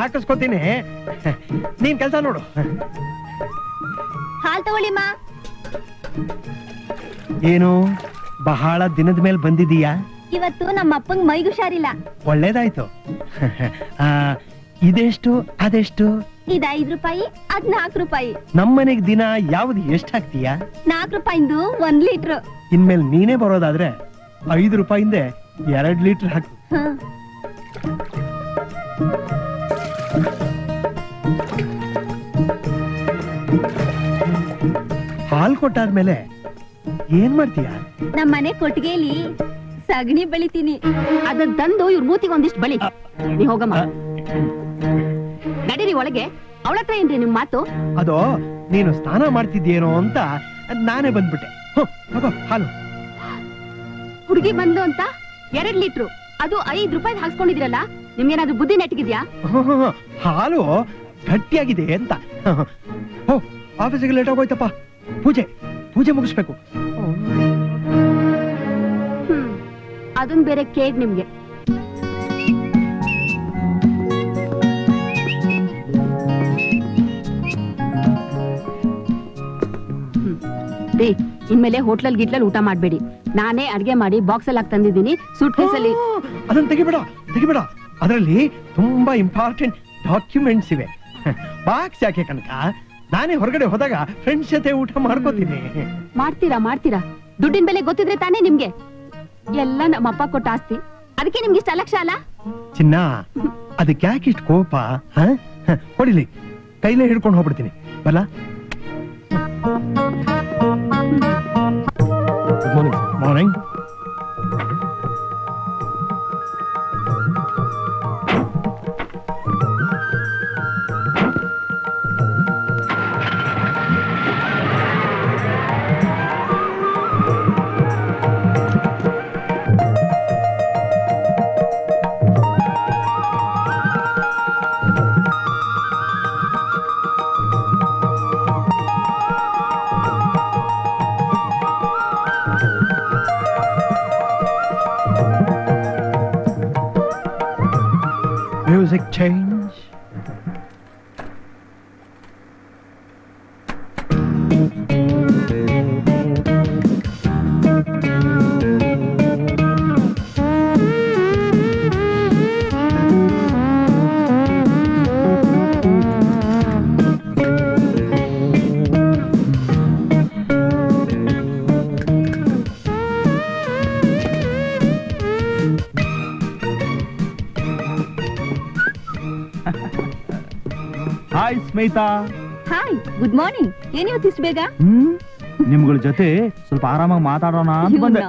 ಹಾಕಿಸ್ಕೊತೀನಿ. ನೀನ್ ಕೆಲಸ ನೋಡು. ಹಾಲ್ ತಗೊಳ್ಳಿಮ್ಮ ಏನು? ಬಹಳ ದಿನದ ಮೇಲೆ ಬಂದಿದೀಯಾ ಇವತ್ತು ನಮ್ಮ ಅಪ್ಪಂಗ್ ಮೈಗ್ ಹುಷಾರಿಲ್ಲ ಒಳ್ಳೇದಾಯ್ತು. ಆ, ಇದೆಷ್ಟು ಅದೆಷ್ಟು? ಇದ್ ಐದ್ ರೂಪಾಯಿ ಅದ್ ನಾಲ್ಕು ರೂಪಾಯಿ. ನಮ್ಮನೆಗ್ ದಿನ ಯಾವ್ದು ಎಷ್ಟ್ ಹಾಕ್ತೀಯಾ? ನಾಲ್ಕು ರೂಪಾಯಿಂದು ಒಂದ್ ಲೀಟರ್. ಇನ್ಮೇಲೆ ನೀನೇ ಬರೋದಾದ್ರೆ ಐದು ರೂಪಾಯಿಂದ ಎರಡ್ ಲೀಟರ್ ಹಾಕು. ಕೊಟ್ಟಾದ್ಮೇಲೆ ಏನ್ ಮಾಡ್ತೀಯ ನಮ್ಮನೆ ಕೊಟ್ಟಿಗೆಲಿ ಸಗಣಿ ಬೆಳಿತೀನಿ ಅದನ್ನ ತಂದು ಇವ್ರ ಮೂತಿಗೆ ಒಂದಿಷ್ಟು ಬಳಿ ನೀ ಹೋಗಮ್ಮ ನಡೀರಿ ಒಳಗೆ ಅವಳ ಹತ್ರ ಏನ್ರಿ ನಿಮ್ ಮಾತು ಅದು ನೀನು ಸ್ನಾನ ಮಾಡ್ತಿದ್ಯೇನೋ ಅಂತ ನಾನೇ ಬಂದ್ಬಿಟ್ಟೆ ಹಾಲು ಹುಡುಗಿ ಬಂದು ಅಂತ ಎರಡ್ ಲೀಟ್ರು ಅದು ಐದ್ ರೂಪಾಯಿ ಹಾಕ್ಸ್ಕೊಂಡಿದ್ರಲ್ಲ ನಿಮ್ಗೇನಾದ್ರೂ ಬುದ್ಧಿ ನೆಟ್ಗಿದ್ಯಾ ಹ್ಮ್. ಹಾಲು ಗಟ್ಟಿಯಾಗಿದೆ ಅಂತ ಆಫೀಸಿಗೆ ಲೇಟ್ ಆಗೋಯ್ತಪ್ಪ ಪೂಜೆ ಪೂಜೆ ಮುಗಿಸ್ಬೇಕು. ಹ್ಮ್ ಅದನ್ ಬೇರೆ ಕೇಗ್ ನಿಮ್ಗೆ. ಇನ್ಮೇಲೆ ಹೋಟ್ಲಲ್ ಗಿಟ್ಲಲ್ಲಿ ಊಟ ಮಾಡಬೇಡಿ. ನಾನೇ ಅಡ್ಗೆ ಮಾಡಿ ಬಾಕ್ಸ್ ಅಲ್ಲಿ ಹಾಕಿ ತಂದಿದ್ದೀನಿ. ಸೂಟ್ ಅಲ್ಲಿ ಅದನ್ನ ತೆಗಿಬೇಡ ತೆಗಿಬೇಡ. ಅದರಲ್ಲಿ ತುಂಬಾ ಇಂಪಾರ್ಟೆಂಟ್ ಡಾಕ್ಯುಮೆಂಟ್ಸ್ ಇವೆ. ಬಾಕ್ಸ್ ಯಾಕೆ ಕನಕ ನಾನೇ ಹೊರಗಡೆ ಹೋದಾಗ ಫ್ರೆಂಡ್ಸ್ ಜೊತೆ ಊಟ ಮಾಡ್ಕೋತೀನಿ. ಮಾಡ್ತೀರಾ ಮಾಡ್ತೀರಾ? ದುಡ್ಡಿನ ಬೆಲೆ ಗೊತ್ತಿದ್ರೆ ತಾನೇ ನಿಮ್ಗೆ? ಎಲ್ಲ ನಮ್ಮ ಅಪ್ಪ ಕೊಟ್ಟ ಆಸ್ತಿ. ಅದಕ್ಕೆ ನಿಮ್ಗೆ ಇಷ್ಟ ಲಕ್ಷ ಅಲ್ಲ? ಚಿನ್ನ ಅದಕ್ಕೆ ಯಾಕೆ ಇಷ್ಟು ಕೋಪ? ಹ? ಹ, ಹೊಡಿಲಿ. ಕೈಲೇ ಹಿಡ್ಕೊಂಡು ಹೋಗ್ಬಿಡ್ತೀನಿ. ಬಲ್ಲ good morning morning music change hi hi good morning ಏನ್ ಇವತ್ತಿಷ್ಟು ಬೇಗ? ಹ್ಮ್? ನಿಮ್ಗಳ ಜೊತೆ ಸ್ವಲ್ಪ ಆರಾಮಾಗಿ ಮಾತಾಡೋಣ ಅಂತ ಬಂದೆ.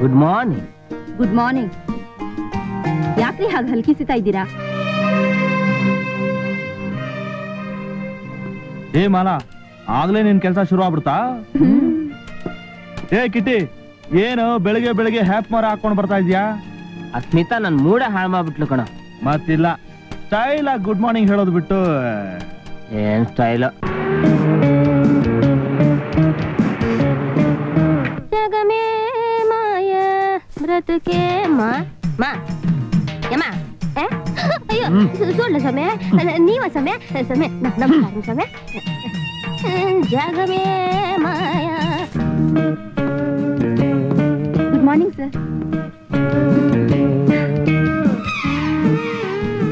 ಗುಡ್ ಮಾರ್ನಿಂಗ್ ಗುಡ್ ಮಾರ್ನಿಂಗ್ ಯಾಕ್ರಿ ಹಾಗೆ ಹಲ್ಕಿಸ್ತಾ ಇದ್ದೀರಾ? ಏ ಮಾಲಾ ಆಗ್ಲೇ ನಿನ್ ಕೆಲಸ ಶುರು ಆಗ್ಬಿಡ್ತಾ? ಏ ಕಿಟಿ ಏನು ಬೆಳಿಗ್ಗೆ ಬೆಳಿಗ್ಗೆ ಹ್ಯಾಪ್ ಮರ ಹಾಕೊಂಡ್ ಬರ್ತಾ ಇದ್ಯಾ ಅಸ್ಮಿತಾ ನನ್ ಮೂಡ ಹಾಳು ಮಾಡ್ಬಿಟ್ಲು ಕಣ. ಮತ್ತಿಲ್ಲ. ಸ್ಟೈಲ್ ಆಗಿ ಗುಡ್ ಮಾರ್ನಿಂಗ್ ಹೇಳೋದು ಬಿಟ್ಟು ಏನ್ ಸ್ಟೈಲ್ ಜಗಮೇ ಮಾಯ ಮಾ ಮಾ. ಯಮ್ಮ? ಅಯ್ಯೋ ಸುಳ್ಳು ಸಮಯ ನೀವ ಸಮಯ ಸಮಯ ನಮ್ಮ ಸಮಯ ಜಗಮೇ ಮಾಯ. Morning sir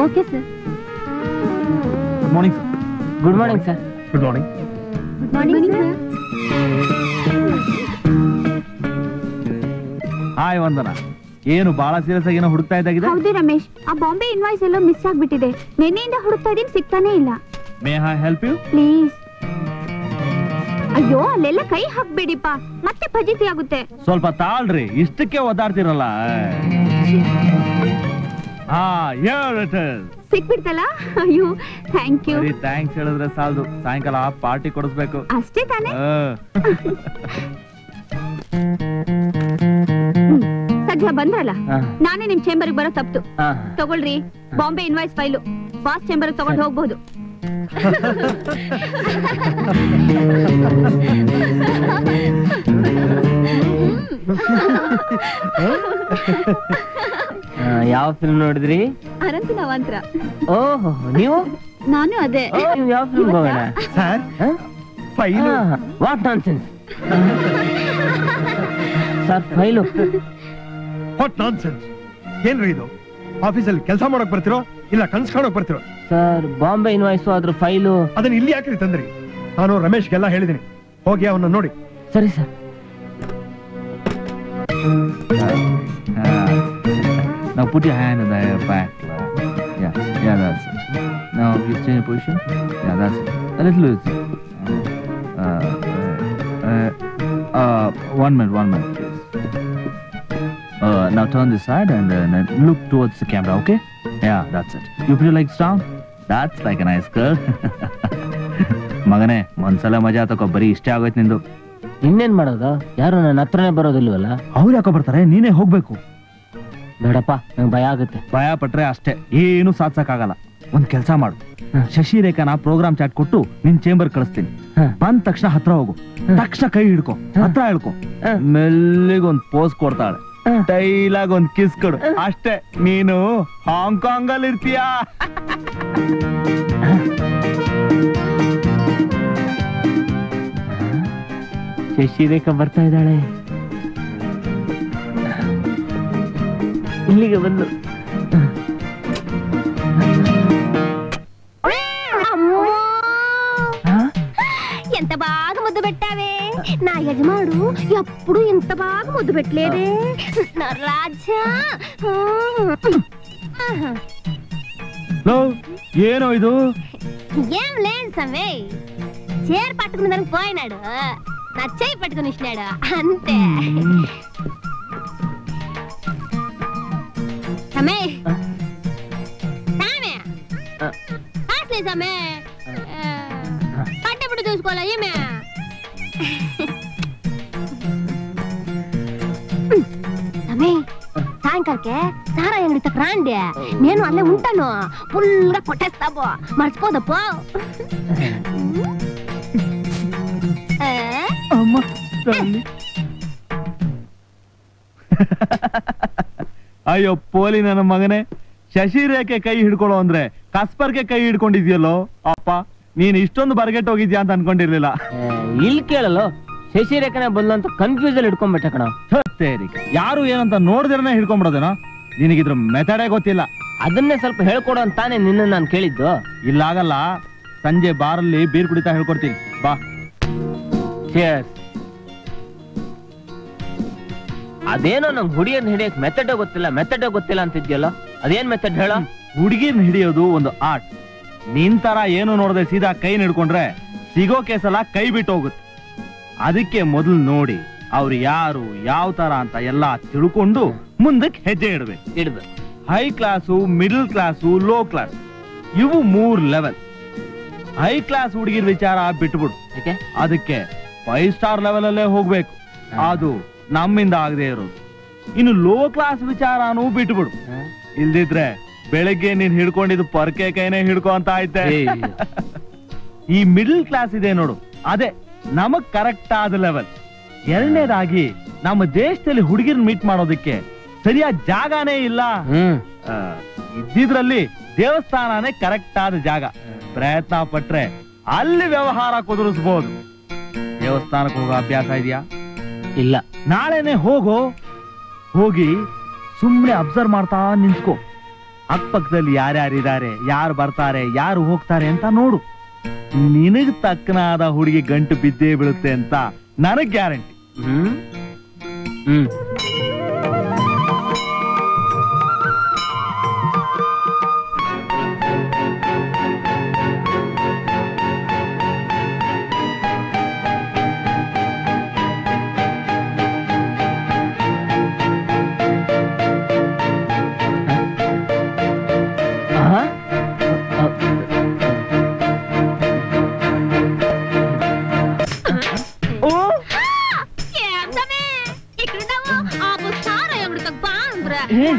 okay sir good morning good morning sir good morning good morning sir hi Vandana ಏನು ಬಹಳ ಸೀರಿಯಸ್ ಆಗಿ ಏನೋ ಹುಡುಕ್ತಾ ಇದ್ದಾಗಿದೆ? ಹೌದು ರಮೇಶ್. ಆ ಬಾಂಬೆ ಇನ್ವಾಯ್ಸ್ ಎಲ್ಲ ಮಿಸ್ ಆಗ್ಬಿಟ್ಟಿದೆ. ನೆನ್ನೆಯಿಂದ ಹುಡುಕ್ತಾ ಇದೀನಿ ಸಿಗ್ತಾನೆ ಇಲ್ಲ. May I help you please ಅಯ್ಯೋ ಅಲ್ಲೆಲ್ಲ ಕೈ ಹಾಕ್ಬೇಡಿಪ್ಪ. ಮತ್ತೆ ಫಜಿತಿ ಆಗುತ್ತೆ. ಸ್ವಲ್ಪ ತಾಳ್ರಿ ಇಷ್ಟಕ್ಕೆ ಓದಾಡ್ತಿರಲ್ಲ ಹಾ. ಸಿಕ್ಬಿಡ್ತಲ್ಲ? ಅಯ್ಯೋ ಥ್ಯಾಂಕ್ ಯು ಬರೀ ಥ್ಯಾಂಕ್ಸ್ ಹೇಳಿದ್ರೆ ಸಾಲದು. ಸಾಯಂಕಾಲ ಪಾರ್ಟಿ ಕೊಡಿಸ್ಬೇಕು. ಅಷ್ಟೇ ತಾನೇ. ಸದ್ಯ ಬಂದ್ರಲ್ಲ. ನಾನೇ ನಿಮ್ ಚೇಂಬರ್ಗೆ ಬರೋ ತಪ್ತು. ತಗೊಳ್ರಿ Bombay invoice file boss chamber ತಗೊಂಡು ಹೋಗ್ಬಹುದು ಯಾವ ಫಿಲ್ಮ್ ನೋಡಿದ್ರಿ? ಅನಂತ ನವಾಂತರ. ಓಹೋ ನೀವು? ನಾನು ಅದೇ. ಯಾವ ಫಿಲ್ಮ್ ಹೋಗೋಣ? Sir file. What nonsense sir file. What nonsense ಏನ್ರಿ ಇದು? ಆಫೀಸಲ್ಲಿ ಕೆಲಸ ಮಾಡಕ್ ಬರ್ತಿರೋ ಇಲ್ಲ ಕನ್ಸ್ ಕಾಣಕ್ ಬರ್ತಿರೋ ಸರ್ ಬಾಂಬೆ ಇನ್ವಾಯ್ಸು ಅದ್ರ ಫೈಲು ಅದನ್ನ ಇಲ್ಲಿ ಯಾಕ್ರಿ ತಂದ್ರಿ ನಾನು ರಮೇಶ್ಗೆಲ್ಲ ಹೇಳಿದೀನಿ ಹೋಗಿ ಅವನ್ನ ನೋಡಿ ಸರಿ sir Now put your hand in the back. Yeah, yeah, that's it. Now you change position. Yeah, that's it. A little loose. Uh, uh, uh, one minute, one minute, please. Uh, now turn this side and uh, then look towards the camera, okay? Yeah, that's it. You put your legs down. That's like a nice girl. ಮಗನೇ ಒಂದ್ಸಲ ಮಜಾ ತಗೋ ಬರೀ ಇಷ್ಟೇ ಆಗೋಯ್ತು ನಿಂದು. ಇನ್ನೇನ್ ಮಾಡೋದು? ಯಾರು ನನ್ನ ಹತ್ರನೇ ಬರೋದಿಲ್ವಲ್ಲ? ಅವ್ರು ಯಾಕೋ ಬರ್ತಾರೆ? ನೀನೇ ಹೋಗ್ಬೇಕು. ಬೇಡಪ್ಪ ನಂಗೆ ಭಯ ಆಗುತ್ತೆ. ಭಯ ಪಟ್ರೆ ಅಷ್ಟೇ. ಏನು ಸಾಧ್ಸಕ್ಕಾಗಲ್ಲ. ಒಂದ್ ಕೆಲಸ ಮಾಡು. ಶಶಿರೇಖಾನ ಪ್ರೋಗ್ರಾಮ್ ಚಾಟ್ ಕೊಟ್ಟು ನಿನ್ ಚೇಂಬರ್ ಕಳಿಸ್ತೀನಿ. ಬಂದ ತಕ್ಷಣ ಹತ್ರ ಹೋಗು. ತಕ್ಷಣ ಕೈ ಹಿಡ್ಕೊ. ಹತ್ರ ಹಿಡ್ಕೊ ಮೆಲ್ಲೆಗೊಂದು ಪೋಸ್ ಕೊಡ್ತಾಳೆ. ಡೈಲಾಗ್ ಒಂದ್ ಕಿಸ್ ಕೊಡು. ಅಷ್ಟೇ. ನೀನು ಹಾಂಗ್ಕಾಂಗ್ ಅಲ್ಲಿ ಇರ್ತೀಯ? ಶಶಿರೇಖಾ ಬರ್ತಾ ಇದ್ದಾಳೆ. ಇಲ್ಲಿಗೆ ಬಂದು. ಎಂತ ಬಾ నా యజమాడు ఎప్పుడు ఇంత బాగా ముద్దు పెట్టలేదే. నా ఏనో ఇది? ఏం లేదు సమే చీర పట్టుకున్న దానికి పోయినాడు. నా చేయి పట్టుకుని ఇచ్చినాడు. అంతే. సమే సామే కాసులే సమే పట్టప్పుడు చూసుకోవాలా ఏమే? సాయంకాలకే సారా అంగడి తక్క రాండి నేను అల్లే ఉంటాను ఫుల్గా కొట్టేస్తావు మర్చిపోదప్పు ఆ? ಅಮ್ಮ ತಲ್ಲಿ. ಅಯ್ಯೋ ಪೋಲಿ ನನ್ನ ಮಗನೇ ಶಶಿರೇಖೆ ಕೈ ಹಿಡ್ಕೊಳ್ಳೋ ಅಂದ್ರೆ ಕಸ್ಪರ್ಗೆ ಕೈ ಹಿಡ್ಕೊಂಡಿದ್ಯಲ್ಲೋ ಅಪ್ಪ ನೀನ್ ಇಷ್ಟೊಂದು ಬರ್ಗೆಟ್ ಹೋಗಿದ್ಯಾ ಅಂತ ಅನ್ಕೊಂಡಿರ್ಲಿಲ್ಲ. ಇಲ್ಲಿ ಕೇಳಲ್ಲ ಶಶಿರೇಖನ ಬಂದಂತ ಅಂತ ಕನ್ಫ್ಯೂಸ್ ಅಲ್ಲಿ ಹಿಡ್ಕೊಂಡ್ಬಿಟ್ಟೆ ಕಣ. ಸರಿ. ಯಾರು ಏನಂತ ನೋಡಿದ್ರೆ ಹಿಡ್ಕೊಂಡ್ಬಿಡೋದೇನೋ? ನಿನಗಿದ್ರ ಮೆಥಡೇ ಗೊತ್ತಿಲ್ಲ. ಅದನ್ನೇ ಸ್ವಲ್ಪ ಹೇಳ್ಕೊಡು ಅಂತಾನೆ ನಿನ್ನ ನಾನು ಕೇಳಿದ್ದು. ಇಲ್ಲಾಗಲ್ಲ ಸಂಜೆ ಬಾರಲ್ಲಿ ಬೀರ್ ಕುಡಿತಾ ಹೇಳ್ಕೊಡ್ತೀನಿ. ಬಾ. ಅದೇನೋ ನಮ್ ಹುಡುಗಿಯರ್ನ ಹಿಡಿಯಕ್ ಮೆಥಡ್ ಗೊತ್ತಿಲ್ಲ ಮೆಥಡ್ ಗೊತ್ತಿಲ್ಲ ಅಂತಿದ್ಯಲ್ಲ? ಅದೇನ್ ಮೆಥಡ್ ಹೇಳ? ಹುಡುಗಿರ್ನ ಹಿಡಿಯೋದು ಒಂದು ಆರ್ಟ್ ನಿನ್ ತರ ಏನು ನೋಡದೆ ಸೀದಾ ಕೈ ನಿಡ್ಕೊಂಡ್ರೆ ಸಿಗೋ ಕೇಸಲ್ಲ ಕೈ ಬಿಟ್ಟು ಹೋಗುತ್ತೆ. ಅದಕ್ಕೆ ಮೊದಲು ನೋಡಿ ಅವ್ರು ಯಾರು ಯಾವ ತರ ಅಂತ ಎಲ್ಲ ತಿಳ್ಕೊಂಡು ಮುಂದಕ್ಕೆ ಹೆಜ್ಜೆ ಇಡ್ಬೇಕು. ಹಿಡ್ದು high class middle class low class ಇವು ಮೂರ್ ಲೆವೆಲ್ ಹೈ ಕ್ಲಾಸ್ ಹುಡುಗಿರ್ ವಿಚಾರ ಬಿಟ್ಬಿಡು. ಅದಕ್ಕೆ ಫೈವ್ ಸ್ಟಾರ್ ಲೆವೆಲ್ ಅಲ್ಲೇ ಹೋಗ್ಬೇಕು. ಅದು ನಮ್ಮಿಂದ ಆಗದೆ ಇರೋದು. ಇನ್ನು ಲೋ ಕ್ಲಾಸ್ ವಿಚಾರನೂ ಬಿಟ್ಬಿಡು. ಇಲ್ದಿದ್ರೆ ಬೆಳಗ್ಗೆ ನೀನ್ ಹಿಡ್ಕೊಂಡಿದ್ದು ಪರ್ಕೆ ಕೈನೇ ಹಿಡ್ಕೊ ಅಂತ ಆಯ್ತೆ. ಈ ಮಿಡಲ್ ಕ್ಲಾಸ್ ಇದೆ ನೋಡು. ಅದೇ ನಮಗ್ ಕರೆಕ್ಟ್ ಆದ ಲೆವೆಲ್ ಎರಡನೇದಾಗಿ ನಮ್ಮ ದೇಶದಲ್ಲಿ ಹುಡುಗಿರ್ ಮೀಟ್ ಮಾಡೋದಕ್ಕೆ ಸರಿಯಾದ ಜಾಗನೇ ಇಲ್ಲ. ಹ್ಮ್. ಇದ್ದಿದ್ರಲ್ಲಿ ದೇವಸ್ಥಾನನೇ ಕರೆಕ್ಟ್ ಆದ ಜಾಗ. ಪ್ರಯತ್ನ ಪಟ್ರೆ ಅಲ್ಲಿ ವ್ಯವಹಾರ ಕುದುರಿಸಬಹುದು ದೇವಸ್ಥಾನಕ್ಕೆ ಹೋಗೋ ಅಭ್ಯಾಸ ಇದೆಯಾ? ಇಲ್ಲ. ನಾಳೆನೆ ಹೋಗೋ ಹೋಗಿ ಸುಮ್ಮನೆ ಅಬ್ಸರ್ವ್ ಮಾಡ್ತಾ ನಿಂತ್ಕೋ. ಅಕ್ಕಪಕ್ಕದಲ್ಲಿ ಯಾರ್ಯಾರಿದ್ದಾರೆ, ಯಾರು ಬರ್ತಾರೆ, ಯಾರು ಹೋಗ್ತಾರೆ ಅಂತ ನೋಡು. ನಿನಗ್ ತಕ್ಕನಾದ ಹುಡುಗಿ ಗಂಟು ಬಿದ್ದೇ ಬೀಳುತ್ತೆ ಅಂತ ನನಗ್ ಗ್ಯಾರಂಟಿ. ಹ್ಮ್? है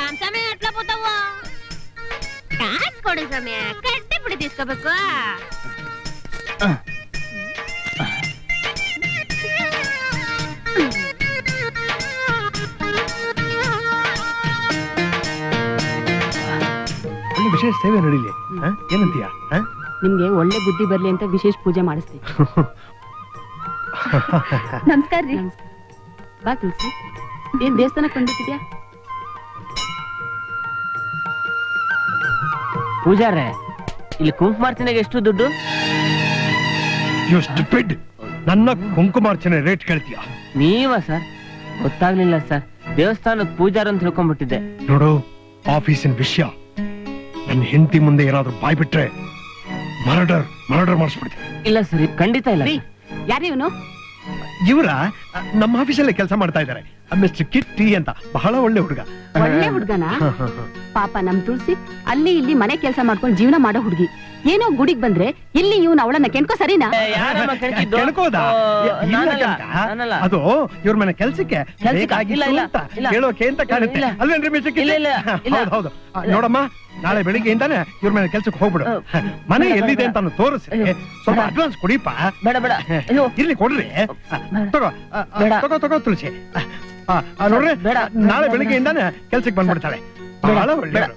ఆంసమే ఎట్లా పోతావా కాస్ కొడు సమయ కట్టి ఇప్పుడు తీసుకోబోకు ವಿಶೇಷ ಸೇವೆ ನಡೀಲಿ ಏನಂತೀಯ ನಿಮ್ಗೆ ಒಳ್ಳೆ ಬುದ್ಧಿ ಬರ್ಲಿ ಅಂತ ವಿಶೇಷ ಪೂಜೆ ಮಾಡಿಸ್ತೀವಿ ನಮಸ್ಕಾರ ರೀ. ಬಾ ತುಳಸಿ. ಏನ್ ದೇವಸ್ಥಾನ ಕೊಂಡ್ಬಿಟ್ಟಿದ್ಯಾ? ಪೂಜಾರೆ ಇಲ್ಲಿ ಕುಂಕುಮಾರ್ಚನೆಗೆ ಎಷ್ಟು ದುಡ್ಡು? You stupid. ನನ್ನ ಕುಂಕುಮಾರ್ಚನೆ ರೇಟ್ ಕೇಳ್ತೀಯ? ನೀವ ಸರ್. ಗೊತ್ತಾಗ್ಲಿಲ್ಲ ಸರ್. ದೇವಸ್ಥಾನದ ಪೂಜಾರ ಅಂತ ತಿಳ್ಕೊಂಡ್ಬಿಟ್ಟಿದ್ದೆ. ನೋಡು ಆಫೀಸಿನ ವಿಷಯ. ನನ್ನ ಹೆಂಡತಿ ಮುಂದೆ ಏನಾದ್ರೂ ಬಾಯ್ ಬಿಟ್ರೆ ಮರ್ಡರ್ ಮರ್ಡರ್ ಮಾಡಿಸ್ಬಿಡ್ತೀನಿ. ಇಲ್ಲ ಸರ್. ಖಂಡಿತ ಇಲ್ಲ ರೀ ಯಾರು ಇವನು? ಇವರ? ನಮ್ಮ ಆಫೀಸಲ್ಲೇ ಕೆಲಸ ಮಾಡ್ತಾ ಇದ್ದಾರೆ. ಮಿಸ್ಟರ್ ಕಿಟ್ಟಿ ಅಂತ. ಬಹಳ ಒಳ್ಳೆ ಹುಡುಗ. ಒಳ್ಳೆ ಹುಡುಗನ? ಪಾಪ ನಮ್ ತುಳಸಿ ಅಲ್ಲಿ ಇಲ್ಲಿ ಮನೆ ಕೆಲಸ ಮಾಡ್ಕೊಂಡು ಜೀವನ ಮಾಡೋ ಹುಡುಗಿ. ಏನೋ ಗುಡಿಗೆ ಬಂದ್ರೆ ಇಲ್ಲಿ ಇವನು ಅವಳನ್ನ ಕೆಣ್ಕೋ ಸರಿನಾ? ಕೆಣಕೋದಾ. ಅದು ಇವ್ರ ಮನೆ ಕೆಲ್ಸಕ್ಕೆ ಹೇಳೋಕೆ ಬೇಕಾಗಿತ್ತು ಇಲ್ಲ, ಇಲ್ಲ, ಅಂತ ಇಲ್ಲ. ಕೇಳೋಕೆ ಅಂತ ಕಾಣುತ್ತೆ. ಇಲ್ಲ. ಅಲ್ವೇನ್ರಿ ಇಲ್ಲ. ಹೌದು ಹೌದು. ನೋಡಮ್ಮ ನಾಳೆ ಬೆಳಿಗ್ಗೆಯಿಂದಾನೆ ಇವ್ರ ಮನೆ ಕೆಲ್ಸಕ್ಕೆ ಹೋಗ್ಬಿಡು. ಮನೆ ಎಲ್ಲಿದೆ. ಅಂತ ತೋರಿಸಿ. ಸ್ವಲ್ಪ ಅಡ್ವಾನ್ಸ್ ಕೊಡಿಪ್ಪ ಬೇಡ ಬೇಡ. ಇಲ್ಲಿ ಇರ್ಲಿ ಕೊಡ್ರಿ. ತಗೋ. ತಗೋ ತಗೋ ತುಳಸಿ. ನೋಡ್ರಿ ನಾಳೆ. ಬೆಳಿಗ್ಗೆಯಿಂದಾನೆ ಕೆಲ್ಸಕ್ಕೆ ಬಂದ್ಬಿಡ್ತಾಳೆ. ಬಹಳ ಒಳ್ಳೆ ಬೇಡ. ಏಯ್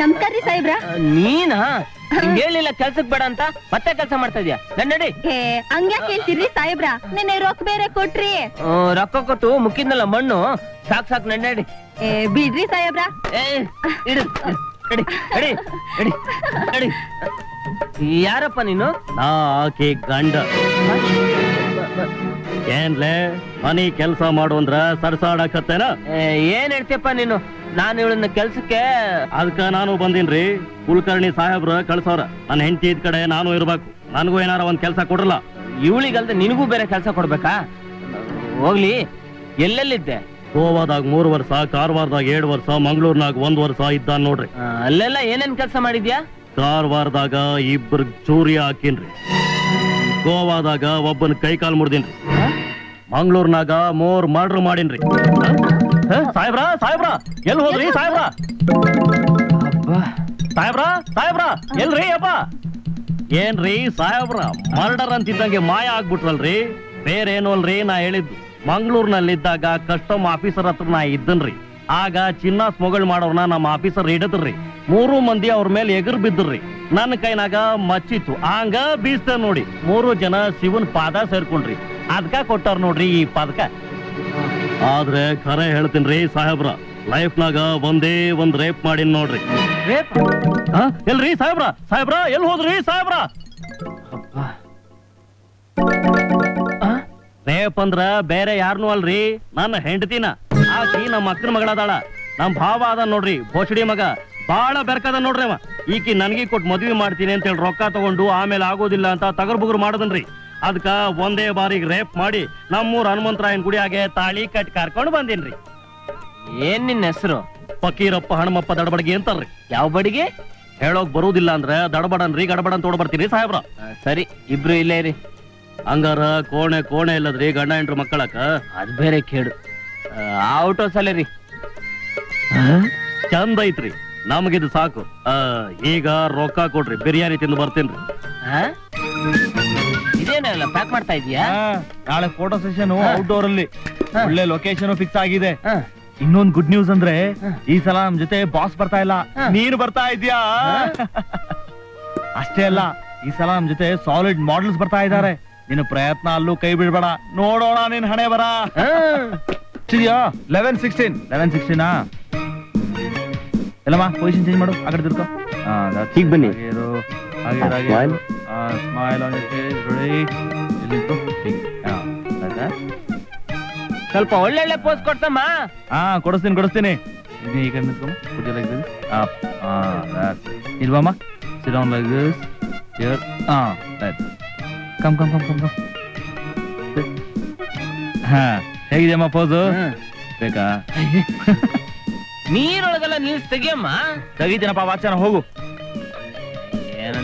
ನಮಸ್ಕಾರ ರೀ ಸಾಹೇಬ್ರ. ನೀನಾ? ಹೇಳಿಲ್ಲ ಕೆಲ್ಸಕ್ ಬೇಡ ಅಂತ? ಮತ್ತೆ ಕೆಲ್ಸ ಮಾಡ್ತಾ ಇದೀಯ? ನನ್ ನಡಿ. ಹಂಗ್ಯಾಕ್ ಹೇಳ್ತೀರಿ ಸಾಹೇಬ್ರ? ನಿನ್ನೆ ರೊಕ್ಕ ಬೇರೆ ಕೊಟ್ರಿ. ಓ ರೊಕ್ಕ ಕೊಟ್ಟು ಮುಕ್ಕಿದ್ನಲ್ಲ ಮಣ್ಣು? ಸಾಕ್ ಸಾಕ್ ನನ್ ನಡಿ. ಏ ಬಿಡ್ರಿ ಸಾಹೇಬ್ರ. ಏ ಇಡು ನಡಿ ನಡಿ ನಡಿ ನಡಿ. ಯಾರಪ್ಪ ನೀನು? ಆಕೆ ಗಂಡ. ಏನ್ಲೆ ಮನಿ ಕೆಲ್ಸ ಮಾಡು ಅಂದ್ರ ಸರ್ಸಾಡಕತ್ತೇನ ಏನ್ ಹೇಳ್ತೀಯಪ್ಪ ನೀನು? ನಾನು ಇವಳನ್ನ ಕೆಲ್ಸಕ್ಕೆ ಅದಕ್ಕ ನಾನು ಬಂದಿನ್ರಿ ಕುಲಕರ್ಣಿ ಸಾಹೇಬ್ರ ಕಳ್ಸವ್ರ. ನನ್ನ ಹೆಂಡತಿ ಇದ್ ಕಡೆ ನಾನು ಇರ್ಬೇಕು. ನನಗೂ ಏನಾರ ಒಂದ್ ಕೆಲ್ಸ ಕೊಡಲ್ಲ ಇವಳಿಗಲ್ದೆ ನಿನಗೂ ಬೇರೆ ಕೆಲಸ ಕೊಡ್ಬೇಕಾ? ಹೋಗ್ಲಿ ಎಲ್ಲೆಲ್ಲಿದ್ದೆ? ಗೋವಾದಾಗ ಮೂರು ವರ್ಷ ಕಾರವಾರದಾಗ ಏಳು ವರ್ಷ ಮಂಗಳೂರ್ನಾಗ ಒಂದ್ ವರ್ಷ ಇದ್ದ ನೋಡ್ರಿ. ಆ, ಅಲ್ಲೆಲ್ಲ ಏನೇನ್ ಕೆಲಸ ಮಾಡಿದ್ಯಾ? ಕಾರವಾರದಾಗ ಇಬ್ಬರು ಚೂರಿ ಹಾಕಿನ್ರಿ. ಗೋವಾದಾಗ ಒಬ್ಬನ ಕೈ ಕಾಲು ಮುರ್ದಿನ್ರಿ. ಮಂಗ್ಳೂರ್ನಾಗ ಮೋರ್ ಮರ್ಡರ್ ಮಾಡಿನ್ರಿ? ಸಾಹೇಬ್ರ ಸಾಹೇಬ್ರ ಎಲ್ ಹೋದ್ರಿ ಸಾಹೇಬ್ರ? ಸಾಹೇಬ್ರ ಸಾಹೇಬ್ರ ಎಲ್ರಿ ಅಪ್ಪ? ಏನ್ರಿ ಸಾಹೇಬ್ರ ಮರ್ಡರ್ ಅಂತಿದ್ದಂಗೆ ಮಾಯ ಆಗ್ಬಿಟ್ರಲ್ರಿ? ಬೇರೇನು ಅಲ್ರಿ ನಾ ಹೇಳಿದ್ದು. ಮಂಗಳೂರಿನಲ್ಲಿದ್ದಾಗ ಕಸ್ಟಮ್ ಆಫೀಸರ್ ಹತ್ರ ನಾ ಇದ್ದನ್ರಿ. ಆಗ ಚಿನ್ನ ಸ್ಮೊಗಳ್ ಮಾಡೋರ್ನ ನಮ್ಮ ಆಫೀಸರ್ ಹಿಡಿದ್ರಿ. ಮೂರು ಮಂದಿ ಅವ್ರ ಮೇಲೆ ಎಗರ್ ಬಿದ್ದ್ರಿ ನನ್ನ ಕೈನಾಗ ಮಚ್ಚಿತ್ತು. ಹಂಗ ಬೀಸ್ತ ನೋಡಿ. ಮೂರು ಜನ ಶಿವನ್ ಪಾದ ಸೇರ್ಕೊಂಡ್ರಿ. ಅದ್ಕ ಕೊಟ್ಟಾರ ನೋಡ್ರಿ ಈ ಪದಕ. ಆದ್ರೆ ಖರೆ ಹೇಳ್ತೀನ್ರಿ ಸಾಹೇಬ್ರ. ಲೈಫ್ನಾಗ ಒಂದೇ ಒಂದ್ ರೇಪ್ ಮಾಡಿನ್ ನೋಡ್ರಿ. ಆ? ಎಲ್ರಿ ಸಾಹೇಬ್ರ? ಸಾಹೇಬ್ರ ಎಲ್ ಹೋದ್ರಿ ಸಾಹೇಬ್ರ? ರೇಪ್ ಅಂದ್ರ ಬೇರೆ ಯಾರನ್ನೂ ಅಲ್ರಿ. ನನ್ನ ಹೆಂಡತಿನ. ಆಕಿ ನಮ್ಮ ಅಕ್ಕನ ಮಗಳದಾಳ. ನಮ್ ಭಾವ ಅದ ನೋಡ್ರಿ ಭೋಸಡಿ ಮಗ. ಬಾಳ ಬೆರ್ಕದ ನೋಡ್ರಿ ಅವ. ಈಕಿ ನನ್ಗೆ ಕೊಟ್ಟು ಮದ್ವಿ ಮಾಡ್ತೀನಿ ಅಂತ ಹೇಳಿ ರೊಕ್ಕ ತಗೊಂಡು ಆಮೇಲೆ ಆಗೋದಿಲ್ಲ ಅಂತ ತಗರ್ ಬುಗುರು ಮಾಡದನ್ರಿ. ಅದಕ್ಕ ಒಂದೇ ಬಾರಿಗೆ ರೇಪ್ ಮಾಡಿ ನಮ್ಮೂರ್ ಹನುಮಂತರಾಯನ್ ಗುಡಿಯಾಗೆ ತಾಳಿ ಕಟ್ಟಿ ಕರ್ಕೊಂಡು ಬಂದಿನ್ರಿ. ಏನ್ ನಿನ್ನ ಹೆಸರು? ಫಕೀರಪ್ಪ ಹಣಮಪ್ಪ ದಡಬಡಿಗೆ ಅಂತಾರ್ರಿ. ಯಾವ ಬಡಿಗೆ? ಹೇಳೋಕ್ ಬರುವುದಿಲ್ಲ ಅಂದ್ರೆ ದಡಬಡನ್ರಿ ಗಡಬಡನ್ ತೋಡ್ ಬರ್ತೀರಿ ಸಾಹೇಬ್ರ ಸರಿ ಇಬ್ರು ಇಲ್ಲೇ ರೀ ಹಂಗಾರ ಕೋಣೆ ಕೋಣೆ ಇಲ್ಲದ್ರಿ ಗಂಡ ಹೆಂಡ್ರು ಮಕ್ಕಳಕ್ಕ. ಅದ್ ಬೇರೆ ಕೇಳು ಔಟ್ ರೀ. ಚಂದ ಐತ್ರಿ. ನಮಗಿದು ಸಾಕು. ಆ, ಈಗ ರೊಕ್ಕ ಕೊಡ್ರಿ. ಬಿರಿಯಾನಿ ತಿಂದು ಬರ್ತೀನಿ ಆ? ಇದೇನಲ್ಲ ಪ್ಯಾಕ್ ಮಾಡ್ತಾ ಇದೀಯಾ ನಾಳೆ ಫೋಟೋ ಸೆಷನ್. ಔಟ್ಡೋರ್ ಅಲ್ಲಿ. ಒಳ್ಳೆ ಲೊಕೇಶನ್ ಫಿಕ್ಸ್ ಆಗಿದೆ. ಇನ್ನೊಂದು ಗುಡ್ ನ್ಯೂಸ್ ಅಂದ್ರೆ ಈ ಸಲ ನಮ್ ಜೊತೆ ಬಾಸ್ ಬರ್ತಾ ಇಲ್ಲ. ನೀನು ಬರ್ತಾ ಇದ್ಯಾ ಅಷ್ಟೇ ಅಲ್ಲ ಈ ಸಲ ನಮ್ ಜೊತೆ ಸಾಲಿಡ್ ಮಾಡೆಲ್ಸ್ ಬರ್ತಾ ಇದ್ದಾರೆ. ನಿನ್ನ ಪ್ರಯತ್ನ ಅಲ್ಲೂ ಕೈ ಬಿಡ್ಬೇಡ. ನೋಡೋಣ ನೀನ್ ಹಣೆ ಬರ. ಸಿದ್ಯಾ ಲೆವೆನ್ ಸಿಕ್ಸ್ಟೀನ್ ಲೆವೆನ್ ಸಿಕ್ಸ್ಟೀನಾ ಎಲ್ಲಮ್ಮ ಪೊಸಿಷನ್ ಚೇಂಜ್ ಮಾಡು ಆ ಕಡೆ ತಿರ್ಕೋ ಈಗ ಬನ್ನಿ. ಹಾಗೆ ಆ, smile. Smile on face ready ಇಲ್ಲಿ ನಿಂತ್ಕೊ. ಹೀಗೆ. ಹಾ, ಆಯ್ತಾ? ಸ್ವಲ್ಪ ಒಳ್ಳೊಳ್ಳೆ ಪೋಸ್ ಕೊಡ್ತಮ್ಮ. ಹಾ ಕೊಡಿಸ್ತೀನಿ ಕೊಡಿಸ್ತೀನಿ. ಇದು ಈ ಕಡೆ ನಿಂತ್ಕೊಮ್ಮ ಪುಟ್ ಲೈಕ್ ದಿಸ್ ಅಪ್ ಹಾ that's ಇಲ್ವಮ್ಮ sit down like this here ಹಾ that's come come come come come ಹಾ ಹೇಗಿದೆಯಮ್ಮ ಪೋಸು ಬೇಕಾ? ನೀರೊಳಗೆಲ್ಲ ನಿಲ್ಸ್ ತೆಗಿಯಮ್ಮ. ತೆಗಿತೀನಪ್ಪ ವಾಚನ ಹೋಗು. ಏನ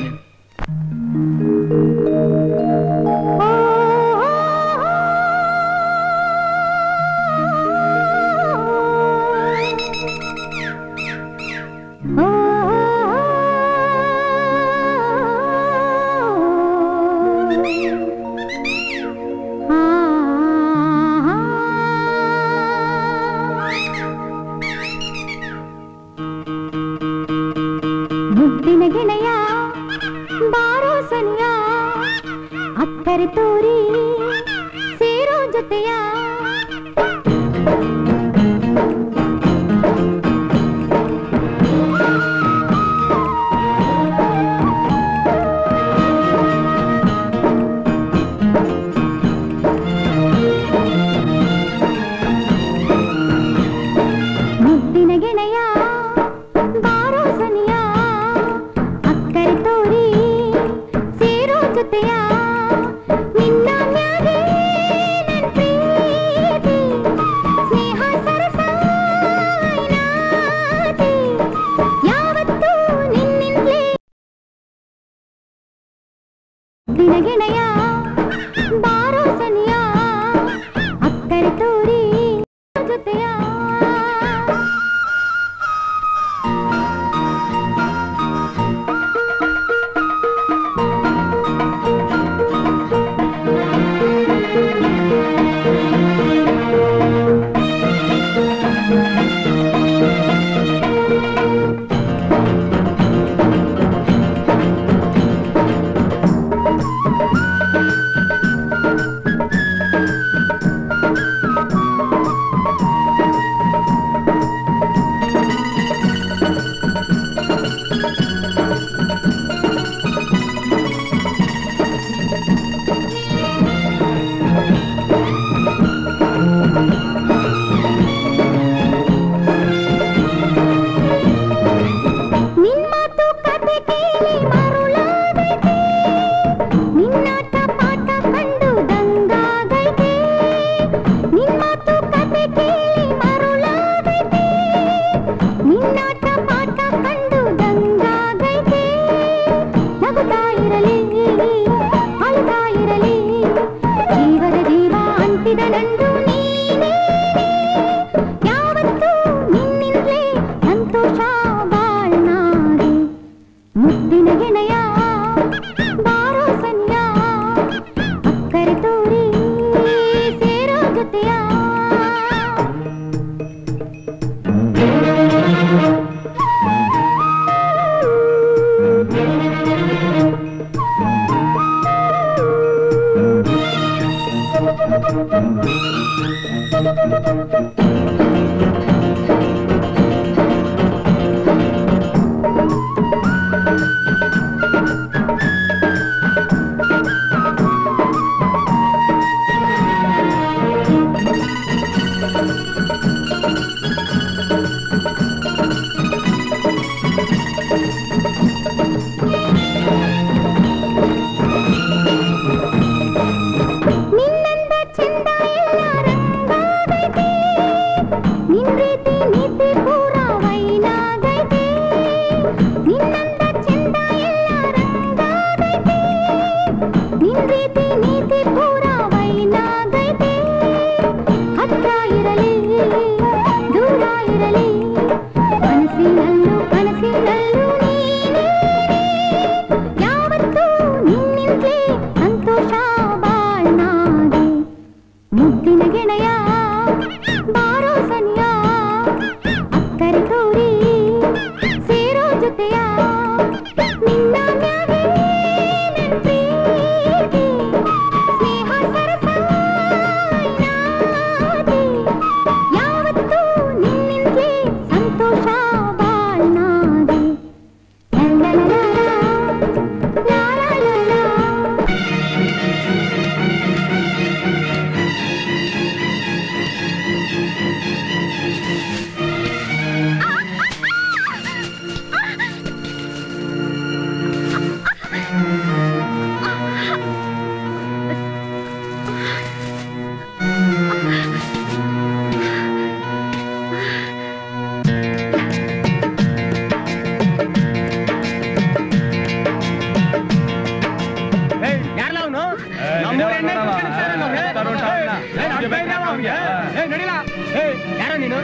ಯಾರ ನೀನು?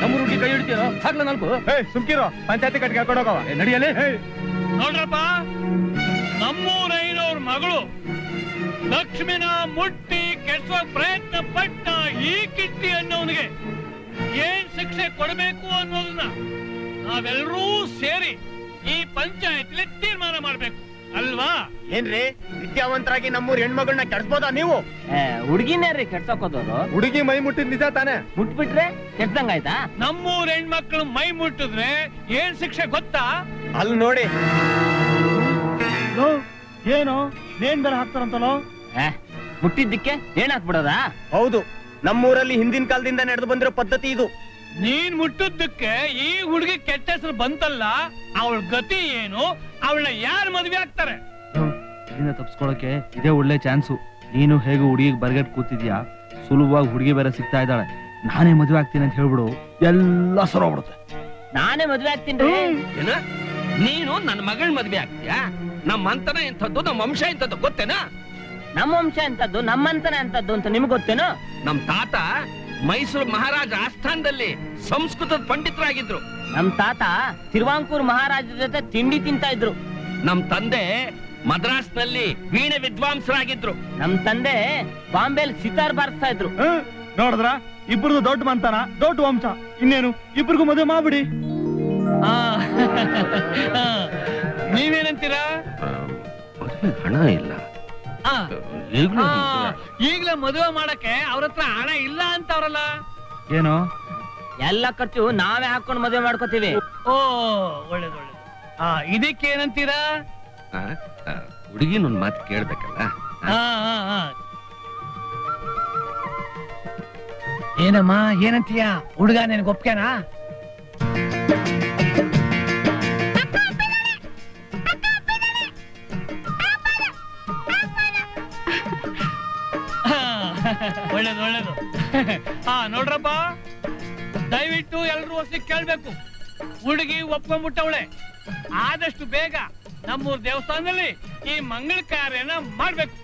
ನಮ್ಮೂರು ಹುಡುಗಿ ಕೈ ಹಿಡ್ತೀರೋ ಹಾಕ್ಲ ನಾಲ್ಕು? ಸುಮ್ಕಿರೋ. ಪಂಚಾಯತಿ ಕಟ್ಟಿಗೆ ಹಾಕೊಂಡೋಗವ ನಡಿಯಲಿ? ನೋಡ್ರಪ್ಪ ನಮ್ಮೂರೈನವ್ರ ಮಗಳು ಲಕ್ಷ್ಮಿನ ಮುಟ್ಟಿ ಕೆಡ್ಸೋ ಪ್ರಯತ್ನ ಪಟ್ಟ ಈ ಕಿಟ್ಟಿ ಅನ್ನೋನಿಗೆ ಏನ್ ಶಿಕ್ಷೆ ಕೊಡಬೇಕು ಅನ್ನೋದನ್ನ ನಾವೆಲ್ಲರೂ ಸೇರಿ ಈ ಪಂಚಾಯತ್ಲಿ ತೀರ್ಮಾನ ಮಾಡಬೇಕು. ಅಲ್ವಾ? ಏನ್ರಿ? ವಿದ್ಯಾವಂತರಾಗಿ ನಮ್ಮೂರ್ ಹೆಣ್ಮಗಳನ್ನ ಕೆಡ್ಸ್ಬೋದಾ ನೀವು? ಹುಡುಗಿನೇ ರೀ ಕೆಡ್ಸೋಕೋದವ್ರು. ಹುಡುಗಿ ಮೈ ಮುಟ್ಟಿದ್ ನಿಜ ತಾನೆ? ಮುಟ್ಬಿಟ್ರೆ ಕೆಡ್ಸಂಗಾಯ್ತಾ ನಮ್ಮೂರ್ ಹೆಣ್ಮಕ್ಳು ಮೈ ಮುಟ್ಟಿದ್ರೆ ಏನ್ ಶಿಕ್ಷೆ ಗೊತ್ತಾ? ಅಲ್ಲಿ ನೋಡಿ. ಏನು? ನೇಣ್ ಬೇರೆ ಹಾಕ್ತಾರಂತಲೋ? ಮುಟ್ಟಿದ್ದಕ್ಕೆ ಏನ್ ಹಾಕ್ಬಿಡೋದಾ ಹೌದು. ನಮ್ಮೂರಲ್ಲಿ ಹಿಂದಿನ ಕಾಲದಿಂದ ನಡೆದು ಬಂದಿರೋ ಪದ್ಧತಿ ಇದು. ನೀನ್ ಮುಟ್ಟುದಕ್ಕೆ ಈ ಹುಡುಗಿ ಕೆಟ್ಟ ಹೆಸರು ಬಂತಲ್ಲ ಅವಳ ಗತಿ ಏನು ಅವಳನ್ನ ಯಾರು ಮದ್ವೆ ಆಗ್ತಾರೆ? ತಪ್ಸ್ಕೊಳಕ್ಕೆ? ಇದೇ ಒಳ್ಳೆ ಚಾನ್ಸು. ನೀನು ಹೇಗೆ ಹುಡುಗಿಗೆ ಬರ್ಗಟ್ ಕೂತಿದ್ಯಾ? ಸುಲಭವಾಗಿ ಹುಡುಗಿ ಬೇರೆ ಸಿಗ್ತಾ ಇದ್ದಾಳೆ. ನಾನೇ ಮದ್ವೆ ಆಗ್ತೀನಿ ಅಂತ ಹೇಳ್ಬಿಡು. ಎಲ್ಲ ಸರೋಗ್ಬಿಡುತ್ತೆ ನಾನೇ ಮದ್ವೆ ಆಗ್ತೀನಿ ಏನ? ನೀನು ನನ್ನ ಮಗಳ ಮದ್ವೆ ಆಗ್ತೀಯಾ? ನಮ್ಮ ಅಂತನ ಇಂಥದ್ದು ನಮ್ಮ ವಂಶ ಇಂಥದ್ದು ಗೊತ್ತೇನಾ? ನಮ್ಮ ವಂಶ ಎಂತದ್ದು ನಮ್ಮಂತನ ಎಂತದ್ದು ಅಂತ ನಿಮ್ಗೆ ಗೊತ್ತೇನು? ನಮ್ ತಾತ ಮೈಸೂರು ಮಹಾರಾಜ ಆಸ್ಥಾನದಲ್ಲಿ ಸಂಸ್ಕೃತದ ಪಂಡಿತರಾಗಿದ್ರು. ನಮ್ ತಾತ ತಿರುವಾಂಕೂರ್ ಮಹಾರಾಜರ ಜೊತೆ ತಿಂಡಿ ತಿಂತ ಇದ್ರು. ನಮ್ ತಂದೆ ಮದ್ರಾಸ್ನಲ್ಲಿ ವೀಣೆ ವಿದ್ವಾಂಸರಾಗಿದ್ರು. ನಮ್ ತಂದೆ ಬಾಂಬೆಲ್ ಸಿತಾರ್ ಬಾರಿಸ್ತಾ ಇದ್ರು. ನೋಡಿದ್ರ? ಇಬ್ಬರದು ದೊಡ್ಡ ಮಂತನ ದೊಡ್ಡ ವಂಶ. ಇನ್ನೇನು? ಇಬ್ಬರಿಗೂ ಮದುವೆ ಮಾಡ್ಬಿಡಿ. ನೀವೇನಂತೀರಾ? ಹಣ ಇಲ್ಲ. ಈಗ್ಲೇ ಮದುವೆ ಮಾಡಕ್ಕೆ ಅವ್ರ ಹತ್ರ ಹಣ ಇಲ್ಲ ಅಂತವ್ರಲ್ಲ. ಏನು? ಎಲ್ಲ ಖರ್ಚು ನಾವೇ ಹಾಕೊಂಡು ಮದುವೆ ಮಾಡ್ಕೋತೀವಿ. ಓ ಒಳ್ಳೇದು ಒಳ್ಳೇದು. ಆ ಇದಕ್ಕೆ ಏನಂತೀರಾ ಹುಡುಗಿನ ಒಂದ್ ಮಾತು ಕೇಳ್ಬೇಕಲ್ಲ. ಏನಮ್ಮ ಏನಂತೀಯ? ಹುಡುಗ ನಿನಗೆ ಒಪ್ಕೆನಾ ಒಳ್ಳೇದು ಒಳ್ಳೇದು. ಹಾ ನೋಡ್ರಪ್ಪ, ದಯವಿಟ್ಟು ಎಲ್ರು ಹೊಸ ಕೇಳ್ಬೇಕು. ಹುಡುಗಿ ಒಪ್ಕೊಂಡ್ಬಿಟ್ಟವಳೆ. ಆದಷ್ಟು ಬೇಗ ನಮ್ಮೂರ್ ದೇವಸ್ಥಾನದಲ್ಲಿ ಈ ಮಂಗಳ ಕಾರ್ಯನ ಮಾಡ್ಬೇಕು.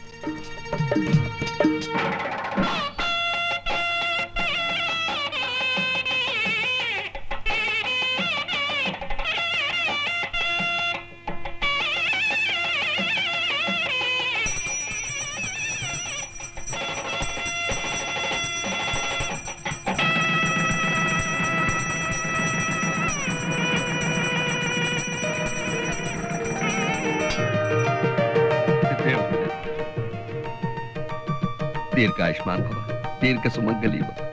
ದೀರ್ಘಾಯುಷ್ಮಾನ್ ಭವ ದೀರ್ಘ ಸುಮಂಗಲಿ ಭವ ಅಳಿಯಂದ್ರೆ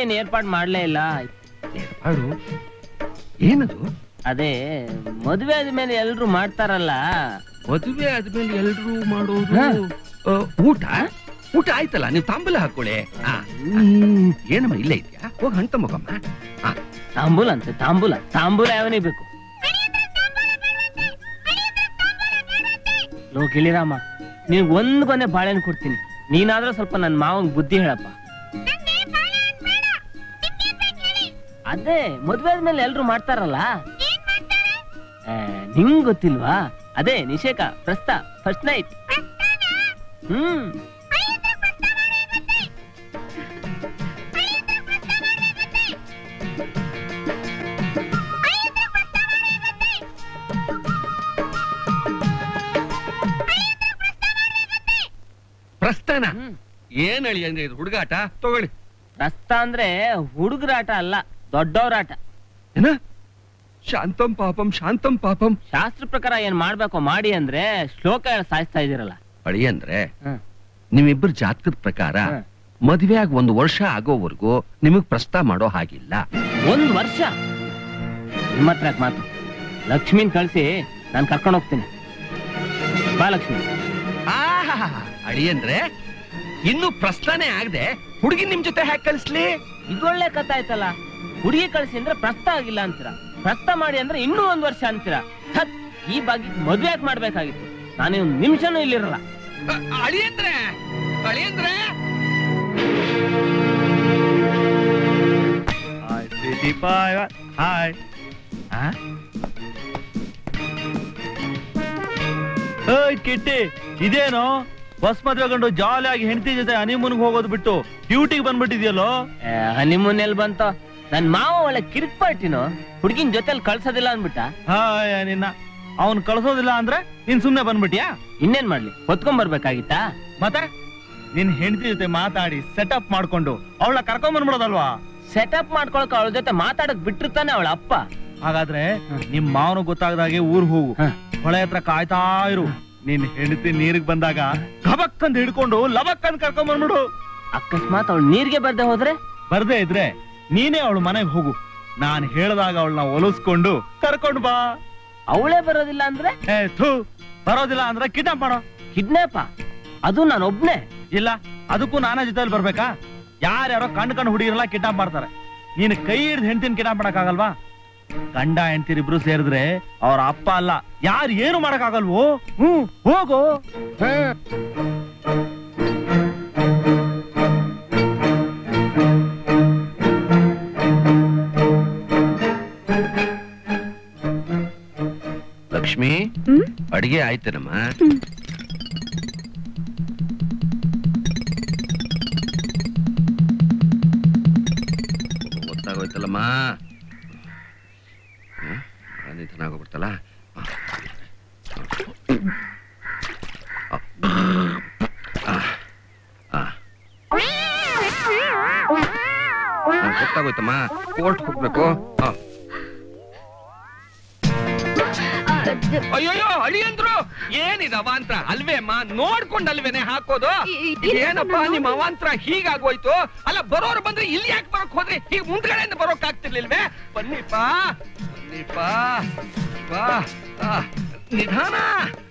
ಏನ್ ಏರ್ಪಾಡು ಮಾಡ್ಲೇ ಇಲ್ಲ. ಏರ್ಪಾಡು ಏನದು? ಅದೇ ಮದುವೆ ಆದ್ಮೇಲೆ ಎಲ್ರು ಮಾಡ್ತಾರಲ್ಲ. ಮದುವೆ ಆದ್ಮೇಲೆ ಎಲ್ರು ಮಾಡೋದು ಊಟ? ಊಟ ಆಯ್ತಲ್ಲ ನೀವು ತಾಂಬೂಲ ಹಾಕೊಳ್ಳಿ. ಏನಮ್ಮ ಇಲ್ಲೇ ಇದೆಯಾ? ಹೋಗಿ ಹಣ್ಣು ತಮ್ಮಗಮ್ಮ ತಾಂಬೂಲ ಅಂತ ತಾಂಬೂಲ. ತಾಂಬೂಲ ಯಾವನೇ ಬೇಕು? ಲೋ ಗಿಳಿರಾಮ ನೀವು ಒಂದ್ ಕೊನೆ ಬಾಳೆಹಣ್ಣು ಕೊಡ್ತೀನಿ. ನೀನಾದ್ರೂ ಸ್ವಲ್ಪ ನನ್ ಮಾವನ್ ಬುದ್ಧಿ ಹೇಳಪ್ಪ. ಅದೇ ಮದ್ವೆ ಆದ್ಮೇಲೆ ಎಲ್ರು ಮಾಡ್ತಾರಲ್ಲ? ನಿಂಗ್ ಗೊತ್ತಿಲ್ವಾ? ಅದೇ ನಿಷೇಕ ಪ್ರಸ್ತ ಫಸ್ಟ್ ನೈಟ್ ಹ್ಮ್. ಪ್ರಸ್ತಾನ. ಏನ್ ಹೇಳಿ ಅಂದ್ರೆ ಇದು ಹುಡುಗಾಟ? ತಗೊಳ್ಳಿ. ಪ್ರಸ್ತ ಅಂದ್ರೆ ಹುಡುಗರಾಟ ಅಲ್ಲ. ದೊಡ್ಡವರಾಟ. ಏನ? ಶಾಂತಂ ಪಾಪಂ ಶಾಂತಂ ಪಾಪಂ. ಶಾಸ್ತ್ರ ಪ್ರಕಾರ ಏನ್ ಮಾಡ್ಬೇಕು ಮಾಡಿ ಅಂದ್ರೆ ಶ್ಲೋಕ ಸಾಯಿಸ್ತಾ ಇದೀರಲ್ಲ ಅಳಿ ಅಂದ್ರೆ. ನಿಮ್ಮಿಬ್ಬರ ಜಾತಕದ ಪ್ರಕಾರ. ಮದುವೆ ಆಗಿ ಒಂದು ವರ್ಷ ಆಗೋವರೆಗೂ ನಿಮಗ್ ಪ್ರಸ್ತಾವ ಮಾಡೋ ಹಾಗಿಲ್ಲ. ಒಂದ್ ವರ್ಷ? ನಿಮ್ಮ ಹತ್ರ ಮಾತು? ಲಕ್ಷ್ಮಿನ್ ಕಳಿಸಿ ನಾನು ಕರ್ಕೊಂಡು ಹೋಗ್ತೀನಿ. ಬಾ ಲಕ್ಷ್ಮಿ. ಅಳಿ ಅಂದ್ರೆ ಇನ್ನು ಪ್ರಸ್ತಾನೆ ಆಗದೆ ಹುಡುಗಿ ನಿಮ್ ಜೊತೆ ಹ್ಯಾಕ್ ಕಳಿಸ್ಲಿ? ಇದೊಳ್ಳೆ ಕಥೆ ಆಯ್ತಲ್ಲ. ಹುಡುಗಿ ಕಳಿಸಿ ಅಂದ್ರೆ ಪ್ರಸ್ತ ಆಗಿಲ್ಲ ಅಂತೀರ. ಪ್ರಸ್ತ ಮಾಡಿ ಅಂದ್ರೆ ಇನ್ನೂ ಒಂದ್ ವರ್ಷ ಅಂತೀರ. ಈ ಬಗ್ಗೆ ಮದುವೆ ಯಾಕೆ ಮಾಡ್ಬೇಕಾಗಿತ್ತು? ನಾನೇ ಒಂದ್ ನಿಮಿಷನೂ ಇಲ್ಲಿರಲ್ಲ. ಅಳಿಯಂದ್ರೆ ಅಳಿಯಂದ್ರೆ. ಹಾಯ್ ಓಯ್ ಕಿಟ್ಟಿ ಇದೇನು? ಬಸ್ ಮದ್ವೆ ಗಂಡು ಜಾಲಿಯಾಗಿ ಹೆಂಡತಿ ಜೊತೆ ಹನಿಮೂನ್ಗೆ ಹೋಗೋದು ಬಿಟ್ಟು ಡ್ಯೂಟಿಗೆ ಬಂದ್ಬಿಟ್ಟಿದ್ಯಲ್ಲೋ? ಹನಿಮೂನ್ ಎಲ್ಲಿ ಬಂತ? ನನ್ ಮಾವ ಅವಳ ಕಿರಿಕ್ ಪಾರ್ಟಿನೋ ಹುಡ್ಗಿನ್ ಜೊತೆಲಿ ಕಳ್ಸೋದಿಲ್ಲ ಅಂದ್ಬಿಟ್ಟ? ಹಾಯ್ ನಿನ್ನ. ಅವ್ನ್ ಕಳ್ಸೋದಿಲ್ಲ ಅಂದ್ರೆ ನೀನ್ ಸುಮ್ನೆ ಬಂದ್ಬಿಟ್ಯಾ ಇನ್ನೇನ್ ಮಾಡ್ಲಿ? ಹೊತ್ಕೊಂಡ್ ಬರ್ಬೇಕಾಗಿತ್ತಾ? ಮತ್ತೆ? ನಿನ್ ಹೆಂಡತಿ ಜೊತೆ ಮಾತಾಡಿ ಸೆಟಪ್ ಮಾಡ್ಕೊಂಡು ಅವಳ ಕರ್ಕೊಂಡ್ ಬಂದ್ಬಿಡೋದಲ್ವಾ? ಸೆಟಪ್ ಮಾಡ್ಕೊಳಕ್ ಅವಳ ಜೊತೆ ಮಾತಾಡಕ್ ಬಿಟ್ಟಿರ್ತಾನೆ ಅವಳ ಅಪ್ಪ. ಹಾಗಾದ್ರೆ ನಿಮ್ ಮಾವನು ಗೊತ್ತಾಗದಾಗೆ ಊರ್ ಹೋಗು. ಹೊಳೆ ಹತ್ರ ಕಾಯ್ತಾ ಇರು. ನಿನ್ ಹೆಂಡತಿ ನೀರಿಗೆ ಬಂದಾಗ ಕಬಕ್ ಅಂತ ಹಿಡ್ಕೊಂಡು ಲಬಕ್ ಅಂತ ಕರ್ಕೊಂಡ್ ಬಂದ್ಬಿಡು. ಅಕಸ್ಮಾತ್ ಅವಳು ನೀರ್ಗೆ ಬರ್ದೆ ಹೋದ್ರೆ? ಬರ್ದೇ ಇದ್ರೆ ನೀನೇ ಅವಳು ಮನೆಗೆ ಹೋಗು. ನಾನ್ ಹೇಳಿದಾಗ ಅವಳನ್ನ ಒಲಿಸ್ಕೊಂಡು ಕರ್ಕೊಂಡು ಬಾ. ಅವಳೇ ಬರೋದಿಲ್ಲ ಅಂದ್ರೆ? ಥೂ ಬರೋದಿಲ್ಲ ಅಂದ್ರೆ ಕಿಡ್ನಾಪ್ ಮಾಡೋ. ಕಿಡ್ನಾಪ ಅದು ನಾನು ಒಬ್ನೇ? ಇಲ್ಲ ಅದಕ್ಕೂ ನಾನೇ ಜೊತೆಲಿ ಬರ್ಬೇಕಾ? ಯಾರ್ಯಾರೋ ಕಣ್ ಕಣ್ ಹುಡುಗಿರಲ್ಲ ಕಿಡ್ನಾಪ್ ಮಾಡ್ತಾರೆ. ನೀನು ಕೈ ಹಿಡ್ದು ಹೆಂಡತಿನ ಕಿಡ್ನಾಪ್ ಮಾಡಕ್ಕಾಗಲ್ವಾ? ಗಂಡ ಹೆಂಡತಿರಿಬ್ರು ಸೇರಿದ್ರೆ ಅವ್ರ ಅಪ್ಪ ಅಲ್ಲ ಯಾರು ಏನು ಮಾಡಕ್ಕಾಗಲ್ವೋ? ಹ್ಮ್ ಹೋಗು. ಲಕ್ಷ್ಮಿ? ಅಡಿಗೆ ಆಯ್ತೇನಮ್ಮ? ಗೊತ್ತಾಗೋಯ್ತಲ್ಲಮ್ಮ? ನಿಧಾನ ಆಗೋಗ್ಬಿಡ್ತಲ್ಲ? ಗೊತ್ತಾಗೋಯ್ತಮ್ಮ? ಕೋರ್ಟ್ ಹೋಗ್ಬೇಕು. ಅಯ್ಯೋಯ್ಯೋ ಅಳಿಯಂದ್ರು. ಏನಿದ ಅವಾಂತರ? ಅಲ್ವೇಮ್ಮ ನೋಡ್ಕೊಂಡ್ ಅಲ್ವೇನೆ ಹಾಕೋದು? ಏನಪ್ಪ ನಿಮ್ಮ ಅವಾಂತರ? ಹೀಗಾಗೋಯ್ತು? ಅಲ್ಲ ಬರೋರು ಬಂದ್ರೆ ಇಲ್ಲಿ ಯಾಕೆ ಬರೋಕ್ ಹೋದ್ರಿ? ಈಗ ಮುಂದ್ಗಡೆಯಿಂದ ಬರೋಕ್ ಆಗ್ತಿರ್ಲಿಲ್ವೇ? ಬನ್ನಿಪ್ಪ ಬನ್ನಿಪ್ಪ ಬಾ ನಿಧಾನ.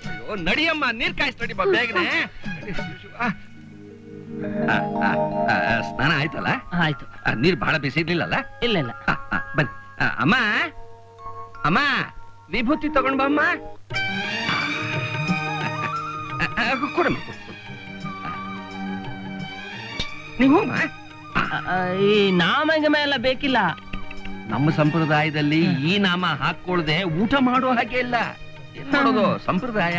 ಅಯ್ಯೋ ನಡಿಯಮ್ಮ ನೀರ್ ಕಾಯಿಸ್ ಬಾ ಬೇಗನೆ ಸ್ನಾನ ಆಯ್ತಲ್ಲ? ಆಯ್ತು. ನೀರ್ ಬಹಳ ಬಿಸಿ ಇರ್ಲಿಲ್ಲಲ್ಲ? ಇಲ್ಲ ಇಲ್ಲ. ಬನ್ನಿ. ಅಮ್ಮ. ಅಮ್ಮ. ವಿಭೂತಿ ತಗೊಂಡ್ ಬಾ ಅಮ್ಮ. ಆ, ಆ, ಕೊಡಮ್ಮ. ನೀವ್ ಈ ನಾಮ ಎಲ್ಲ ಬೇಕಿಲ್ಲ? ನಮ್ಮ ಸಂಪ್ರದಾಯದಲ್ಲಿ ಈ ನಾಮ ಹಾಕೊಳ್ಳದೆ ಊಟ ಮಾಡೋ ಹಾಗೆ ಇಲ್ಲ. ಏನ್ ಮಾಡೋದು ಸಂಪ್ರದಾಯ?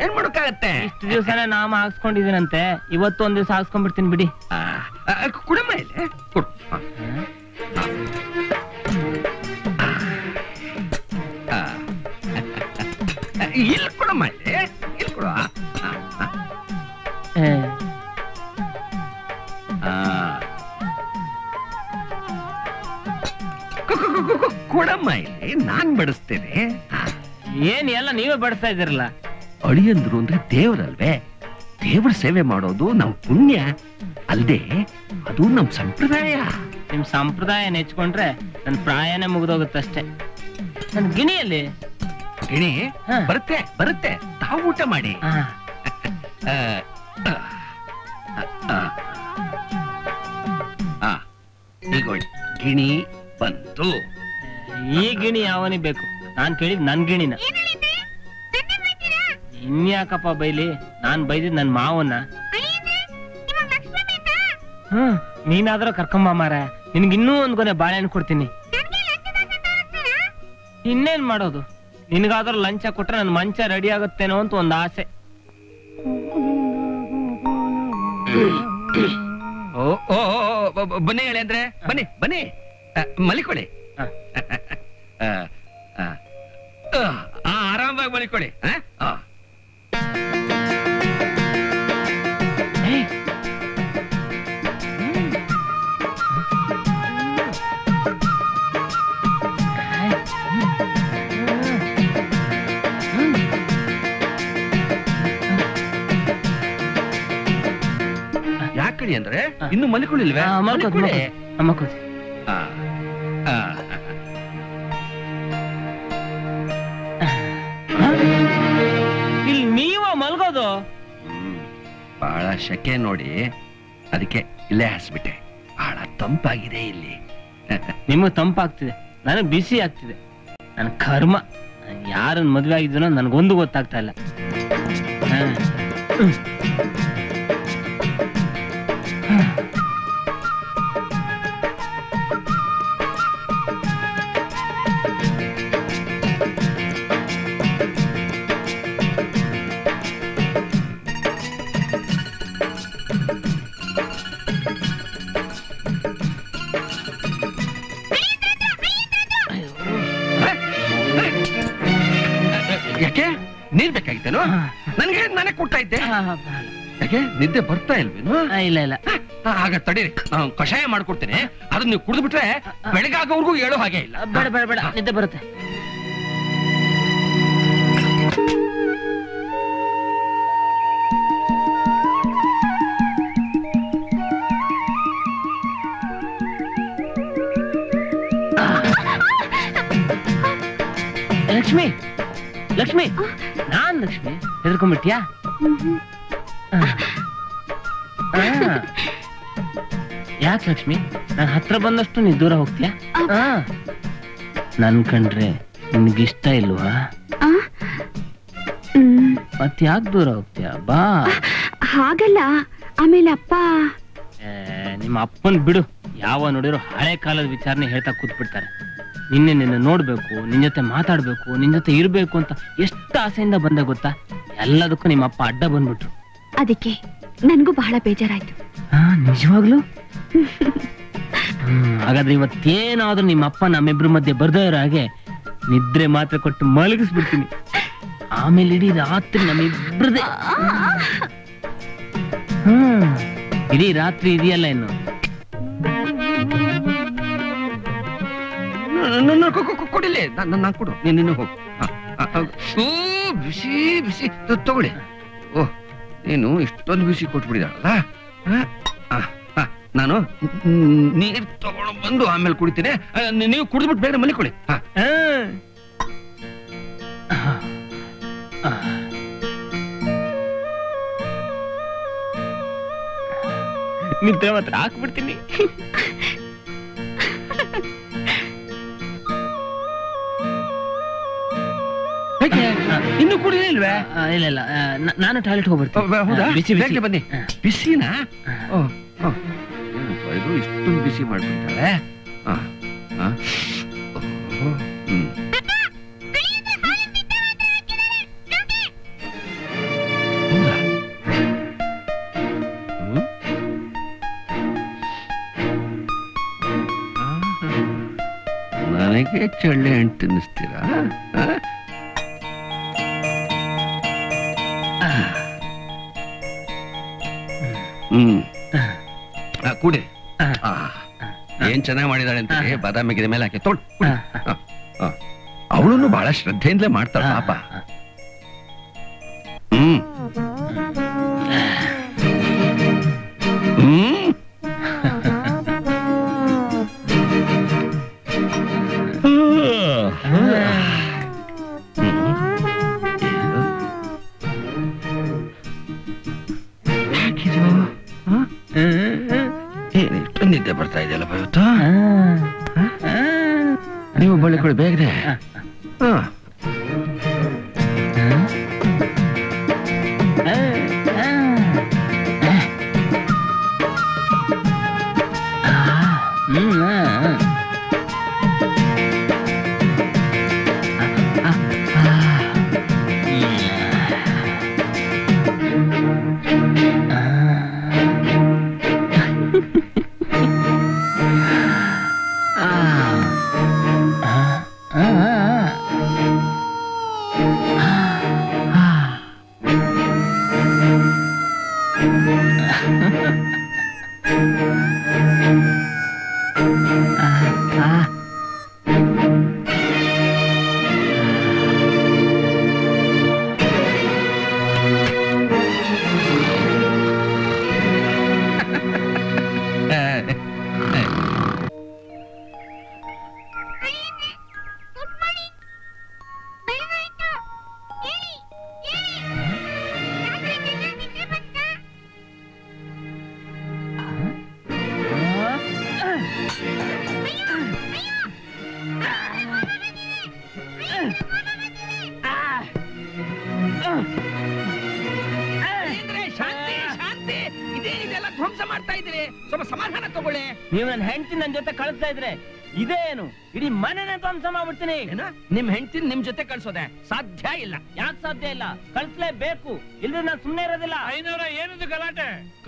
ಏನ್ ಮಾಡೋಕ್ಕಾಗತ್ತೆ? ಇಷ್ಟು ದಿವಸನೇ ನಾಮ ಹಾಕ್ಸ್ಕೊಂಡಿದ್ದೀನಂತೆ. ಇವತ್ತು ಒಂದ್ ದಿವಸ ಹಾಕ್ಸ್ಕೊಂಡ್ಬಿಡ್ತೀನಿ ಬಿಡಿ. ಕೊಡಮ್ಮ ಇಲ್ಲಿ. ಕೊಡು. ಇಲ್ಲಿ ಕೊಡಮ್ಮ ಇಲ್ಲಿ ಕೊಡ. ಕೊಡಮ್ಮ ಇಲ್ಲಿ ನಾನ್ ಬಡಿಸ್ತೇನೆ. ಏನ್ ಎಲ್ಲ ನೀವೇ ಬಡಿಸ್ತಾ ಇದ್ದೀರಲ್ಲ? ಅಳಿಯಂದ್ರು ಅಂದ್ರೆ ದೇವರಲ್ವೇ? ದೇವ್ರ ಸೇವೆ ಮಾಡೋದು ನಮ್ ಪುಣ್ಯ. ಅಲ್ದೆ ಅದು ನಮ್ ಸಂಪ್ರದಾಯ. ನಿಮ್ ಸಂಪ್ರದಾಯ ನೆಚ್ಕೊಂಡ್ರೆ ನನ್ ಪ್ರಾಯನೇ ಮುಗ್ದೋಗುತ್ತಷ್ಟೇ. ನನ್ ಗಿಣಿಯಲ್ಲಿ ಹಾ. ಬರುತ್ತೆ ಬರುತ್ತೆ. ತಾವು ಊಟ ಮಾಡಿ. ಗಿಣಿ ಬಂತು. ಈ ಗಿಣಿ ಯಾವನಿಗೆ ಬೇಕು? ನಾನ್ ಕೇಳಿದ್ ನನ್ ಗಿಣಿನ. ಇನ್ಯಾಕಪ್ಪ ಬೈಲಿ? ನಾನ್ ಬೈದಿದ್ ನನ್ ಮಾವನ್ನ. ಹ್ಮ್ ನೀನಾದ್ರೂ ಕರ್ಕೊಂಬ ಮಾರ ನಿನ್ಗಿನ್ನೂ ಒಂದ್ ಕೊನೆ ಬಾಳೆಹಣ್ಣು ಕೊಡ್ತೀನಿ. ಇನ್ನೇನ್ ಮಾಡೋದು? ನಿನ್ಗಾದ್ರೂ ಲಂಚ ಕೊಟ್ರೆ ನನ್ನ ಮಂಚ ರೆಡಿ ಆಗುತ್ತೇನೋ ಅಂತ ಒಂದು ಆಸೆ ಓ ಓ ಬನ್ನಿ ಹೇಳಿ ಅಂದ್ರೆ ಬನ್ನಿ ಬನ್ನಿ ಮಲಿಕೊಳ್ಳಿ ಹ. ಆರಾಮವಾಗಿ ಮಲಿಕೊಳ್ಳಿ ಆ? ಯಾಕಡಿ ಅಂದ್ರೆ ಇನ್ನು ಮಲ್ಕೊಳ್ಳಿಲ್ವೇ? ಮಲ್ಕೊಳ್ಳಿ. ಮಲಿಕೊಳ್ಳಿ. ಇಲ್ಲಿ ನೀವ ಮಲ್ಗೋದು? ಬಹಳ ಶಕೆ ನೋಡಿ. ಅದಕ್ಕೆ ಇಲ್ಲೇ ಹಾಸ್ಬಿಟ್ಟೆ. ಬಹಳ ತಂಪಾಗಿದೆ ಇಲ್ಲಿ. ನಿಮ್ಮ ತಂಪಾಗ್ತಿದೆ. ನನಗ್ ಬಿಸಿ ಆಗ್ತಿದೆ. ನನ್ ಕರ್ಮ. ಯಾರನ್ ಮದ್ವೆ ಆಗಿದ್ದೀನೋ ನನ್ಗೊಂದು ಗೊತ್ತಾಗ್ತಾ ಇಲ್ಲ. ಯಾಕೆ? ನಿದ್ದೆ ಬರ್ತಾ ಇಲ್ವೇನು? ಇಲ್ಲ ಇಲ್ಲ. ಆಗ ಹಾಗ ತಡೀರಿ. ನಾನು ಕಷಾಯ ಮಾಡ್ಕೊಡ್ತೇನೆ. ಅದನ್ನ ನೀವು ಕುಡಿದು ಬಿಟ್ರೆ ಬೆಳಗಾಗೋವರೆಗೂ ಹೇಳೋ ಹಾಗೆ ಇಲ್ಲ. ಬೇಡ ಬೇಡ ಬೇಡ. ನಿದ್ದೆ ಬರುತ್ತೆ. ಲಕ್ಷ್ಮಿ ಲಕ್ಷ್ಮಿ. ನಾನ್ ಲಕ್ಷ್ಮಿ ಹೆದರ್ಕೊಂಡ್ಬಿಟ್ಯಾ ಯಾಕೆ ಲಕ್ಷ್ಮಿ? ನಾನ್ ಹತ್ರ ಬಂದಷ್ಟು ನೀ ದೂರ ಹೋಗ್ತೀಯಾ. ನನ್ ಕಂಡ್ರೆ ನಿನ್ಗಿಷ್ಟ ಇಲ್ವಾ? ಮತ್ ಯಾಕೆ ದೂರ ಹೋಗ್ತೀಯ? ಬಾ. ಹಾಗಲ್ಲ. ಆಮೇಲೆ ಅಪ್ಪ. ನಿಮ್ಮ ಅಪ್ಪನ್ ಬಿಡು. ಯಾವ ನೋಡಿರೋ ಹಳೆ ಕಾಲದ ವಿಚಾರನೆ ಹೇಳ್ತಾ ಕೂತ್ಬಿಡ್ತಾರೆ. ನಿನ್ನೆ ನಿನ್ನ ನೋಡ್ಬೇಕು ನಿನ್ ಜೊತೆ ಮಾತಾಡ್ಬೇಕು ನಿನ್ ಜೊತೆ ಇರ್ಬೇಕು ಅಂತ ಎಷ್ಟು ಆಸೆಯಿಂದ ಬಂದ ಗೊತ್ತಾ? ಎಲ್ಲದಕ್ಕೂ ನಿಮ್ಮ ಅಪ್ಪ ಅಡ್ಡ ಬಂದ್ಬಿಟ್ರು. ಅದಕ್ಕೆ ನನ್ಗೂ ಬಹಳ ಬೇಜಾರಾಯ್ತು. ನಿಜವಾಗ್ಲು? ಹಾಗಾದ್ರೆ ಇವತ್ತೇನಾದ್ರೂ ನಿಮ್ಮ ಅಪ್ಪ ನಮ್ಮಿಬ್ರ ಮಧ್ಯೆ ಬರ್ದೇ ಇರೋ ಹಾಗೆ ನಿದ್ರೆ ಮಾತ್ರ ಕೊಟ್ಟು ಮಲಗಿಸ್ಬಿಡ್ತೀನಿ. ಆಮೇಲೆ ಇಡೀ ರಾತ್ರಿ ನಮ್ಮಿಬ್ರದೇ. ಹ್ಮ್ ಇಡೀ ರಾತ್ರಿ ಇದೆಯಲ್ಲ ಇನ್ನು. ಕೊಡಿಲೆ ನಾನು ಕೊಡು. ನೀನು ಹೋಗು. ಓ, ಬಿಸಿ ಬಿಸಿ. ತಗೊಳ್ಳಿ. ಓ, ನೀನು ಇಷ್ಟೊಂದು ಬಿಸಿ ಕೊಟ್ಬಿಡಿದಾಳಲ್ಲ. ನಾನು ನೀರು ತಗೊಂಡು ಬಂದು ಆಮೇಲೆ ಕುಡಿತೀನಿ. ನೀವು ಕುಡಿದ್ಬಿಟ್ಟು ಬೇರೆ ಮಲಿಕೊಳ್ಳಿ. ಹ. ನಿದ್ರೆ ಮಾತ್ರ ಹಾಕ್ಬಿಡ್ತೀನಿ. ಯಾಕೆ? ಇನ್ನು ಕುಡಿಲಿಲ್ವೇ ಆ, ಇಲ್ಲ ಇಲ್ಲ ಆ, ನ- ನಾನು ಟಾಯ್ಲೆಟ್ ಹೋಗ್ಬಿಡ್ತೀನಿ ಹೌದಾ ಆ, ಬಿಸಿ ಬಿಸಿ ಬೇಗನೆ ಬನ್ನಿ ಹ. ಬಿಸಿನಾ ಹ. ಓ ಓ. ಏನಪ್ಪ ಇದು ಇಷ್ಟೊಂದು ಬಿಸಿ ಮಾಡ್ಬಿಡ್ತಾಳೆ ಹ, ಹ. ಓಹೋ, ಹ್ಮ್. ಹೌದಾ? ಹ್ಮ್? ಆಹಾ. ನನಗೆ ಚಳ್ಳೆ ಹಣ್ಣು ತಿನ್ನಿಸ್ತೀರಾ ಹ್ಮ್. ಕುಡಿ. ಏನ್ ಚೆನ್ನಾಗಿ ಮಾಡಿದಾಳೆ ಅಂತ ಬಾದಾಮಿ ಗಿಡ ಮೇಲೆ ಹಾಕಿ ತೊಳ್ ಅವಳನ್ನು ಬಹಳ ಶ್ರದ್ಧೆಯಿಂದಲೇ ಮಾಡ್ತಾಳ ಪಾಪ.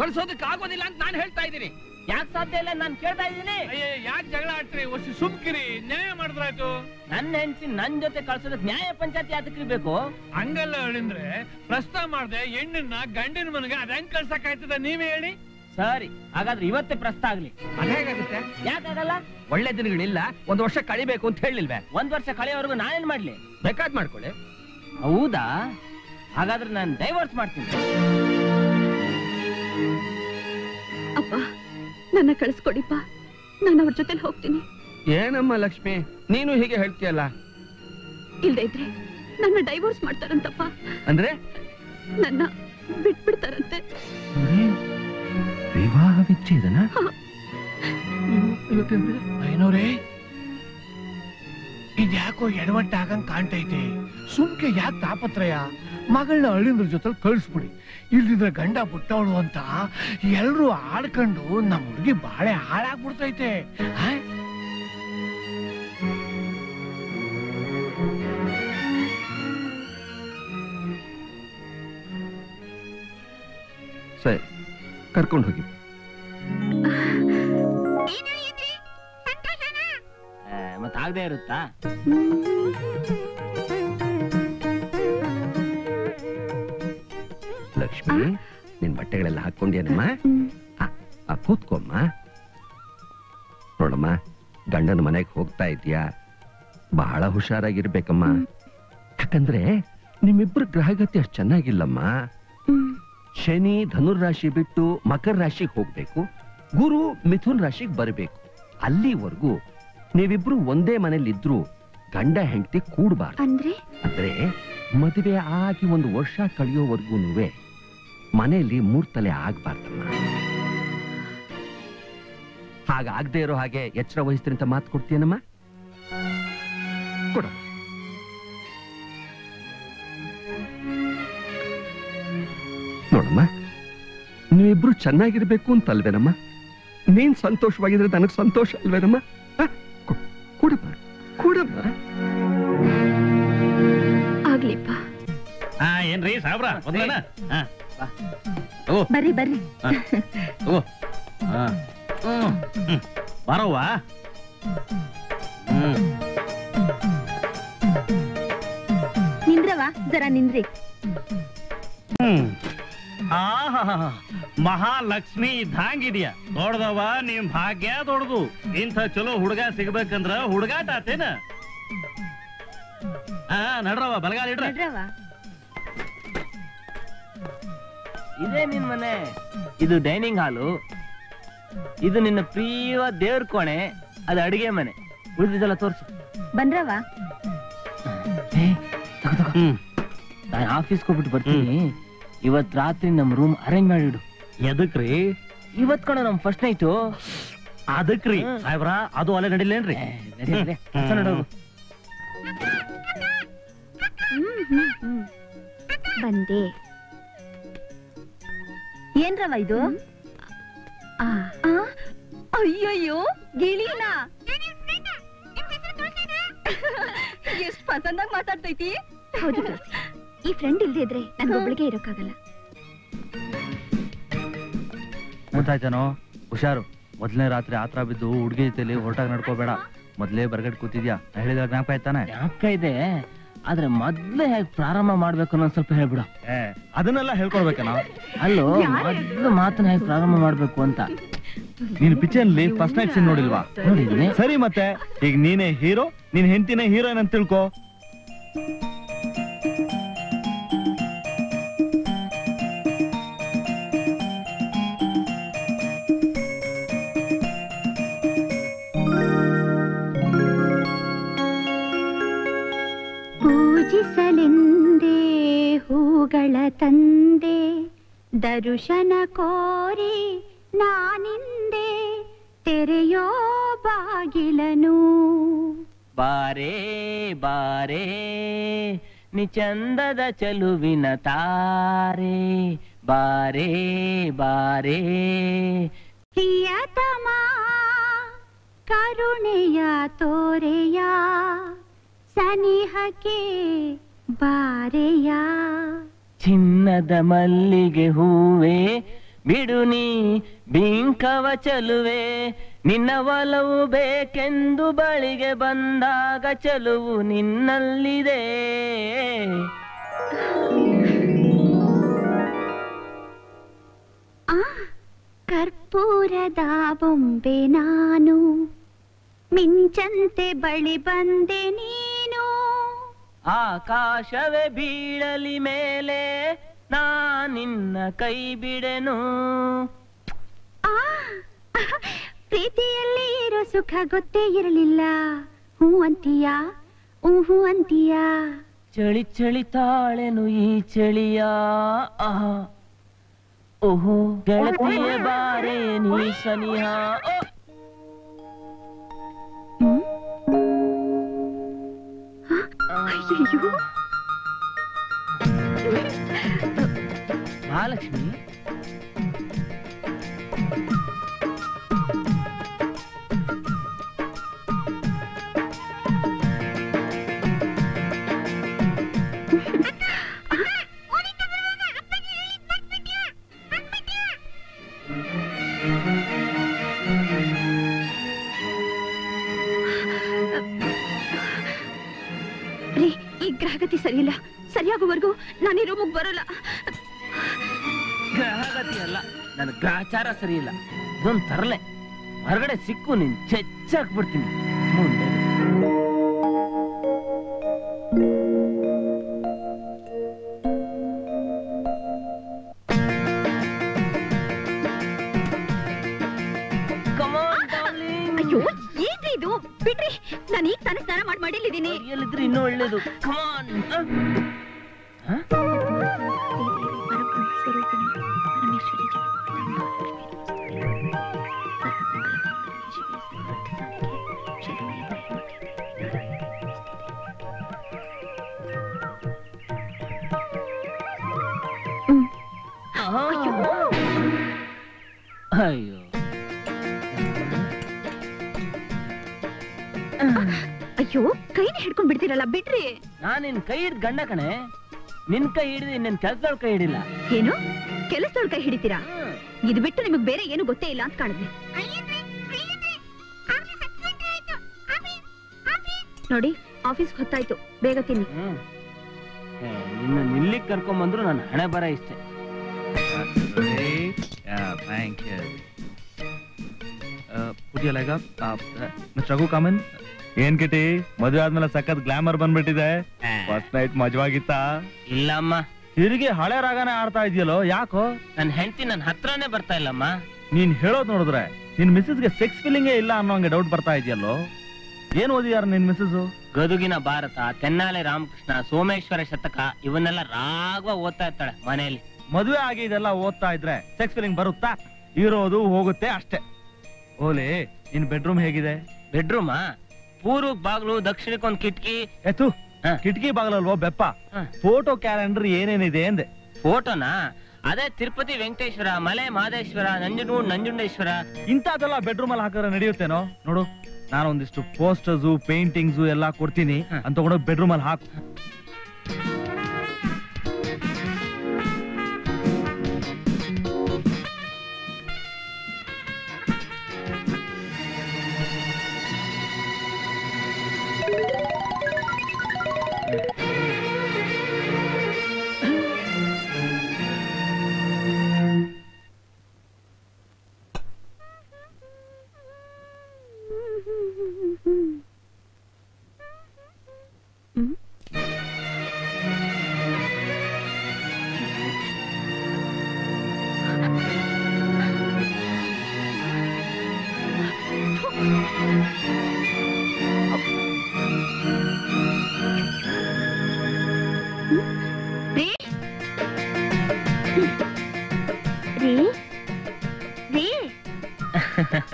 ಕಳ್ಸೋದಕ್ಕೆ ಆಗೋದಿಲ್ಲ ಅಂತ ನಾನು ಹೇಳ್ತಾ ಇದ್ದೀನಿ. ಯಾಕೆ ಸಾಧ್ಯ ಇಲ್ಲ ನಾನು ಕೇಳ್ತಾ ಇದ್ದೀನಿ. ಯಾಕೆ ಜಗಳ ಆಡ್ತೀರಿ? ಒಸಿ ಸುಮ್ಕಿರಿ. ನ್ಯಾಯ ಮಾಡಿದ್ರಾಯ್ತು. ನನ್ನ ಹೆಂಡತಿ ನನ್ ಜೊತೆ ಕಳ್ಸೋದಕ್ಕೆ ನ್ಯಾಯ ಪಂಚಾಯತಿ ಯಾತಕ್ರಿ ಬೇಕು ಹಂಗಲ್ಲ ಹೇಳಿದ್ರೆ ಪ್ರಸ್ತಾವ ಮಾಡ್ದೆ ಹೆಣ್ಣನ್ನ ಗಂಡಿನ ಮನೆಗೆ ಅದ ಹೆಂಗ್ ಕಳ್ಸಕ್ ಆಯ್ತದ ನೀವೇ ಹೇಳಿ. ಸರಿ ಹಾಗಾದ್ರೆ ಇವತ್ತೇ ಪ್ರಶ್ನೆ ಆಗ್ಲಿ. ಅದೇಗಾಗುತ್ತೆ ಯಾಕಾಗಲ್ಲ ಒಳ್ಳೆ ದಿನಗಳಿಲ್ಲ ಒಂದ್ ವರ್ಷ ಕಳಿಬೇಕು ಅಂತ ಹೇಳಿಲ್ವೇ? ಒಂದ್ ವರ್ಷ ಕಳೆಯೋವರೆಗೂ ನಾನೇನ್ ಮಾಡ್ಲಿ? ಬೇಕಾದ್ ಮಾಡ್ಕೊಳ್ಳಿ. ಹೌದಾ? ಹಾಗಾದ್ರೆ ನಾನು ಡೈವರ್ಸ್ ಮಾಡ್ತೀನಿ. ಅಪ್ಪ ನನ್ನ ಕಳಿಸ್ಕೊಡಿಪ್ಪ. ನಾನು ಅವ್ರ ಜೊತೆಲಿ ಹೋಗ್ತೀನಿ. ಏನಮ್ಮ ಲಕ್ಷ್ಮಿ? ನೀನು ಹೀಗೆ ಹೇಳ್ತೀಯಲ್ಲ? ಇಲ್ದೇ ಇದ್ರೆ ನನ್ನ ಡೈವೋರ್ಸ್ ಮಾಡ್ತಾರಂತಪ್ಪ. ಅಂದ್ರೆ? ನನ್ನ ಬಿಟ್ಬಿಡ್ತಾರಂತೆ. ವಿವಾಹ ವಿಚ್ಛೇದನ? ಐನೋರೇ ಇದ್ಯಾಕೋ ಎಡವಟ್ಟಾಗಂಗ್ ಕಾಣ್ತೈತೆ. ಸುಮ್ಕೆ ಯಾಕೆ ತಾಪತ್ರಯ? ಮಗಳನ್ನ ಅಳಿಂದ್ರ ಜೊತೆ ಕಳಿಸ್ಬಿಡಿ. ಇಲ್ದಿದ್ರೆ ಗಂಡ ಬಿಟ್ಟವಳು ಅಂತ ಎಲ್ರು ಆಡ್ಕೊಂಡು ನಮ್ಮ ಹುಡುಗಿ ಬಾಳೆ ಹಾಳಾಗ್ಬಿಡ್ತೈತೆ? ಸರಿ ಕರ್ಕೊಂಡು ಹೋಗಿ. ಮತ್ತಾಗದೇ ಆಗದೆ ಇರುತ್ತಾ? ಲಕ್ಷ್ಮಿ ನಿನ್ ಬಟ್ಟೆಗಳೆಲ್ಲ ಆ, ಕೂತ್ಕೊಮ್ಮ. ನೋಡಮ್ಮ ಗಂಡನ ಮನೆಗೆ ಹೋಗ್ತಾ ಇದೀಯಾ ಬಹಳ ಹುಷಾರಾಗಿರ್ಬೇಕಮ್ಮ. ಯಾಕಂದ್ರೆ ನಿಮ್ಮಿಬ್ರು ಗ್ರಹಗತಿ ಅಷ್ಟು ಚೆನ್ನಾಗಿಲ್ಲಮ್ಮ. ಶನಿ ಧನುರ್ ರಾಶಿ ಬಿಟ್ಟು ಮಕರ ರಾಶಿಗೆ ಹೋಗ್ಬೇಕು ಗುರು ಮಿಥುನ್ ರಾಶಿಗೆ ಬರಬೇಕು. ಅಲ್ಲಿವರೆಗೂ ನೀವಿಬ್ರು ಒಂದೇ ಮನೇಲಿ ಇದ್ರು ಗಂಡ ಹೆಂಡತಿ ಕೂಡಬಾರ್ದು. ಅಂದ್ರೆ? ಅಂದ್ರೆ ಮದುವೆ ಆಗಿ ಒಂದು ವರ್ಷ ಕಳೆಯೋವರೆಗೂ ಮನೆಯಲ್ಲಿ ಮೂರ್ತಲೆ ಆಗ್ಬಾರ್ದಮ್ಮ. ಹಾಗಾಗದೆ ಇರೋ ಹಾಗೆ ಎಚ್ಚರ ವಹಿಸ್ತೀನಿ ಅಂತ ಮಾತು ಕೊಡ್ತೀನಮ್ಮ ಕೊಡ ನೋಡಮ್ಮ ನೀವಿಬ್ರು ಚೆನ್ನಾಗಿರ್ಬೇಕು ಅಂತ ಅಲ್ವೇನಮ್ಮ ನೀನ್ ಸಂತೋಷವಾಗಿದ್ರೆ ನನಗ್ ಸಂತೋಷ ಅಲ್ವೇನಮ್ಮ? ಹ? ಕೊ- ಕೊಡಮ್ಮ ಕೊಡಮ್ಮ. ಆಗ್ಲಿಪ್ಪ. ಹಾ ಏನ್ರಿ ಸಾಬ್ರ ಒಂದೇನ ಬರ್ರಿ ಬರ್ರಿ. ಬರೋವಾ ಹ್ಮ್. ನಿಂದ್ರವ ಜರ ನಿಂದ್ರಿ. ಮಹಾಲಕ್ಷ್ಮಿ ಇದ್ದಂಗಿದ್ಯಾ ದೊಡ್ಡದವ ನಿಮ್ ಭಾಗ್ಯ ದೊಡ್ದು. ಇಂಥ ಚಲೋ ಹುಡುಗ ಸಿಗ್ಬೇಕಂದ್ರ ಹುಡುಗಾಟ ಆತೇನ? ಹಾ ನಡ್ರವ ಬಲಗಾಲ ಇಡ್ರ. ಇದೇ ನಿನ್ ಮನೆ. ಇದು ಡೈನಿಂಗ್ ಹಾಲು. ಇದು ನಿನ್ನ ಪ್ರಿಯ ದೇವ್ರ ಕೋಣೆ. ಅದು ಅಡಿಗೆ ಮನೆ. ಉಳಿದಿದ್ದೆಲ್ಲ ತೋರ್ಸು. ಬಂದ್ರವ? ಹ್ಮ್. ನಾನು ಆಫೀಸ್ಗೆ ಹೋಗ್ಬಿಟ್ಟು ಬರ್ತೀನಿ. ಇವತ್ ರಾತ್ರಿ ನಮ್ ರೂಮ್ ಅರೇಂಜ್ ಮಾಡಿಡು ಎದಕ್ರಿ ಇವತ್ ಕಣ ನಮ್ ಫಸ್ಟ್ ನೈಟು. ಅದಕ್ರಿ ಸಾಹೇಬ್ರ ಅದು ಅಲ್ಲೇ ನಡಿಲೇನ್ರಿ? ನೋಡೋದು ಹ್ಮ್. ರವ ಇದು ಅಯ್ಯಯ್ಯೋ ಗಿಳಿನ ಎಷ್ಟ್ ಪಸಂದಾಗ ಮಾತಾಡ್ತೈತಿ? ಹೌದು. ಈ ಫ್ರೆಂಡ್ ಇಲ್ದೇ ಇದ್ರೆ ನನ್ಗೊಬ್ಳಿಗೆ ಇರೋಕ್ಕಾಗಲ್ಲ. ಗೊತ್ತಾಯ್ತೇನೋ ಹುಷಾರು. ಮೊದ್ಲನೇ ರಾತ್ರಿ ಆತರ ಬಿದ್ದು ಹುಡುಗಿ ಜೊತೆಲಿ ಹೊರಟಾಗ ನಡ್ಕೋಬೇಡ. ಮೊದ್ಲೇ ಬರ್ಗಟ್ ಕೂತಿದ್ಯಾ? ಹೇಳಿದ್ರೆ ಹೇಳಿದ ಜ್ಞಾಪಕ ಆಯ್ತಾನೆ ಜ್ಞಾಪಕ ಇದೆ. ಆದ್ರೆ ಮೊದ್ಲೇ ಹೇಗ್ ಪ್ರಾರಂಭ ಮಾಡ್ಬೇಕು ಅನ್ನೋ ಸ್ವಲ್ಪ ಹೇಳ್ಬಿಡು. ಏ ಅದನ್ನೆಲ್ಲ ನಾವು ಅಲ್ಲೋ ಮೊದ್ಲು ಮಾತನ್ನ ಹೇಗ್ ಪ್ರಾರಂಭ ಮಾಡ್ಬೇಕು ಅಂತ. ನೀನ್ ಅಲ್ಲಿ ಫಸ್ಟ್ ನೈಟ್ ಸೀನ್ ನೋಡಿಲ್ವಾ? ನೋಡಿದ್ದೀನಿ. ಸರಿ ಮತ್ತೆ ಈಗ ನೀನೇ ಹೀರೋ ನೀನ್ ಹೆಂಡತಿನೇ ಹೀರೋಯಿನ್ ಅಂತ ತಿಳ್ಕೊ. ಪೂಜಿಸಲೆಂದೇ ಹೂಗಳ ತಂದೆ ದರುಶನ ಕೋರಿ ನಾನಿಂದೆ ತೆರೆಯೋ ಬಾಗಿಲನು. ಬಾರೇ ಬಾರೇ ನಿ ಚಂದದ ಚಲುವಿನ ತಾರೆ. ಬಾರೇ ಬಾರೇ. ಪ್ರಿಯತಮ ಕರುಣೆಯ ತೋರೆಯ ಸನಿಹಕ್ಕೆ ಬಾರೆಯ? ಚಿನ್ನದ ಮಲ್ಲಿಗೆ ಹೂವೆ ಬಿಡು ನೀ ಬಿಂಕವ ಚಲುವೆ ನಿನ್ನ ಒಲವು ಬೇಕೆಂದು ಬಳಿಗೆ ಬಂದಾಗ ಚಲುವು ನಿನ್ನಲ್ಲಿದೆ. ಆ ಕರ್ಪೂರದ ಬೊಂಬೆ ನಾನು ಮಿಂಚಂತೆ ಬಳಿ ಬಂದೆ ನೀನು ಆಕಾಶವೇ ಬೀಳಲಿ ಮೇಲೆ ನಾ ನಿನ್ನ ಕೈ ಬಿಡೆನು. ಆ ಪ್ರೀತಿಯಲ್ಲಿ ಇರೋ ಸುಖ ಗೊತ್ತೇ ಇರಲಿಲ್ಲ. ಹೂ ಅಂತೀಯಾ? ಹೂ ಅಂತೀಯಾ? ಚಳಿ ಚಳಿ ತಾಳೆನು ಈ ಚಳಿಯ. ಓಹೋ ಗೆಳತಿಯ ಬಾರೆ ನೀ ಸನಿಹ. ಓ! ಅಯ್ಯಯ್ಯೋ ಗ್ರಹಗತಿ ಸರಿಯಿಲ್ಲ. ಸರಿಯಾಗುವವರೆಗೂ ನಾನು ಈ ರೂಮಿಗೆ ಬರಲ್ಲ. ಗ್ರಹಗತಿ ಅಲ್ಲ, ನನ್ನ ಗ್ರಹಚಾರ ಸರಿಯಿಲ್ಲ. ಇದೊಂದು ತರಲೆ. ಹೊರಗಡೆ ಸಿಕ್ಕು, ನೀನ್ ಚೆಚ್ಚಾಕ್ಬಿಡ್ತೀನಿ ಮುಂದೆ ಹಿಡ್ದು ಗಂಡ ಕಣೆ ನಿನ್ ಕೈ ಹಿಡಿದು ನಿನ್ ಕೆಲ್ಸದವ್ಳ ಕೈ ಹಿಡಿಲ್ಲ ಏನು ಕೆಲಸದೊಳ್ ಕೈ ಹಿಡಿತೀರಾ ಇದು ಬಿಟ್ಟು ನಿಮಗ್ ಬೇರೆ ಏನು ಗೊತ್ತೇ ಇಲ್ಲ ಅಂತ ಕಾಣುತ್ತೆ ನೋಡಿ ಆಫೀಸ್ ಹೊತ್ತಾಯ್ತು ಬೇಗ ತಿನ್ನಿ ಹ್ಮ್ ನಿನ್ನ ನಿಲ್ಲಿಗೆ ಕರ್ಕೊಂಡ್ ಬಂದ್ರು ನನ್ನ ಹಣೆ ಬರ ಇಷ್ಟೇ thank you would you like up? Uh, uh, Mr. Raghu, come in. ಏನ್ ಕಿಟಿ? ಮದುವೆ ಆದ್ಮೇಲೆ ಸಖತ್ ಗ್ಲಾಮರ್ ಬಂದ್ಬಿಟ್ಟಿದೆ. ಫಸ್ಟ್ ನೈಟ್ ಮಜವಾಗಿತ್ತಾ? ಇಲ್ಲಮ್ಮ. ತಿರುಗಿ ಹಳೆ ರಾಗನೇ ಆಡ್ತಾ ಇದೆಯಲ್ಲೋ ಯಾಕೋ? ನನ್ ಹೆಂಡತಿ ನನ್ ಹತ್ರನೇ ಬರ್ತಾ ಇಲ್ಲಮ್ಮ. ನೀನ್ ಹೇಳೋದ್ ನೋಡಿದ್ರೆ ನಿನ್ ಮಿಸ್ಸಸ್ಗೆ ಸೆಕ್ಸ್ ಫೀಲಿಂಗೇ ಇಲ್ಲ ಅನ್ನೋಂಗೆ ಡೌಟ್ ಬರ್ತಾ ಇದೆಯಲ್ಲೋ? ಏನ್ ಓದಿದಾರ ನಿನ್ ಮಿಸಸ್ ಗದುಗಿನ ಭಾರತ ತೆನ್ನಾಲೆ ರಾಮಕೃಷ್ಣ ಸೋಮೇಶ್ವರ ಶತಕ ಇವನ್ನೆಲ್ಲ ರಾಗವ ಓದ್ತಾ ಇರ್ತಾಳೆ ಮನೆಯಲ್ಲಿ. ಮದುವೆ ಆಗಿ ಇದೆಲ್ಲ ಓದ್ತಾ ಇದ್ರೆ ಸೆಕ್ಸ್ ಫೀಲಿಂಗ್ ಬರುತ್ತಾ? ಇರೋದು ಹೋಗುತ್ತೆ ಅಷ್ಟೇ. ಓಲಿ ನಿನ್ ಬೆಡ್ರೂಮ್ ಹೇಗಿದೆ? ಬೆಡ್ರೂಮಾ ಪೂರ್ವಕ್ ಬಾಗ್ಲು ದಕ್ಷಿಣಕ್ಕೆ ಒಂದ್ ಕಿಟಕಿ. ಎತ್ತು. ಕಿಟಕಿ ಬಾಗಲಲ್ವೋ ಬೆಪ್ಪ? ಫೋಟೋ ಕ್ಯಾಲೆಂಡರ್ ಏನೇನಿದೆ ಅಂದೆ. ಫೋಟೋನಾ? ಅದೇ ತಿರುಪತಿ ವೆಂಕಟೇಶ್ವರ ಮಲೆ ಮಹದೇಶ್ವರ ನಂಜನೂ ನಂಜುಂಡೇಶ್ವರ. ಇಂಥದ್ದೆಲ್ಲ ಬೆಡ್ರೂಮ್ ಅಲ್ಲಿ ಹಾಕಿದ್ರೆ ನಡೆಯುತ್ತೇನೋ? ನೋಡು ನಾನು ಒಂದಿಷ್ಟು ಪೋಸ್ಟರ್ಸ್ ಪೇಂಟಿಂಗ್ಸ್ ಎಲ್ಲ ಕೊಡ್ತೀನಿ. ಅಂತ ಕೂಡ ಬೆಡ್ರೂಮ್ ಅಲ್ಲಿ ಹಾಕು.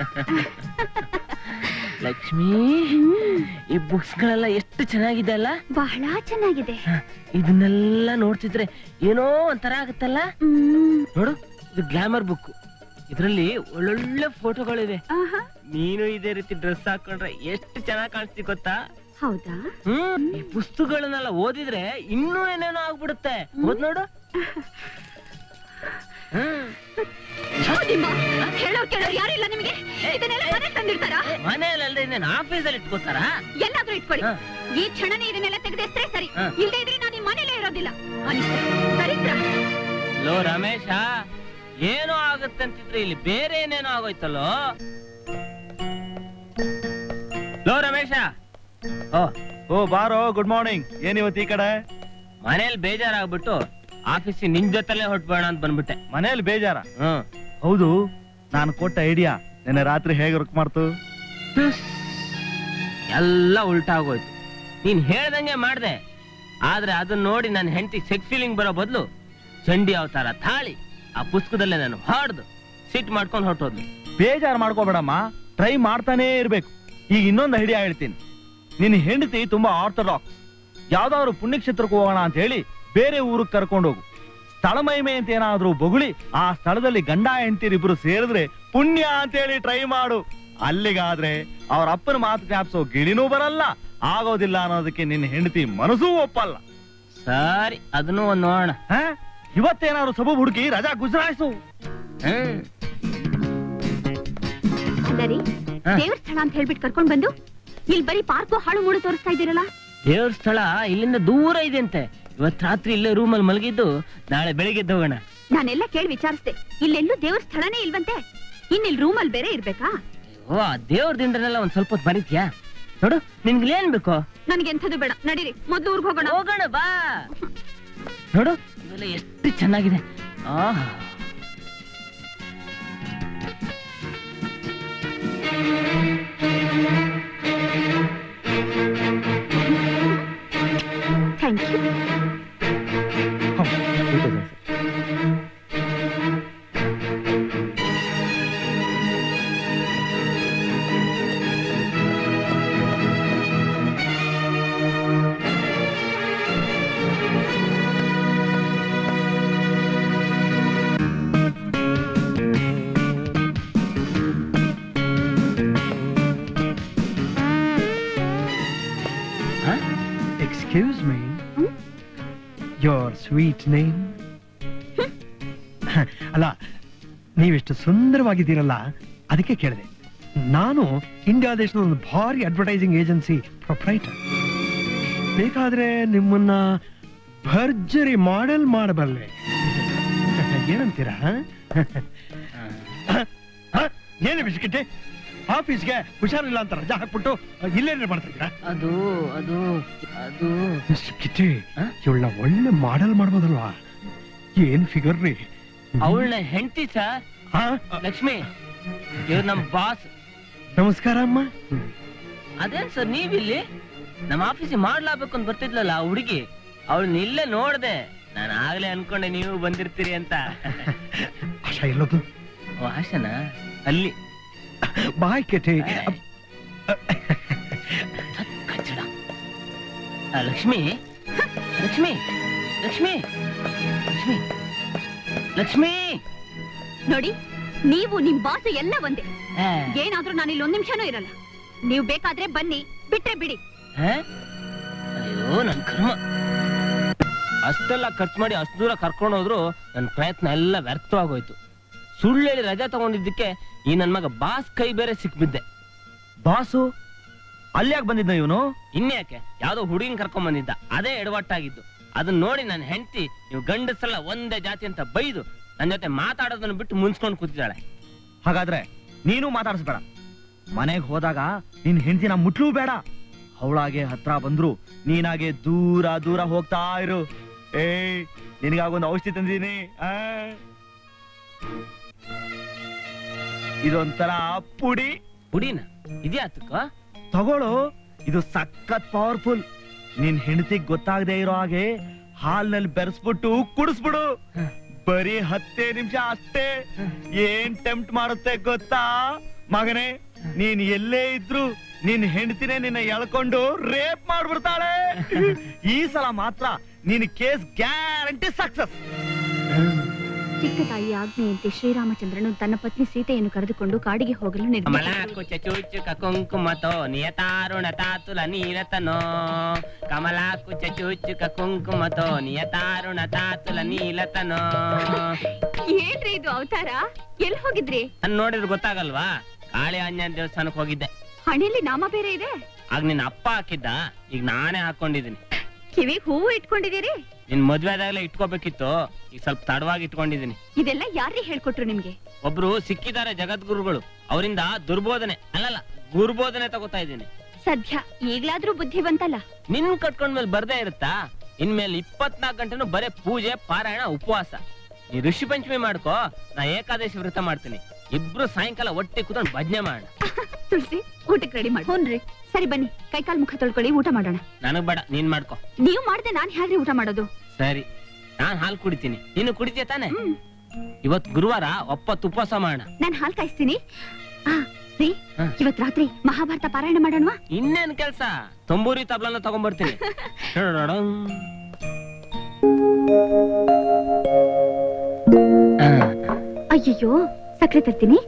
ಲಕ್ಷ್ಮಿ ಈ ಬುಕ್ಸ್ ಗಳೆಲ್ಲ ಎಷ್ಟು ಚೆನ್ನಾಗಿದೆ ಅಲ್ಲ? ಬಹಳ ಚೆನ್ನಾಗಿದೆ. ಇದನ್ನೆಲ್ಲ ನೋಡ್ತಿದ್ರೆ ಏನೋ ಒಂಥರ ಆಗುತ್ತಲ್ಲ? ನೋಡು ಇದು ಗ್ಲಾಮರ್ ಬುಕ್ ಇದರಲ್ಲಿ ಒಳ್ಳೊಳ್ಳೆ ಫೋಟೋಗಳಿವೆ ನೀನು ಇದೇ ರೀತಿ ಡ್ರೆಸ್ ಹಾಕೊಂಡ್ರೆ ಎಷ್ಟು ಚೆನ್ನಾಗಿ ಕಾಣಿಸ್ತಿ ಗೊತ್ತಾ? ಹೌದಾ? ಈ ಪುಸ್ತಕಗಳನ್ನೆಲ್ಲ ಓದಿದ್ರೆ ಇನ್ನೂ ಏನೇನೋ ಆಗ್ಬಿಡುತ್ತೆ. ಓದ್ ನೋಡು. ಇಲ್ಲ ನಿಮಗೆ? ಇದನ್ನೆಲ್ಲ ಮನೆ ತಂದಿರ್ತಾರ ಮನೆಯಲ್ಲದೆ ಇನ್ನೇನು ಆಫೀಸಲ್ಲಿ ಇಟ್ಕೋತಾರಾ? ಎಲ್ಲಾದ್ರೂ ಇಟ್ಕೊಳ್ಳಿ. ಈ ಕ್ಷಣನೇ ಇದನ್ನೆಲ್ಲ ತೆಗೆದೆಸ್ತ್ರೆ ಸರಿ. ಇದ್ರೆ ನಾನು ಮನೇಲೇ ಇರೋದಿಲ್ಲ. ದರಿದ್ರ. ಲೋ ರಮೇಶ ಏನೋ ಆಗುತ್ತೆ ಅಂತಿದ್ರೆ ಇಲ್ಲಿ ಬೇರೆ ಏನೇನೋ ಆಗೋಯ್ತಲ್ಲೋ? ಲೋ ರಮೇಶ. ಓ ಓ ಬಾರೋ ಗುಡ್ ಮಾರ್ನಿಂಗ್. ಏನಿವತ್ತು ಈ ಕಡೆ? ಮನೇಲಿ ಬೇಜಾರಾಗ್ಬಿಟ್ಟು ಆಫೀಸಿಗೆ ನಿನ್ ಜೊತೆಲೆ ಹೊಟ್ಬೇಡ ಅಂತ ಬಂದ್ಬಿಟ್ಟೆ. ಮನೇಲಿ ಬೇಜಾರ? ಹ್ಮ್ ಹೌದು ನಾನು ಕೊಟ್ಟ ಐಡಿಯಾ. ನಿನ್ನೆ ರಾತ್ರಿ ಹೇಗೆ ವರ್ಕ್ ಮಾಡ್ತು. ಎಲ್ಲ ಉಲ್ಟಾ ಆಗೋಯ್ತು. ನೀನ್ ಹೇಳ್ದಂಗೆ ಮಾಡ್ದೆ. ಆದ್ರೆ ಅದನ್ನ ನೋಡಿ ನನ್ನ ಹೆಂಡತಿ ಸೆಕ್ಸ್ ಫೀಲಿಂಗ್ ಬರೋ ಬದಲು ಚಂಡಿ ಅವತಾರ ತಾಳಿ ಆ ಪುಸ್ತಕದಲ್ಲೇ ನಾನು ಹಾಡ್ದು ಸಿಟ್ ಮಾಡ್ಕೊಂಡು ಹೊರಟೋದ್ಲು. ಬೇಜಾರು ಮಾಡ್ಕೋಬೇಡಮ್ಮ ಟ್ರೈ ಮಾಡ್ತಾನೇ ಇರ್ಬೇಕು. ಈಗ ಇನ್ನೊಂದು ಐಡಿಯಾ ಹೇಳ್ತೀನಿ. ನಿನ್ನ ಹೆಂಡತಿ ತುಂಬಾ ಆರ್ಥೋಡಾಕ್ಸ್ ಯಾವ್ದಾದ್ರು ಪುಣ್ಯಕ್ಷೇತ್ರಕ್ಕೆ ಹೋಗೋಣ ಅಂತ ಹೇಳಿ ಬೇರೆ ಊರಿಗೆ ಕರ್ಕೊಂಡೋಗು ಹೋಗು. ಸ್ಥಳ ಮಹಿಮೆ ಅಂತ ಏನಾದ್ರೂ ಬೊಗುಳಿ ಆ ಸ್ಥಳದಲ್ಲಿ ಗಂಡ ಹೆಂಡತಿರಿಬ್ರು ಸೇರಿದ್ರೆ ಪುಣ್ಯ ಅಂತ ಹೇಳಿ ಟ್ರೈ ಮಾಡು. ಅಲ್ಲಿಗಾದ್ರೆ ಅವ್ರ ಅಪ್ಪನ ಮಾತು ಜ್ಞಾಪಿಸೋ ಗಿಳಿನೂ ಬರಲ್ಲ ಆಗೋದಿಲ್ಲ ಅನ್ನೋದಕ್ಕೆ ನಿನ್ನ ಹೆಂಡತಿ ಮನಸ್ಸೂ ಒಪ್ಪಲ್ಲ. ಸರಿ ಅದನ್ನು ಒಂದ್ ನೋಡೋಣ. ಹ? ಇವತ್ತೇನಾದ್ರು ಸಬಬ್ ಹುಡುಕಿ ರಜಾ ಗುಜರಾಯಿಸು. ದೇವ್ರ ಸ್ಥಳ ಅಂತ ಹೇಳ್ಬಿಟ್ಟು ಕರ್ಕೊಂಡ್ ಬಂದು ಇಲ್ಲಿ ಬರೀ ಪಾರ್ಕು ಹಾಳು ಮೂಡು ತೋರಿಸ್ತಾ ಇದ್ದೀರಲ್ಲ? ದೇವ್ರ ಸ್ಥಳ ಇಲ್ಲಿಂದ ದೂರ ಇದೆ ಅಂತೆ. ಇವತ್ ರಾತ್ರಿ ಇಲ್ಲೇ ರೂಮಲ್ಲಿ ಮಲಗಿದ್ದು ನಾಳೆ ಬೆಳಿಗ್ಗೆ ಹೋಗೋಣ. ನಾನೆಲ್ಲ ಕೇಳಿ ವಿಚಾರಿಸ್ದೆ. ಇಲ್ಲೆಲ್ಲೂ ದೇವ್ರ ಸ್ಥಳನೇ ಇಲ್ವಂತೆ? ಇನ್ನಿಲ್ ರೂಮಲ್ಲಿ ಬೇರೆ ಇರ್ಬೇಕಾ? ಓ ಆ ದೇವ್ರ ದಿಂಡ್ರನ್ನೆಲ್ಲ ಒಂದ್ ಸ್ವಲ್ಪ ಹೊತ್ತು ಬರೀತ್ಯಾ? ನೋಡು ಏನ್ ಬೇಕು? ನನಗೆ ಎಂಥದ್ದು ಬೇಡ. ನಡೀರಿ ಮೊದ್ಲು ಊರ್ಗ್ ಹೋಗೋಣ. ಹೋಗೋಣ ಬಾ. ನೋಡು ಇವೆಲ್ಲ ಎಷ್ಟು ಚೆನ್ನಾಗಿದೆ. ಆಹಾ. Thank you excuse me your sweet name ಅಲ್ಲ ನೀವೆಷ್ಟು ಸುಂದರವಾಗಿದ್ದೀರಲ್ಲ ಅದಕ್ಕೆ ಕೇಳಿದೆ. ನಾನು ಇಂಡಿಯಾ ದೇಶದ ಒಂದು ಭಾರಿ ಅಡ್ವರ್ಟೈಸಿಂಗ್ ಏಜೆನ್ಸಿ ಪ್ರೊಪ್ರೈಟರ್ ಬೇಕಾದ್ರೆ ನಿಮ್ಮನ್ನ ಭರ್ಜರಿ ಮಾಡೆಲ್ ಮಾಡಬಲ್ಲೆ. ಏನಂತೀರಾ? ಏನು ಬಿಸ್ಕಿಟ್ಟೆ ಆಫೀಸ್ಗೆ ಹುಷಾರಿಲ್ಲ ಅಂತ ರಜಾ ಹಾಕ್ಬಿಟ್ಟು ಇಲ್ಲೇನೇ ಮಾಡ್ತಾ ಇದ್ದೀರಾ ಅದು ಅದು. ಅದು? ಇವಳನ್ನ ಒಳ್ಳೆ ಮಾಡಲ್ ಮಾಡ್ಬೋದಲ್ವಾ? ಏನ್ ಫಿಗರ್ ರೀ? ಅವಳ ಹೆಂಡತಿ ಸರ್? ಹಾ? ಲಕ್ಷ್ಮಿ ಇವ್ರು ನಮ್ ಬಾಸ್ ನಮಸ್ಕಾರ ಅಮ್ಮ. ಅದೇನ್ ಸರ್ ನೀವಿಲ್ಲಿ? ನಮ್ಮ ಆಫೀಸಿಗೆ ಮಾಡ್ಲಾಬೇಕು ಅಂತ ಬರ್ತಿದ್ಲಲ್ಲ ಆ ಹುಡುಗಿ? ಅವಳು ಇಲ್ಲೇ ನೋಡ್ದೆ. ನಾನು ಆಗ್ಲೇ ಅನ್ಕೊಂಡೆ ನೀವು ಬಂದಿರ್ತೀರಿ ಅಂತ. ಆಶಾ ಎಲ್ಲೋದು? ಓ ಆಶನ? ಅಲ್ಲಿ. ಬಾಯ್ ಕೆಟ್ಟಿ ಲಕ್ಷ್ಮಿ. ಲಕ್ಷ್ಮಿ. ಲಕ್ಷ್ಮಿ. ಲಕ್ಷ್ಮಿ. ಲಕ್ಷ್ಮಿ. ನೋಡಿ ನೀವು ನಿಮ್ ಭಾಷೆ ಎಲ್ಲ ಒಂದೇ. ಏನಾದ್ರೂ ನಾನು ಇಲ್ಲಿ ಒಂದ್ ನಿಮಿಷನೂ ಇರಲ್ಲ. ನೀವು ಬೇಕಾದ್ರೆ ಬನ್ನಿ ಬಿಟ್ರೆ ಬಿಡಿ? ಅಯ್ಯೋ ನನ್ ಕರ್ಮ. ಅಷ್ಟೆಲ್ಲ ಖರ್ಚು ಮಾಡಿ ಅಷ್ಟು ದೂರ ಕರ್ಕೊಂಡು ಹೋದ್ರು ನನ್ನ ಪ್ರಯತ್ನ ಎಲ್ಲ ವ್ಯರ್ಥವಾಗೋಯ್ತು. ಸುಳ್ಳು ಹೇಳಿ ರಜಾ ತಗೊಂಡಿದ್ದಕ್ಕೆ ಈ ನನ್ ಮಗ ಬಾಸ್ ಕೈ ಬೇರೆ ಸಿಕ್ಬಿದ್ದೆ. ಬಾಸು? ಅಲ್ಯಾಕ್ ಬಂದಿದ್ದ ಇವನು? ಇನ್ಯಾಕೆ? ಯಾವ್ದೋ ಹುಡುಗಿನ ಕರ್ಕೊಂಡ್ ಬಂದಿದ್ದ. ಅದೇ ಎಡವಟ್ಟಾಗಿದ್ದು. ಅದನ್ನ ನೋಡಿ ನನ್ನ ಹೆಂಡತಿ ನೀವು ಗಂಡಸಲ್ಲ ಒಂದೇ ಜಾತಿ ಅಂತ ಬೈದು ನನ್ನ ಜೊತೆ ಮಾತಾಡೋದನ್ನ ಬಿಟ್ಟು ಮುನ್ಸ್ಕೊಂಡು ಕೂತಿದ್ದಾಳೆ. ಹಾಗಾದ್ರೆ ನೀನು ಮಾತಾಡಿಸ್ಬೇಡ. ಮನೆಗೆ ಹೋದಾಗ ನಿನ್ ಹೆಂಡತಿನ ಮುಟ್ಲೂ ಬೇಡ. ಅವಳಾಗೆ ಹತ್ರ ಬಂದ್ರು ನೀನಾಗೆ ದೂರ ದೂರ ಹೋಗ್ತಾ ಇರು. ಏಯ್ ನಿನಗಾಗೊಂದು ಔಷಧಿ ತಂದಿದ್ದೀನಿ. ಆ? ಇದೊಂಥರ ಪುಡಿ. ಪುಡಿನ? ಇದ್ಯಾತಕ್ಕ ತಗೊಳು ಇದು ಸಖತ್ ಪವರ್ಫುಲ್ ನಿನ್ ಹೆಂಡತಿಗ್ ಗೊತ್ತಾಗದೆ ಇರೋ ಹಾಗೆ ಹಾಲ್ನಲ್ಲಿ ಬೆರೆಸ್ಬಿಟ್ಟು ಕುಡಿಸ್ಬಿಡು. ಬರೀ ಹತ್ತೇ ನಿಮಿಷ ಅಷ್ಟೇ. ಏನ್ ಟೆಂಪ್ಟ್ ಮಾಡುತ್ತೆ ಗೊತ್ತಾ? ಮಗನೇ ನೀನ್ ಎಲ್ಲೇ ಇದ್ರು ನಿನ್ ಹೆಂಡತಿನೇ ನಿನ್ನ ಎಳ್ಕೊಂಡು ರೇಪ್ ಮಾಡ್ಬಿಡ್ತಾಳೆ. ಈ ಸಲ ಮಾತ್ರ ನಿನ್ ಕೇಸ್ ಗ್ಯಾರಂಟಿ ಸಕ್ಸಸ್ ಚಿಕ್ಕ ತಾಯಿಯ ಆಜ್ಞೆಯಂತೆ ಶ್ರೀರಾಮಚಂದ್ರನು ತನ್ನ ಪತ್ನಿ ಸೀತೆಯನ್ನು ಕರೆದುಕೊಂಡು ಕಾಡಿಗೆ ಹೋಗಲು ನಿರ್ಧರಿಸಿದನು ಕಮಲಾಕು ಚಚೂಚುಕ ಕುಂಕುಮತೋ ನಿಯತಾರುಣ ತಾತುಲ ನೀಲತನೋ. ಕಮಲಾಕು ಚಚೂಚುಕ ಕುಂಕುಮತೋ ನಿಯತಾರುಣ ತಾತುಲ ನೀಲತನೋ. ಏನ್ರಿ ಇದು ಅವತಾರ? ಎಲ್ಲಿ ಹೋಗಿದ್ರಿ? ನಾನು ನೋಡಿದ್ರೆ ಗೊತ್ತಾಗಲ್ವಾ? ಕಾಳಿ ಆಂಜನೇಯ ದೇವಸ್ಥಾನಕ್ಕೆ ಹೋಗಿದ್ದೆ. ಹಣೆಯಲ್ಲಿ ನಾಮ ಬೇರೆ ಇದೆ? ಆಗ ನಿನ್ನ ಅಪ್ಪ ಹಾಕಿದ್ದ ಈಗ ನಾನೇ ಹಾಕೊಂಡಿದ್ದೀನಿ. ಕಿವಿ ಹೂವು ಇಟ್ಕೊಂಡಿದ್ದೀರಿ? ನಿನ್ ಮದ್ವೆ ಆದಾಗಲೇ ಇಟ್ಕೋಬೇಕಿತ್ತು. ಈಗ ಸ್ವಲ್ಪ ತಡವಾಗಿ ಇಟ್ಕೊಂಡಿದ್ದೀನಿ ಇದೆಲ್ಲ ಯಾರೇ ಹೇಳ್ಕೊಟ್ರು ನಿಮ್ಗೆ? ಒಬ್ರು ಸಿಕ್ಕಿದ್ದಾರೆ ಜಗದ್ಗುರುಗಳು. ಅವರಿಂದ ದುರ್ಬೋಧನೆ ಅಲ್ಲಲ್ಲ ಗುರುಬೋಧನೆ ತಗೋತಾ ಇದ್ದೀನಿ. ಸದ್ಯ ಈಗ್ಲಾದ್ರೂ ಬುದ್ಧಿ ಬಂತಲ್ಲ ನಿನ್ ಕಟ್ಕೊಂಡ್ಮೇಲೆ ಬರ್ದೇ ಇರುತ್ತಾ? ಇನ್ಮೇಲೆ ಇಪ್ಪತ್ನಾಲ್ಕು ಗಂಟೆನೂ ಬರೇ ಪೂಜೆ ಪಾರಾಯಣ ಉಪವಾಸ. ನೀ ಋಷಿ ಪಂಚಮಿ ಮಾಡ್ಕೋ ನಾ ಏಕಾದಶಿ ವ್ರತ ಮಾಡ್ತೀನಿ. ಇಬ್ರು ಸಾಯಂಕಾಲ ಒಟ್ಟಿ ಕೂತ್ಕೊಂಡು ಭಜನೆ ಮಾಡೋಣ. ತುಳಸಿ ಊಟಕ್ಕೆ ರೆಡಿ ಮಾಡಿ. ಸರಿ ಬನ್ನಿ ಕೈಕಾಲ್ ಮುಖ ತೊಳ್ಕೊಳ್ಳಿ ಊಟ ಮಾಡೋಣ. ನನಗ್ ಬೇಡ ನೀನ್ ಮಾಡ್ಕೋ. ನೀವು ಮಾಡ್ದೆ ನಾನ್ ಹೇಗ್ರಿ ಊಟ ಮಾಡೋದು? ಸರಿ ನಾನ್ ಹಾಲು ಕುಡಿತೀನಿ. ನೀನು ಕುಡಿತೀಯ ತಾನೆ? ಇವತ್ ಗುರುವಾರ ಒಪ್ಪತ್ತು ಉಪವಾಸ ಮಾಡೋಣ. ನಾನು ಹಾಲು ಕಾಯಿಸ್ತೀನಿ. ಇವತ್ ರಾತ್ರಿ ಮಹಾಭಾರತ ಪಾರಾಯಣ ಮಾಡೋಣ ಇನ್ನೇನ್ ಕೆಲ್ಸ? ತಂಬೂರಿ ತಬ್ಲನ ತಗೊಂಡ್ಬರ್ತೀನಿ ಅಯ್ಯಯ್ಯೋ ಸಕ್ಕರೆ ತರ್ತೀನಿ.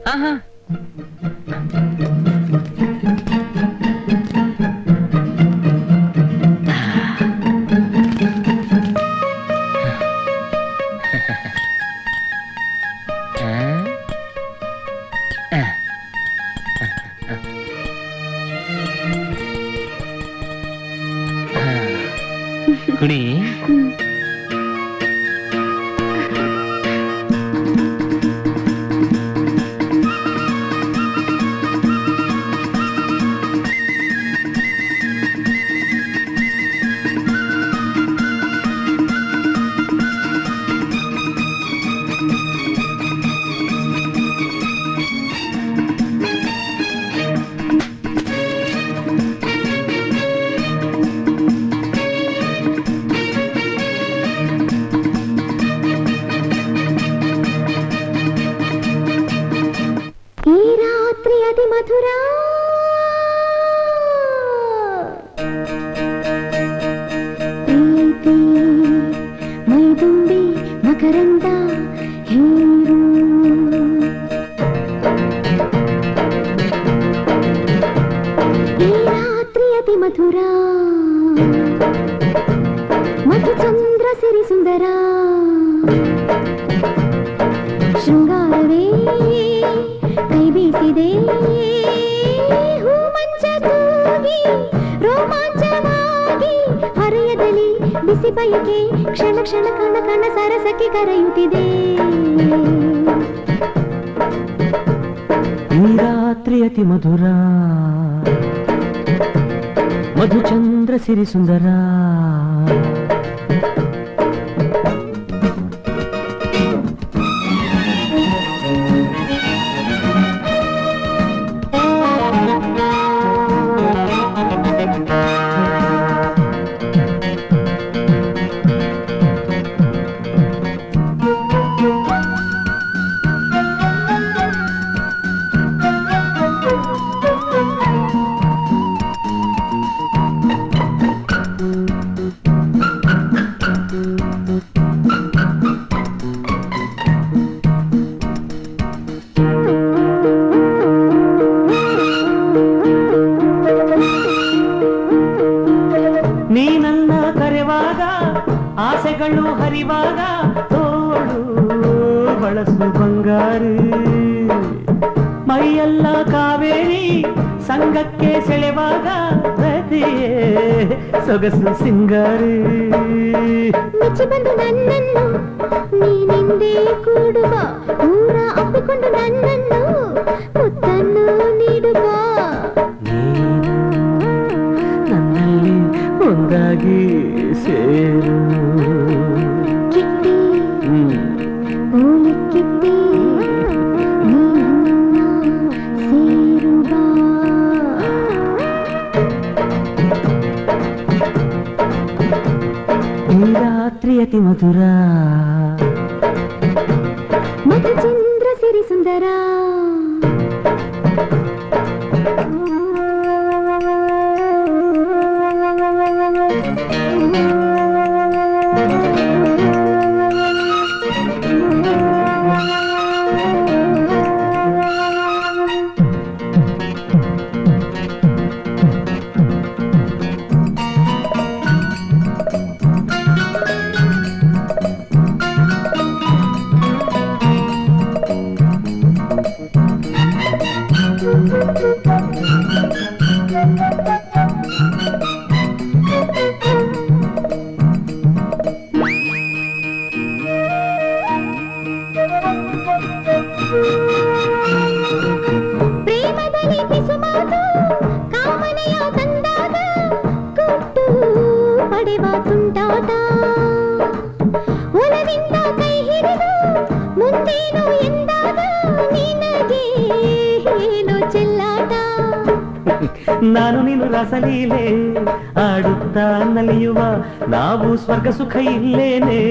ನಾವು ಸ್ವರ್ಗ ಸುಖ ಇಲ್ಲೇನೆ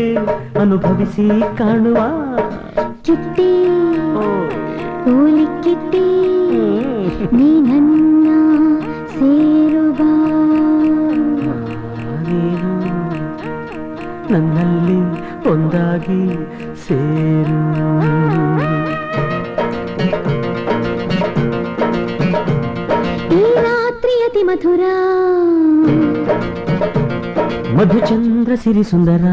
ಅನುಭವಿಸಿ ಕಾಣುವ ಸಿರಿ ಸುಂದರ.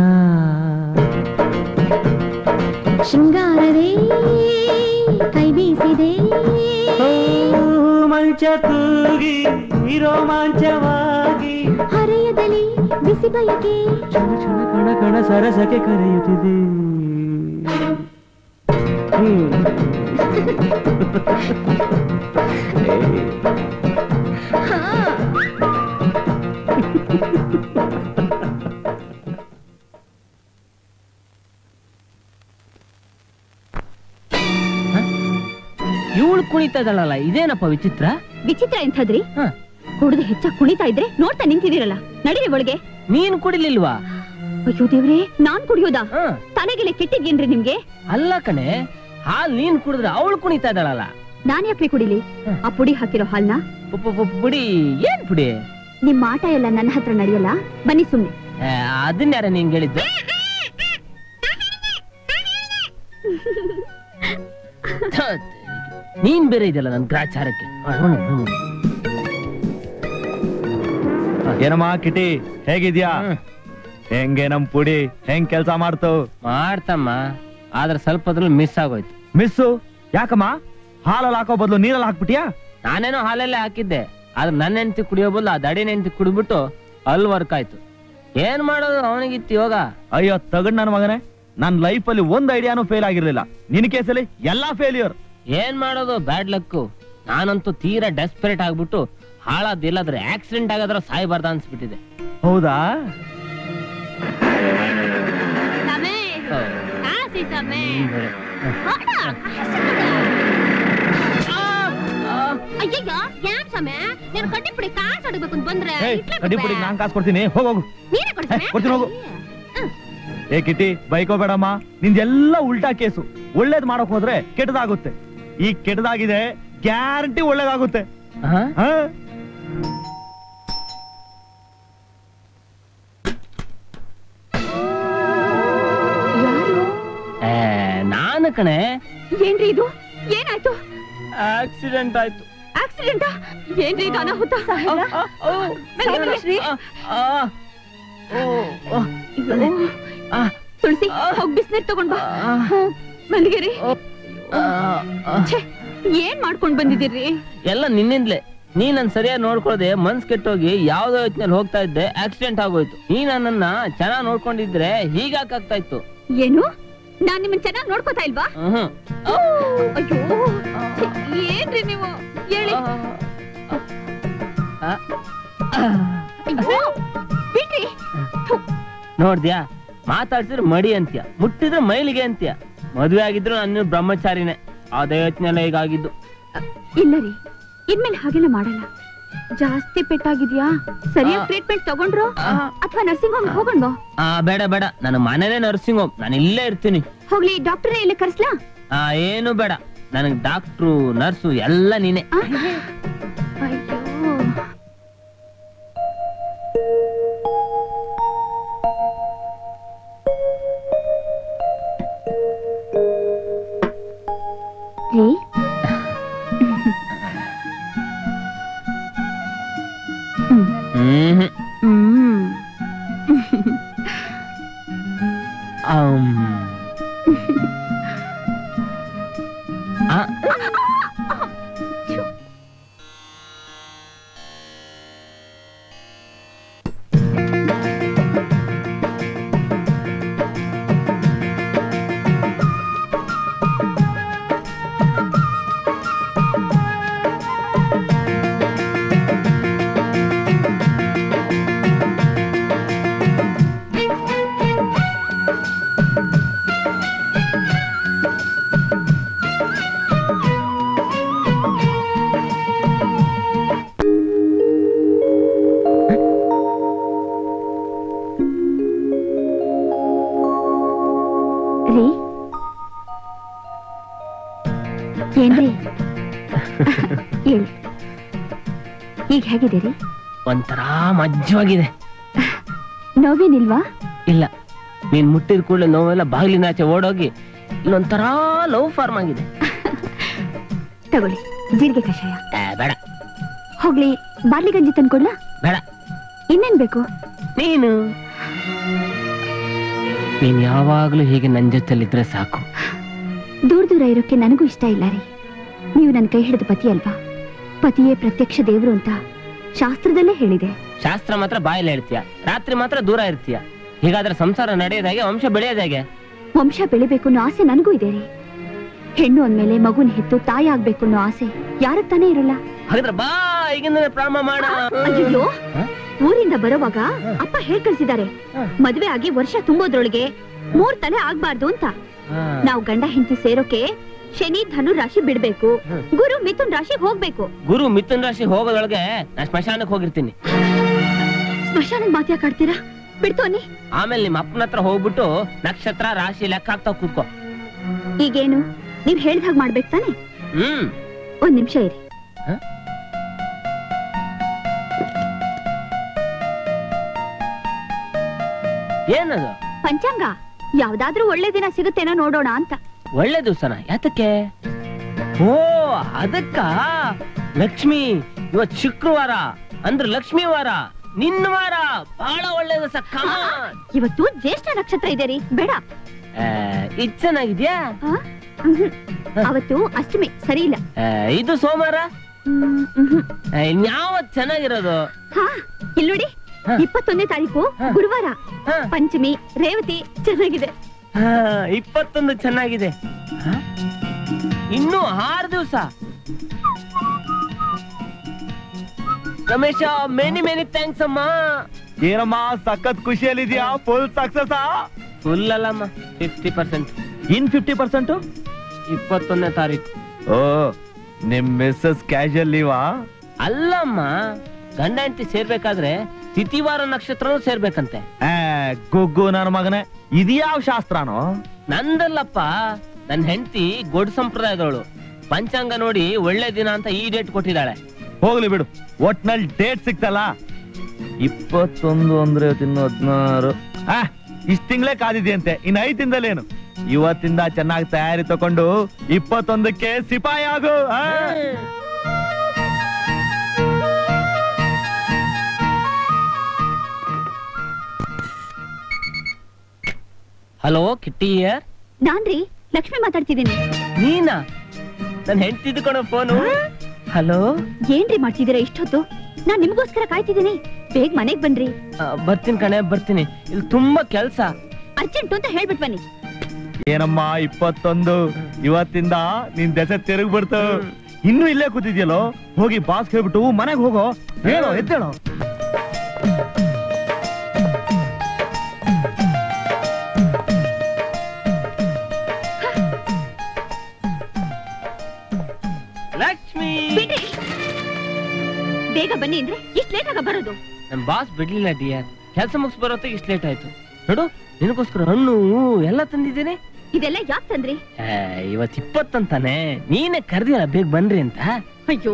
ಶೃಂಗಾರವೇ ಕೈ ಬೀಸಿದೆ. ಮಂಚ ತೂಗಿ ರೋಮಾಂಚವಾಗಿ ಹರೆಯದಲ್ಲಿ ಬಿಸಿ ಬಯಕೆ. ಕ್ಷಣ ಕ್ಷಣ ಕಣ ಕಣ ಸರಸಕ್ಕೆ ಕರೆಯುತ್ತಿದೆ. ಇದೇನಪ್ಪ ವಿಚಿತ್ರ. ವಿಚಿತ್ರ ಎಂಥದ್ರಿ? ಕುಡಿದು ಹೆಚ್ಚಾಗಿ ಕುಣಿತಾ ಇದ್ರೆ ನೋಡ್ತಾ ನಿಂತಿದ್ದೀರಲ್ಲ ನಡೀರಿ ಒಳಗೆ. ನೀನ್ ಕುಡಿಲಿಲ್ವಾ? ಅಯ್ಯೋ ದೇವ್ರೆ ನಾನ್ ಕುಡಿಯೋದಾ? ತಲೆಗೆಲೆ ಕೆಟ್ಟಿದ್ಯೇನ್ರಿ ನಿಮ್ಗೆ? ಅಲ್ಲ ಕಣೆ ಹಾಲ್ ನೀನ್ ಕುಡಿದ್ರೆ ಅವಳು ಕುಣಿತಾ ಇದ್ದಾಳಲ್ಲ? ನಾನ್ ಯಾಕೆ ಕುಡಿಲಿ? ಆ ಪುಡಿ ಹಾಕಿರೋ ಹಾಲ್ನ? ಪುಡಿ ಏನ್ ಪುಡಿ? ನಿಮ್ ಆಟ ಎಲ್ಲ ನನ್ನ ಹತ್ರ ನಡೆಯಲ್ಲ ಬನ್ನಿ ಸುಮ್ನೆ. ಅದನ್ನ ಯಾರ ನೀನ್ ಹೇಳಿದ್ದು ನೀನ್ ಬೇರೆ ಇದೆಯಲ್ಲ ನನ್ ಗ್ರಾಚಾರಕ್ಕೆ. ಏನಮ್ಮ ಕಿಟಿ ಹೇಗಿದ್ಯಾ? ಹೆಂಗೆ ನಮ್ ಪುಡಿ? ಹೆಂಗ್ ಕೆಲ್ಸ ಮಾಡ್ತು ಮಾಡ್ತಮ್ಮ ಆದ್ರೆ ಸ್ವಲ್ಪ ಅದ್ರಲ್ಲಿ ಮಿಸ್ ಆಗೋಯ್ತು. ಮಿಸ್ಸು ಯಾಕಮ್ಮ? ಹಾಲಲ್ಲಿ ಹಾಕೋ ಬದಲು ನೀರಲ್ಲಿ ಹಾಕ್ಬಿಟ್ಯಾ ನಾನೇನೋ ಹಾಲಲ್ಲೇ ಹಾಕಿದ್ದೆ ಆದ್ರೆ ನನ್ನ ಹೆಂಡತಿ ಕುಡಿಯೋ ಬದಲು ಆ ದಡಿ ಹೆಂಡತಿ ಕುಡಿದ್ಬಿಟ್ಟು ಅಲ್ಲಿ ವರ್ಕ್ ಆಯ್ತು. ಏನ್ ಮಾಡೋದು ಅವನಿಗಿತ್ತು ಯೋಗ? ಅಯ್ಯೋ ತಗಡ್ ನನ್ನ ಮಗನೇ. ನನ್ ಲೈಫ್ ಅಲ್ಲಿ ಒಂದ್ ಐಡಿಯಾನು ಫೇಲ್ ಆಗಿರ್ಲಿಲ್ಲ. ನಿನ್ ಕೇಸಲ್ಲಿ ಎಲ್ಲಾ ಫೇಲ್ಯೂರ್ ಏನ್ ಮಾಡೋದು? ಬ್ಯಾಡ್ ಲಕ್ಕು ನಾನಂತೂ ತೀರಾ ಡೆಸ್ಪರೇಟ್ ಆಗ್ಬಿಟ್ಟು ಹಾಳಾದಿಲ್ಲಾದ್ರೆ ಆಕ್ಸಿಡೆಂಟ್ ಆಗಾದ್ರೆ ಸಾಯ್ಬಾರ್ದ ಅನ್ಸ್ಬಿಟ್ಟಿದೆ. ಹೌದಾ? ಅಯ್ಯಯ್ಯೋ ಯಾಕ್ ಸಮಯ ನೀನು ಕಡ್ಡಿ ಪುಡಿ ಕಾಸು ಅಡಬೇಕು ಅಂತ ಬಂದ್ರೆ ಏಯ್ ಇಟ್ಲೇ ಕಡ್ಡಿ ಬಿಟ್ರೆ? ಪುಡಿ ನಾನ್ ಕಾಸು ಕೊಡ್ತೀನಿ. ನೀನೇ. ಕೊಡ್ತೀನಿ ಹೋಗು. ಏ ಕಿಟಿ ಬೈಕೋಬೇಡಮ್ಮ ನಿಂದೆಲ್ಲ ಉಲ್ಟಾ ಕೇಸು. ಒಳ್ಳೇದ್ ಮಾಡಕ್ ಹೋದ್ರೆ ಕೆಟ್ಟದಾಗುತ್ತೆ. ಈಗ ಕೆಟ್ಟದಾಗಿದೆ ಗ್ಯಾರಂಟಿ ಒಳ್ಳೇದಾಗುತ್ತೆ ನಾನು ಕಣೆ ಏನ್ರಿ ಇದು ಏನಾಯ್ತು ಆಕ್ಸಿಡೆಂಟ್ ಆಯ್ತು ಆಕ್ಸಿಡೆಂಟ್ ಏನ್ರಿ ಇದು ಅನಾಹುತ. ತುಳಸಿ ಹೋಗ್ ಬಿಸ್ನೀರ್ ತಗೊಂಡ್ ಬಾ ಮಲ್ಗಿರಿ ಛೆ, ಏನ್ ಮಾಡ್ಕೊಂಡ್ ಬಂದಿದ್ದೀರಿ? ಎಲ್ಲ ನಿನ್ನಿಂದಲೇ. ನೀ ನನ್ ಸರಿಯಾಗಿ ನೋಡ್ಕೊಳ್ದೆ ಮನ್ಸ್ ಕೆಟ್ಟೋಗಿ ಯಾವ್ದೋ ಯೋಚನೆಯಲ್ಲಿ ಹೋಗ್ತಾ ಇದ್ದೆ ಆಕ್ಸಿಡೆಂಟ್ ಆಗೋಯ್ತು. ನೀ ನನ್ನನ್ನ ಚೆನ್ನಾಗ್ ನೋಡ್ಕೊಂಡಿದ್ರೆ ಹೀಗಾಕ್ತಾ ಇತ್ತು. ಏನು? ನಾನ್ ನಿಮ್ಮನ್ ಚೆನ್ನಾಗ್ ನೋಡ್ಕೊತಾ ಇಲ್ವಾ? ಹ್ಮ್ ಅಯ್ಯೋ ಛೆ, ಏನ್ರಿ ನೀವು? ಹೇಳಿ. ಅಯ್ಯೋ, ಬಿಡ್ರಿ. ನೋಡ್ದ್ಯಾ? ಮಾತಾಡ್ಸಿದ್ರೆ ಮಡಿ ಅಂತ್ಯ ಮುಟ್ಟಿದ್ರೆ ಮೈಲಿಗೆ ಅಂತ್ಯ. ಮದ್ವೆ ಆಗಿದ್ರು ನಾನು ಬ್ರಹ್ಮಚಾರಿನೇ. ಆ ಯೋಚನೆ ಹೀಗಾಗಿದ್ದು. ಇಲ್ಲ ರೀ. ಇನ್ಮೇಲೆ ಹಾಗೆಲ್ಲ ಮಾಡಲ್ಲ. ಜಾಸ್ತಿ ಪೆಟ್ಟಾಗಿದ್ಯಾ? ಸರಿಯಾಗಿ ಟ್ರೀಟ್ಮೆಂಟ್ ತಗೊಂಡ್ರು? ಅಥವಾ ನರ್ಸಿಂಗ್ ಹೋಮ್ ಹೋಗೋಣ ಆ ಬೇಡ ಬೇಡ. ನಾನು ಮನೇಲೆ ನರ್ಸಿಂಗ್ ಹೋಮ್ ನಾನು ಇಲ್ಲೇ ಇರ್ತೀನಿ. ಹೋಗ್ಲಿ ಡಾಕ್ಟರ್ ಇಲ್ಲಿ ಕರ್ಸ್ಲಾ? ಆ ಏನು ಬೇಡ. ನನಗೆ ಡಾಕ್ಟ್ರು ನರ್ಸು ಎಲ್ಲ ನೀನೆ. ಹೇಗಿದ್ದೀರಿ? ಒಂಥರ ಮಜ್ಜವಾಗಿದೆ. ನೋವೇನಿಲ್ವಾ? ಇಲ್ಲ ನೀನ್ ಮುಟ್ಟಿದ ಕೂಡಲೇ ನೋವೆಲ್ಲ ಬಾಗಿಲಿನಾಚೆ ಓಡೋಗಿ ಇಲ್ಲೊಂಥರ ಲವ್ ಫಾರ್ಮ್ ಆಗಿದೆ. ತಗೊಳ್ಳಿ ಜೀರಿಗೆ ಕಷಾಯ. ಬೇಡ. ಹೋಗ್ಲಿ ಬಾರ್ಲಿ ಗಂಜಿ ತಂದ್ಕೊಡ್ಲಾ? ಬೇಡ. ಇನ್ನೇನ್ ಬೇಕು? ನೀನು? ನೀನ್ ಯಾವಾಗ್ಲೂ ಹೀಗೆ ನನ್ ಜೊತೆಲಿದ್ರೆ ಸಾಕು. ದೂರ ದೂರ ಇರೋಕೆ ನನಗೂ ಇಷ್ಟ ಇಲ್ಲ ರೀ. ನೀವು ನನ್ನ ಕೈ ಹಿಡಿದ ಪತಿ ಅಲ್ವಾ? ಪತಿಯೇ ಪ್ರತ್ಯಕ್ಷ ದೇವರು ಅಂತ ಶಾಸ್ತ್ರದಲ್ಲೇ ಹೇಳಿದೆ. ಶಾಸ್ತ್ರ ಮಾತ್ರ ಬಾಯಲ್ಲಿ ಹೇಳ್ತೀಯ? ರಾತ್ರಿ ಮಾತ್ರ ದೂರ ಇರ್ತೀಯ? ಹೀಗಾದ್ರೆ ಸಂಸಾರ ನಡೆಯೋದಾಗೆ ವಂಶ ಬೆಳೆಯೋದಾಗೆ? ವಂಶ ಬೆಳಿಬೇಕು ಅನ್ನೋ ಆಸೆ ನನಗೂ ಇದೆ ರೀ. ಹೆಣ್ಣು ಅಂದ್ಮೇಲೆ ಮಗುನ ಹೆತ್ತು ತಾಯಿ ಆಗ್ಬೇಕು ಅನ್ನೋ ಆಸೆ ಯಾರ ತಾನೇ ಇರಲ್ಲ? ಹಾಗಾದ್ರೆ ಬಾ ಈಗಿಂದಲೇ ಪ್ರಾರಂಭ ಮಾಡ. ಅಯ್ಯೋ ಊರಿಂದ ಬರುವಾಗ ಅಪ್ಪ ಹೇಳ್ ಕಳ್ಸಿದ್ದಾರೆ ಮದ್ವೆ ಆಗಿ ವರ್ಷ ತುಂಬೋದ್ರೊಳಗೆ ಮೂರ್ ತಲೆ ಆಗ್ಬಾರ್ದು ಅಂತ. ನಾವು ಗಂಡ ಹೆಂಡತಿ ಸೇರೋಕೆ ಶನಿ ಧನು ರಾಶಿ ಬಿಡ್ಬೇಕು. ಗುರು ಮಿಥುನ್ ರಾಶಿ ಹೋಗ್ಬೇಕು. ಗುರು ಮಿಥುನ್ ರಾಶಿ ಹೋಗೋದೊಳಗೆ ನಾ ಸ್ಮಶಾನಕ್ ಹೋಗಿರ್ತೀನಿ. ಸ್ಮಶಾನದ ಮಾತ್ಯಾ ಆಡ್ತೀರಾ ಬಿಡ್ತೋನಿ ಅನ್ನಿ ಆಮೇಲೆ ನಿಮ್ಮ ಅಪ್ಪನ ಹತ್ರ ಹೋಗ್ಬಿಟ್ಟು ನಕ್ಷತ್ರ ರಾಶಿ ಲೆಕ್ಕ ಹಾಕ್ತಾ ಕೂತ್ಕೋ. ಈಗೇನು? ನೀವ್ ಹೇಳಿದ ಹಾಗೆ ಮಾಡ್ಬೇಕು ತಾನೆ? ಹ್ಮ್. ಒಂದ್ ನಿಮಿಷ ಇರಿ. ಏನದು? ಪಂಚಾಂಗ. ಯಾವ್ದಾದ್ರೂ ಒಳ್ಳೆ ದಿನ ಸಿಗುತ್ತೇನೋ ನೋಡೋಣ ಅಂತ. ಒಳ್ಳೆ ದಿವ್ಸನ ಯಾತಕ್ಕೆ? ಓ ಅದಕ್ಕ? ಲಕ್ಷ್ಮಿ ಇವತ್ ಶುಕ್ರವಾರ ಅಂದ್ರೆ ಲಕ್ಷ್ಮಿ ವಾರ ನಿನ್ನ ವಾರ ಬಹಳ ಒಳ್ಳೆ ದಿವಸ ಇವತ್ತು ಜ್ಯೇಷ್ಠ ನಕ್ಷತ್ರ ಇದೆ ರೀ ಬೇಡ. ಇದ್ ಚೆನ್ನಾಗಿದ್ಯಾ? ಅವತ್ತು ಅಷ್ಟಮಿ ಸರಿ ಇಲ್ಲ. ಇದು ಸೋಮವಾರ? ಯಾವತ್ ಇನ್ಯಾವತ್ ಚೆನ್ನಾಗಿರೋದು? ಹಾ ಇಲ್ಲಿ ನೋಡಿ ಇಪ್ಪತ್ತೊಂದನೇ ತಾರೀಕು ಗುರುವಾರ. ಪಂಚಮಿ ರೇವತಿ ಚೆನ್ನಾಗಿದೆ. ಇಪ್ಪತ್ತೊಂದು ಚೆನ್ನಾಗಿದೆ? ಇನ್ನು ಆರು ದಿವಸ. ರಮೇಶ ಮೆನಿ ಮೆನಿ ಥ್ಯಾಂಕ್ಸ್ ಅಮ್ಮ. ಏನಮ್ಮ ಸಖತ್ ಖುಷಿಯಲ್ಲಿದ್ಯಾ? ಫುಲ್ ಸಕ್ಸಸ್ ಫುಲ್ ಅಲ್ಲಮ್ಮ fifty percent in fifty percent ಇಪ್ಪತ್ತೊಂದನೇ ತಾರೀಕು. ಓ ನಿಮ್ ಮಿಸ್ಸಸ್ ಕ್ಯಾಶುಯಲ್ ಲೀವಾ ಅಲ್ಲಮ್ಮ ಗಂಡ ಹೆಂಡತಿ ಸೇರ್ಬೇಕಾದ್ರೆ ತಿಥಿವಾರ ನಕ್ಷತ್ರನೂ ಸೇರ್ಬೇಕಂತೆ. ಗುಗ್ಗು ನನ್ನ ಮಗನೇ ಇದ್ಯಾವ ಶಾಸ್ತ್ರನೋ? ನಂದಲ್ಲಪ್ಪ ನನ್ನ ಹೆಂಡತಿ ಗೊಡ್ ಸಂಪ್ರದಾಯದವಳು. ಪಂಚಾಂಗ ನೋಡಿ ಒಳ್ಳೆ ದಿನ ಅಂತ ಈ ಡೇಟ್ ಕೊಟ್ಟಿದ್ದಾಳೆ. ಹೋಗ್ಲಿ ಬಿಡು ಒಟ್ನಲ್ಲಿ ಡೇಟ್ ಸಿಕ್ತಲ್ಲ? ಇಪ್ಪತ್ತೊಂದು ಅಂದ್ರೆ ತಿನ್ನು ಹದಿನಾರು. ಆ ಇಷ್ಟ ತಿಂಗಳೇ ಕಾದಿದ್ಯಂತೆ ಇನ್ನು ಐದ್ ತಿಂದಲೇನು ಇವತ್ತಿಂದ ಚೆನ್ನಾಗಿ ತಯಾರಿ ತಕೊಂಡು ಇಪ್ಪತ್ತೊಂದಕ್ಕೆ ಸಿಪಾಯಿ ಆಗು ಹಲೋ ಕಿಟ್ಟಿ ಇಯರ್ ನಾನ್ರಿ ಲಕ್ಷ್ಮಿ ಮಾತಾಡ್ತಿದ್ದೀನಿ. ನೀನಾ? ನನ್ ಹೆಂಡ್ತಿದ್ದು ಕಣೋ ಫೋನು ಹಲೋ ಏನ್ರಿ ಮಾಡ್ತಿದ್ದೀರಾ ಇಷ್ಟೊತ್ತು? ನಾನ್ ನಿಮ್ಗೋಸ್ಕರ ಕಾಯ್ತಿದ್ದೀನಿ. ಬೇಗ ಮನೆಗ್ ಬನ್ರಿ. ಬರ್ತೀನಿ ಕಣೆ ಬರ್ತೀನಿ. ಇಲ್ಲಿ ತುಂಬಾ ಕೆಲ್ಸ. ಅರ್ಜೆಂಟ್ ಅಂತ ಹೇಳ್ಬಿಟ್ ಬನ್ನಿ. ಏನಮ್ಮ ಇಪ್ಪತ್ತೊಂದು. ಇವತ್ತಿಂದ ನಿನ್ ದೆಸೆ ತಿರುಗ್ಬಿಡ್ತು ಇನ್ನು ಇಲ್ಲೇ ಕೂತಿದ್ಯಲ್ಲೋ? ಹೋಗಿ ಬಾಸ್ ಕೇಳ್ಬಿಟ್ಟು ಮನೆಗೆ ಹೋಗೋ. ಹೇಳೋ ಎದ್ದೇಳೋ? ಬೇಗ ಬನ್ನಿ ಅಂದ್ರೆ ಇಷ್ಟು ಲೇಟ್ ಆಗ ಬರೋದು. ನಮ್ ಬಾಸ್ ಬಿಡ್ಲಿಲ್ಲ ಡಿಯರ್ ಕೆಲಸ ಮುಗಿಸ್ ಬರೋತ್ತ ಇಷ್ಟು ಲೇಟ್ ಆಯ್ತು. ನೋಡು ನಿನಗೋಸ್ಕರ ಹಣ್ಣು ಎಲ್ಲ ತಂದಿದ್ದೀನಿ. ಇದೆಲ್ಲ ಯಾಕೆ ತಂದ್ರಿ? ಇವತ್ತು ಇವತ್ ಇಪ್ಪತ್ತಂತಾನೆ. ನೀನೇ ಕರ್ದಿಯಲ್ಲ ಬೇಗ ಬನ್ರಿ ಅಂತ. ಅಯ್ಯೋ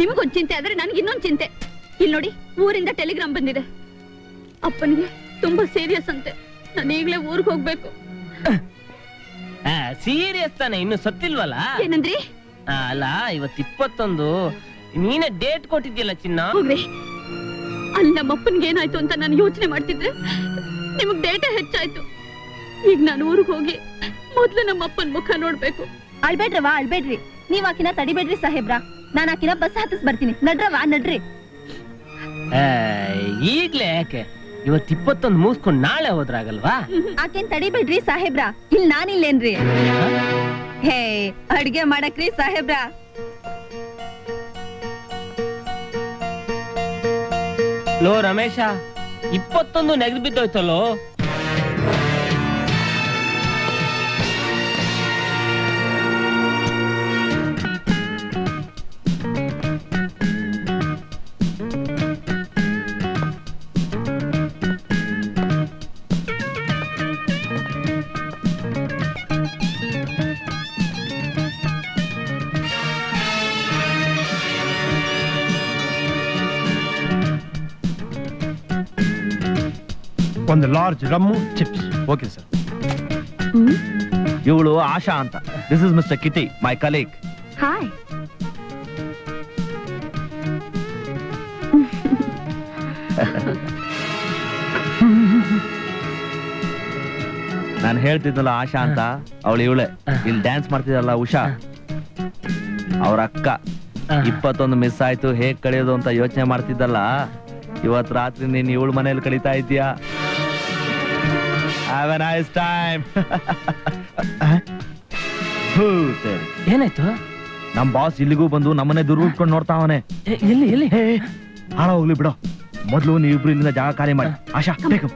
ನಿಮಗೊಂದ್ ಚಿಂತೆ ಆದ್ರೆ ನನ್ಗೆ ಇನ್ನೊಂದ್ ಚಿಂತೆ. ಇಲ್ಲಿ ನೋಡಿ ಊರಿಂದ ಟೆಲಿಗ್ರಾಮ್ ಬಂದಿದೆ. ಅಪ್ಪನಿಗೆ ತುಂಬಾ ಸೀರಿಯಸ್ ಅಂತೆ. ನಾನು ಈಗ್ಲೇ ಊರ್ಗ್ ಹೋಗ್ಬೇಕು. ಸೀರಿಯಸ್ ತಾನೆ ಇನ್ನು ಸತ್ತಿಲ್ವಲ್ಲ? ಏನಂದ್ರಿ? ಅಲ್ಲ ಇವತ್ತು ಇಪ್ಪತ್ತೊಂದು. ನೀನೇ ಡೇಟ್ ಕೊಟ್ಟಿದ್ಯಲ್ಲ ಚಿನ್ನ? ಅಲ್ಲಿ ನಮ್ಮ ಅಪ್ಪನ್ಗೆ ಏನಾಯ್ತು ಅಂತ ನಾನು ಯೋಚನೆ ಮಾಡ್ತಿದ್ರೆ ನಿಮಗ್ ಡೇಟೇ ಹೆಚ್ಚಾಯ್ತು. ಈಗ ನಾನು ಊರಿಗೆ ಹೋಗಿ ಮೊದ್ಲು ನಮ್ಮ ಅಪ್ಪನ್ ಮುಖ ನೋಡ್ಬೇಕು. ಅಳ್ಬೇಡ್ರವಾ ಅಳ್ಬೇಡ್ರಿ. ನೀವ್ ಆಕಿನ ತಡಿಬೇಡ್ರಿ ಸಾಹೇಬ್ರ. ನಾನು ಆಕಿನ ಬಸ್ ಹತ್ತಿಸ್ ಬರ್ತೀನಿ. ನಡ್ರವಾ ನಡ್ರಿ. ಏ, ಈಗ್ಲೇ ಯಾಕೆ? ಇವತ್ ಇಪ್ಪತ್ತೊಂದು ಮುಗಿಸ್ಕೊಂಡು ನಾಳೆ ಹೋದ್ರಾಗಲ್ವಾ? ಆಕೇನ್ ತಡಿಬೇಡ್ರಿ ಸಾಹೇಬ್ರ. ಇಲ್ ನಾನಿಲ್ಲೇನ್ರಿ? ಹೇ ಅಡ್ಗೆ ಮಾಡಕ್ರಿ ಸಾಹೇಬ್ರ. ಲೋ ರಮೇಶ ಇಪ್ಪತ್ತೊಂದು ನೆಗೆದು ಬಿದ್ದೋಯ್ತಲ್ಲೋ ಒಂದು large rum chips okay sir ಇವಳು ಆಶಾ ಅಂತ. This is mister Kitti my colleague hi ನಾನು ಹೇಳ್ತಿದ್ನಲ್ಲ ಆಶಾ ಅಂತ. ಅವಳು ಇವಳೆ. ಇಲ್ಲಿ ಡ್ಯಾನ್ಸ್ ಮಾಡ್ತಿದ್ದಲ್ಲ ಉಷಾ. ಅವ್ರ ಅಕ್ಕ. ಇಪ್ಪತ್ತೊಂದು ಮಿಸ್ ಆಯ್ತು ಹೇಗ್ ಕಳಿಯೋದು ಅಂತ ಯೋಚನೆ ಮಾಡ್ತಿದ್ದಲ್ಲ. ಇವತ್ ರಾತ್ರಿ ನೀನ್ ಇವಳು ಮನೇಲಿ ಕಳೀತಾ ಇದೀಯಾ ಹ್ಯಾವ್ ಎ ನೈಸ್ ಟೈಮ್ ಏನಾಯ್ತು? ನಮ್ ಬಾಸ್ ಇಲ್ಲಿಗೂ ಬಂದು ನಮ್ಮನೆ ದುರ್ಗ ಉಟ್ಕೊಂಡು ನೋಡ್ತಾವನೆ ಎಲ್ಲಿ ಎಲ್ಲಿ? ಹಾಳ ಹೋಗ್ಲಿ ಬಿಡೋ. ಮೊದ್ಲು ನೀವಿಬ್ರು ಇಲ್ಲಿಂದ ಜಾಗ ಖಾಲಿ ಮಾಡಿ. ಆಶಾ ಬೇಕು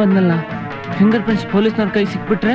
ಬಂದ್ನಲ್ಲ. ಫಿಂಗರ್ ಪ್ರಿಂಟ್ಸ್ ಪೊಲೀಸ್ನವ್ರ ಕೈ ಸಿಕ್ಬಿಟ್ರೆ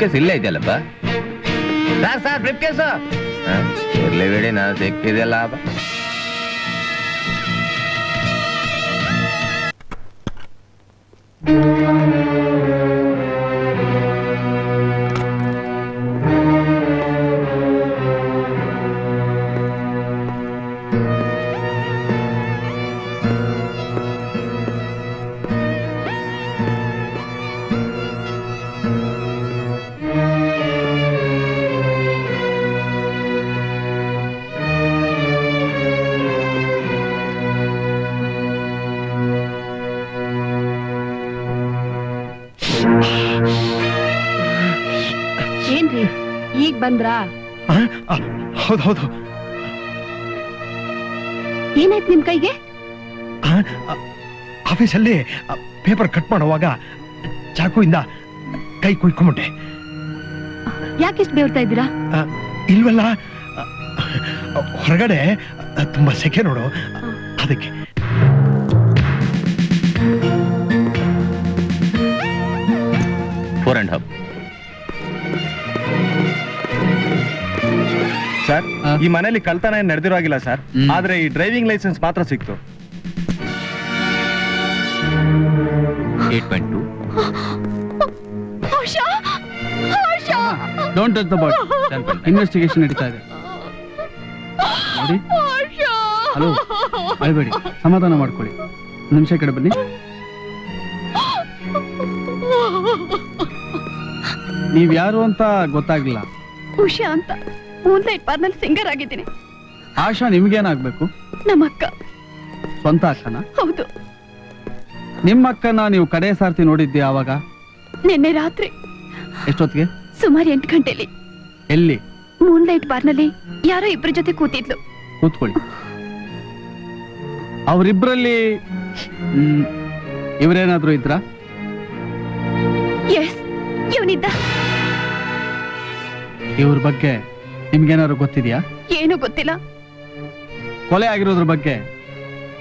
ಕೇಸ್ ಇಲ್ಲೇ ಇದೆಯಲ್ಲಪ್ಪ? ಸರ್ ಸರ್ ಬ್ರಿಪ್ ಕೇಸ್ ಇರ್ಲಿ ಬಿಡಿ ನಾನು ಸಿಕ್ಕಿದೆಯಲ್ಲ ಹೌದು ಹೌದು. ಏನಾಯ್ತು ನಿಮ್ ಕೈಗೆ? ಆಫೀಸಲ್ಲಿ ಪೇಪರ್ ಕಟ್ ಮಾಡುವಾಗ ಚಾಕುವಿಂದ ಕೈ ಕುಯ್ಕೊಂಬಿಟ್ಟೆ ಯಾಕೆಷ್ಟು ಬೇವ್ತಾ ಇದ್ದೀರಾ? ಇಲ್ವಲ್ಲ ಹೊರಗಡೆ ತುಂಬಾ ಸೆಕೆ ನೋಡು. ಈ ಮನೇಲಿ ಕಳ್ತನ ಏನ್ ನಡೆದಿರೋ ಆಗಿಲ್ಲ ಸರ್ ಆದ್ರೆ ಈ ಡ್ರೈವಿಂಗ್ ಲೈಸೆನ್ಸ್ ಮಾತ್ರ ಸಿಕ್ತು. Eight point two don't touch the body investigation ನಡೀತಾ ಇದೆ. ನೋಡಿ. ಹಲೋ ಅಳಬೇಡಿ. ಸಮಾಧಾನ ಮಾಡ್ಕೊಳ್ಳಿ. ನಿಮಿಷ ಕಡೆ ಬನ್ನಿ. ನೀವ್ಯಾರು ಅಂತ ಗೊತ್ತಾಗ್ಲಿಲ್ಲ. ಉಷಾ ಅಂತ. ಮೂನ್ಲೈಟ್ ಬಾರ್ನಲ್ಲಿ ಸಿಂಗರ್ ಆಗಿದ್ದೀನಿ. ಆಶಾ ನಿಮ್ಗೇನಾಗ್ಬೇಕು? ನಮ್ಮ ಅಕ್ಕ. ಸ್ವಂತ ಅಕ್ಕನ? ಹೌದು. ನಿಮ್ಮ ಅಕ್ಕನ ನೀವು ಕಡೆ ಸಾರ್ತಿ ನೋಡಿದ್ದೆ ಆವಾಗ ನಿನ್ನೆ ರಾತ್ರಿ. ಎಷ್ಟೊತ್ತಿಗೆ? ಸುಮಾರು ಎಂಟು ಗಂಟೆಲಿ. ಎಲ್ಲಿ? ಮೂನ್ಲೈಟ್ ಬಾರ್ನಲ್ಲಿ ಯಾರೋ ಇಬ್ಬರ ಜೊತೆ ಕೂತಿದ್ಲು. ಕೂತ್ಕೊಳ್ಳಿ. ಅವರಿಬ್ಬರಲ್ಲಿ ಇವರೇನಾದ್ರೂ ಇದ್ರ? ಎಸ್ ಇವನಿದ್ದ. ಇವ್ರ ಬಗ್ಗೆ ನಿಮ್ಗೇನಾದ್ರು ಗೊತ್ತಿದ್ಯಾ? ಏನು ಗೊತ್ತಿಲ್ಲ. ಕೊಲೆ ಆಗಿರೋದ್ರ ಬಗ್ಗೆ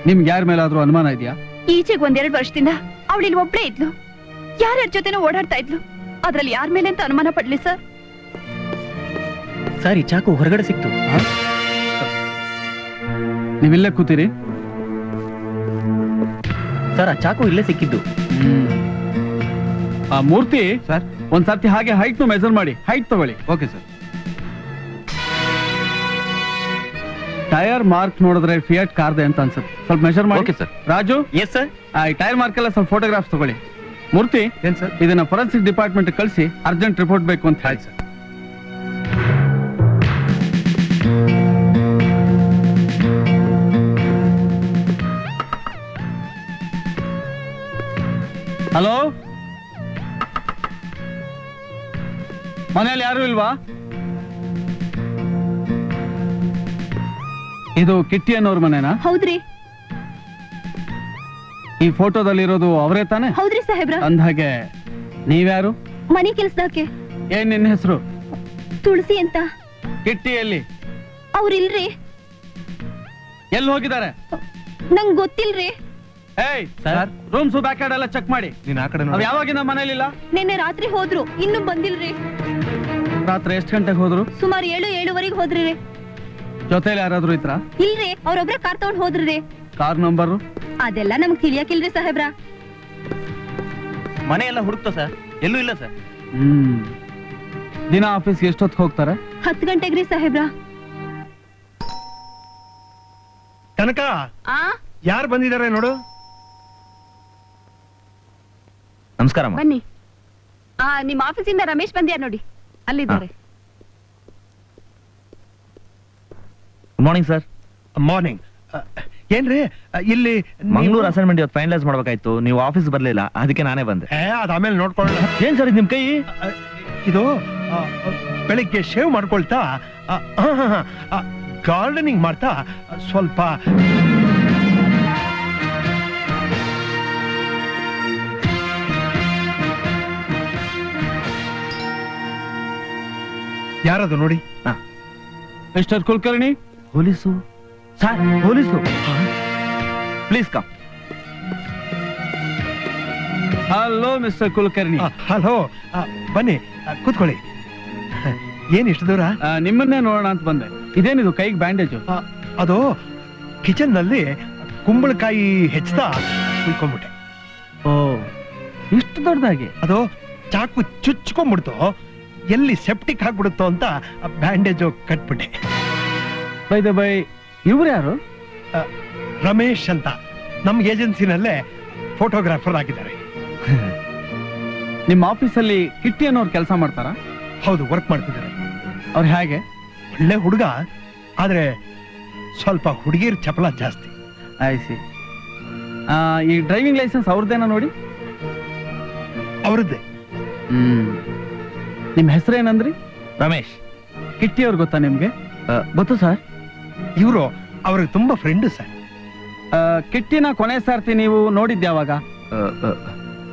ನಿಮ್ಗೆ ಯಾರ ಮೇಲಾದ್ರೂ ಅನುಮಾನ ಇದೆಯಾ? ಈಚೆಗೆ ಒಂದೆರಡು ವರ್ಷದಿಂದ ಅವಳಿಲ್ಲಿ ಒಬ್ಳೇ ಇದ್ಲು. ಯಾರ್ಯಾರ ಜೊತೆನೂ ಓಡಾಡ್ತಾ ಇದ್ಲು. ಅದ್ರಲ್ಲಿ ಯಾರ ಮೇಲೆ ಅಂತ ಅನುಮಾನ ಪಡ್ಲಿ ಸರ್? ಸರ್ ಈ ಚಾಕು ಹೊರಗಡೆ ಸಿಕ್ತು. ನೀವಿಲ್ಲೇ ಕೂತೀರಿ? ಸರ್ ಆ ಚಾಕು ಇಲ್ಲೇ ಸಿಕ್ಕಿದ್ದು. ಆ ಮೂರ್ತಿ ಸರ್. ಒಂದ್ಸರ್ತಿ ಹಾಗೆ ಹೈಟ್ ಮೆಸರ್ ಮಾಡಿ. ಹೈಟ್ ತಗೊಳ್ಳಿ. ಓಕೆ ಸರ್ ಟೈರ್ ಮಾರ್ಕ್ ನೋಡಿದ್ರೆ ಫಿಯಟ್ ಕಾರ್ದೆ ಅಂತ ಅನ್ಸುತ್ತೆ. ಸ್ವಲ್ಪ ಮೆಷರ್ ಮಾಡಿ. ಸರ್. ರಾಜು? ಎಸ್ ಸರ್ ಆ ಟೈರ್ ಮಾರ್ಕ್ ಎಲ್ಲ ಸ್ವಲ್ಪ ಫೋಟೋಗ್ರಾಫ್ಸ್ ತಗೊಳ್ಳಿ. ಮೂರ್ತಿ? ಏನ್ ಸರ್ ಇದನ್ನ ಫೊರೆನ್ಸಿಕ್ ಡಿಪಾರ್ಟ್ಮೆಂಟ್ ಕಳಿಸಿ ಅರ್ಜೆಂಟ್ ರಿಪೋರ್ಟ್ ಬೇಕು ಅಂತ ಹೇಳಿ ಸರ್ ಹಲೋ ಮನೆಯಲ್ಲಿ ಯಾರು ಇಲ್ವಾ? ಇದು ಕಿಟ್ಟಿ ಅನ್ನೋರ್ ಮನೆನಾ? ಹೌದ್ರಿ. ಈ ಫೋಟೋದಲ್ಲಿರೋದು ಅವರೇ ತಾನೆ? ಹೌದ್ರಿ ಸಾಹೇಬ್ರ. ಅಂದಾಗೆ ನೀವ್ಯಾರು? ಮನೆ ಕೆಲ್ಸದಕ್ಕೆ ಏನ್ ನಿನ್ನ ಹೆಸರು? ತುಳಸಿ ಅಂತ. ಕಿಟ್ಟಿಯಲ್ಲಿ ಅವ್ರಿಲ್ರಿ. ಎಲ್ಲಿ ಹೋಗಿದ್ದಾರೆ? ನಂಗ್ ಗೊತ್ತಿಲ್ರಿ. ಏಯ್ ಸರ್ ರೂಮ್ಸ್ ಬ್ಯಾಕ್ ಎಲ್ಲ ಚೆಕ್ ಮಾಡಿ. ನೀನ್ ಆ ಕಡೆ ಅವ್ ಯಾವಾಗಿಂದ ಮನೇಲಿಲ್ಲ? ನಿನ್ನೆ ರಾತ್ರಿ ಹೋದ್ರು ಇನ್ನೂ ಬಂದಿಲ್ರಿ. ರಾತ್ರಿ ಎಷ್ಟು ಗಂಟೆಗೆ ಹೋದ್ರು? ಸುಮಾರು ಏಳು ಏಳುವರೆಗೆ ಹೋದ್ರಿ ರೀ. ಜೊತೆಲಿ ಯಾರಾದ್ರೂ ಇತ್ರ ಇಲ್ರಿ ಅವ್ರೊಬ್ರೆ ಕಾರ್ ತಗೊಂಡ್ ಹೋದ್ರಿ ಕಾರ್ ನಂಬರ್? ಅದೆಲ್ಲ ನಮ್ಗ್ ತಿಳಿಯಕಿಲ್ರಿ ಸಾಹೇಬ್ರ. ಮನೆ ಎಲ್ಲ ಹುಡುಕ್ತ ಸರ್? ಎಲ್ಲೂ ಇಲ್ಲ ಸರ್. ಹ್ಮ್. ದಿನ ಆಫೀಸ್ಗೆ ಎಷ್ಟೊತ್ತಿಗೆ ಹೋಗ್ತಾರೆ? ಹತ್ತು ಗಂಟೆಗ್ರಿ ಸಾಹೇಬ್ರ. ಕನಕ ಯಾರು ಬಂದಿದ್ದಾರೆ ನೋಡು? ನಮಸ್ಕಾರ ಬನ್ನಿ. ಆ ನಿಮ್ಮ ಆಫೀಸಿಂದ ರಮೇಶ್ ಬಂದ್ಯಾ ನೋಡಿ. ಅಲ್ಲಿದ್ದಾರೆ. ಮಾರ್ನಿಂಗ್ ಸರ್ ಮಾರ್ನಿಂಗ್ ಏನ್ರಿ? ಇಲ್ಲಿ ಮಂಗಳೂರು ಅಸೈನ್ಮೆಂಟ್ ಇವತ್ತು ಫೈನಲೈಸ್ ಮಾಡ್ಬೇಕಾಯ್ತು. ನೀವು ಆಫೀಸ್ ಬರ್ಲಿಲ್ಲ. ಅದಕ್ಕೆ ನಾನೇ ಬಂದೆ. ಆಮೇಲೆ ನೋಡ್ಕೊಳ್ಳೋಣ. ಏನ್ ಸರ್ ನಿಮ್ ಕೈ? ಇದು ಬೆಳಿಗ್ಗೆ ಶೇವ್ ಮಾಡ್ಕೊಳ್ತಾ ಗಾರ್ಡನಿಂಗ್ ಮಾಡ್ತಾ ಸ್ವಲ್ಪ ಯಾರದು ನೋಡಿ? Mister Kulkarni police? Sir police. Please come. Hello mister Kulkarni. Hello. ಬನ್ನಿ ಕೂತ್ಕೊಳ್ಳಿ. ಏನ್ ಇಷ್ಟು ದೂರ? ನಿಮ್ಮನ್ನೇ ನೋಡೋಣ ಅಂತ ಬಂದೆ. ಇದೇನಿದು ಕೈಗೆ ಬ್ಯಾಂಡೇಜು? ಅದು ಕಿಚನ್ನಲ್ಲಿ ಕುಂಬಳಕಾಯಿ ಹೆಚ್ಚುತ್ತಾ ಕುಯ್ಕೊಂಡ್ಬಿಟ್ಟೆ. ಓ ಇಷ್ಟು ದೊಡ್ಡದಾಗಿ? ಅದು ಚಾಕು ಚುಚ್ಕೊಂಡ್ಬಿಡ್ತು. ಎಲ್ಲಿ ಸೆಪ್ಟಿಕ್ ಹಾಕ್ಬಿಡುತ್ತೋ ಅಂತ ಬ್ಯಾಂಡೇಜು ಕಟ್ಬಿಟ್ಟೆ. ಬೈ ದ ಬೈ ಇವ್ರು ಯಾರು? ರಮೇಶ್ ಅಂತ. ನಮ್ಮ ಏಜೆನ್ಸಿನಲ್ಲೇ ಫೋಟೋಗ್ರಾಫರ್ ಆಗಿದ್ದಾರೆ. ನಿಮ್ಮ ಆಫೀಸಲ್ಲಿ ಕಿಟ್ಟಿ ಅನ್ನೋರು ಕೆಲಸ ಮಾಡ್ತಾರಾ? ಹೌದು ವರ್ಕ್ ಮಾಡ್ತಿದ್ದಾರೆ. ಅವ್ರು ಹೇಗೆ? ಒಳ್ಳೆ ಹುಡುಗ ಆದ್ರೆ ಸ್ವಲ್ಪ ಹುಡುಗಿರ್ ಚಪಲ ಜಾಸ್ತಿ. ಆಯ್ಸಿ ಈ ಡ್ರೈವಿಂಗ್ ಲೈಸೆನ್ಸ್ ಅವ್ರದ್ದೇನಾ ನೋಡಿ? ಅವ್ರದ್ದೇ. ಹ್ಮ್. ನಿಮ್ ಹೆಸರೇನಂದ್ರಿ? ರಮೇಶ್. ಕಿಟ್ಟಿ ಅವ್ರು ಗೊತ್ತಾ ನಿಮಗೆ? ಗೊತ್ತು ಸರ್. ಇವರು ಅವ್ರಿಗೆ ತುಂಬಾ ಫ್ರೆಂಡ್ ಸರ್ ಕಿಟ್ಟಿನ ಕೊನೆ ಸಾರ್ತಿ ನೀವು ನೋಡಿದ್ಯಾವಾಗ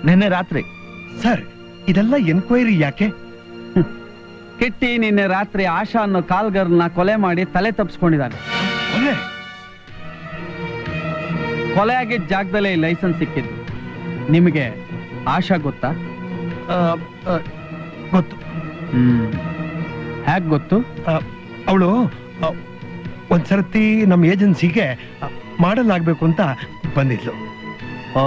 ನಿನ್ನೆ ರಾತ್ರಿ. ಸರ್ ಇದೆಲ್ಲ ಎನ್ಕ್ವೈರಿ ಯಾಕೆ? ಕಿಟ್ಟಿ ನಿನ್ನೆ ರಾತ್ರಿ ಆಶಾ ಅನ್ನೋ ಕಾಲ್ಗರ್ನ ಕೊಲೆ ಮಾಡಿ ತಲೆ ತಪ್ಪಿಸ್ಕೊಂಡಿದ್ದಾನೆ ಕೊಲೆ? ಕೊಲೆ ಆಗಿದ್ದ ಜಾಗದಲ್ಲೇ ಲೈಸೆನ್ಸ್ ಸಿಕ್ಕಿದ್ದು. ನಿಮಗೆ ಆಶಾ ಗೊತ್ತಾ? ಗೊತ್ತು. ಹ್ಮ್. ಹ್ಯಾಕ್ ಗೊತ್ತು? ಅವಳು ಒಂದ್ಸರ್ತಿ ನಮ್ಮ ಏಜೆನ್ಸಿಗೆ ಮಾಡಲ್ ಆಗ್ಬೇಕು ಅಂತ ಬಂದಿದ್ಲು. ಓ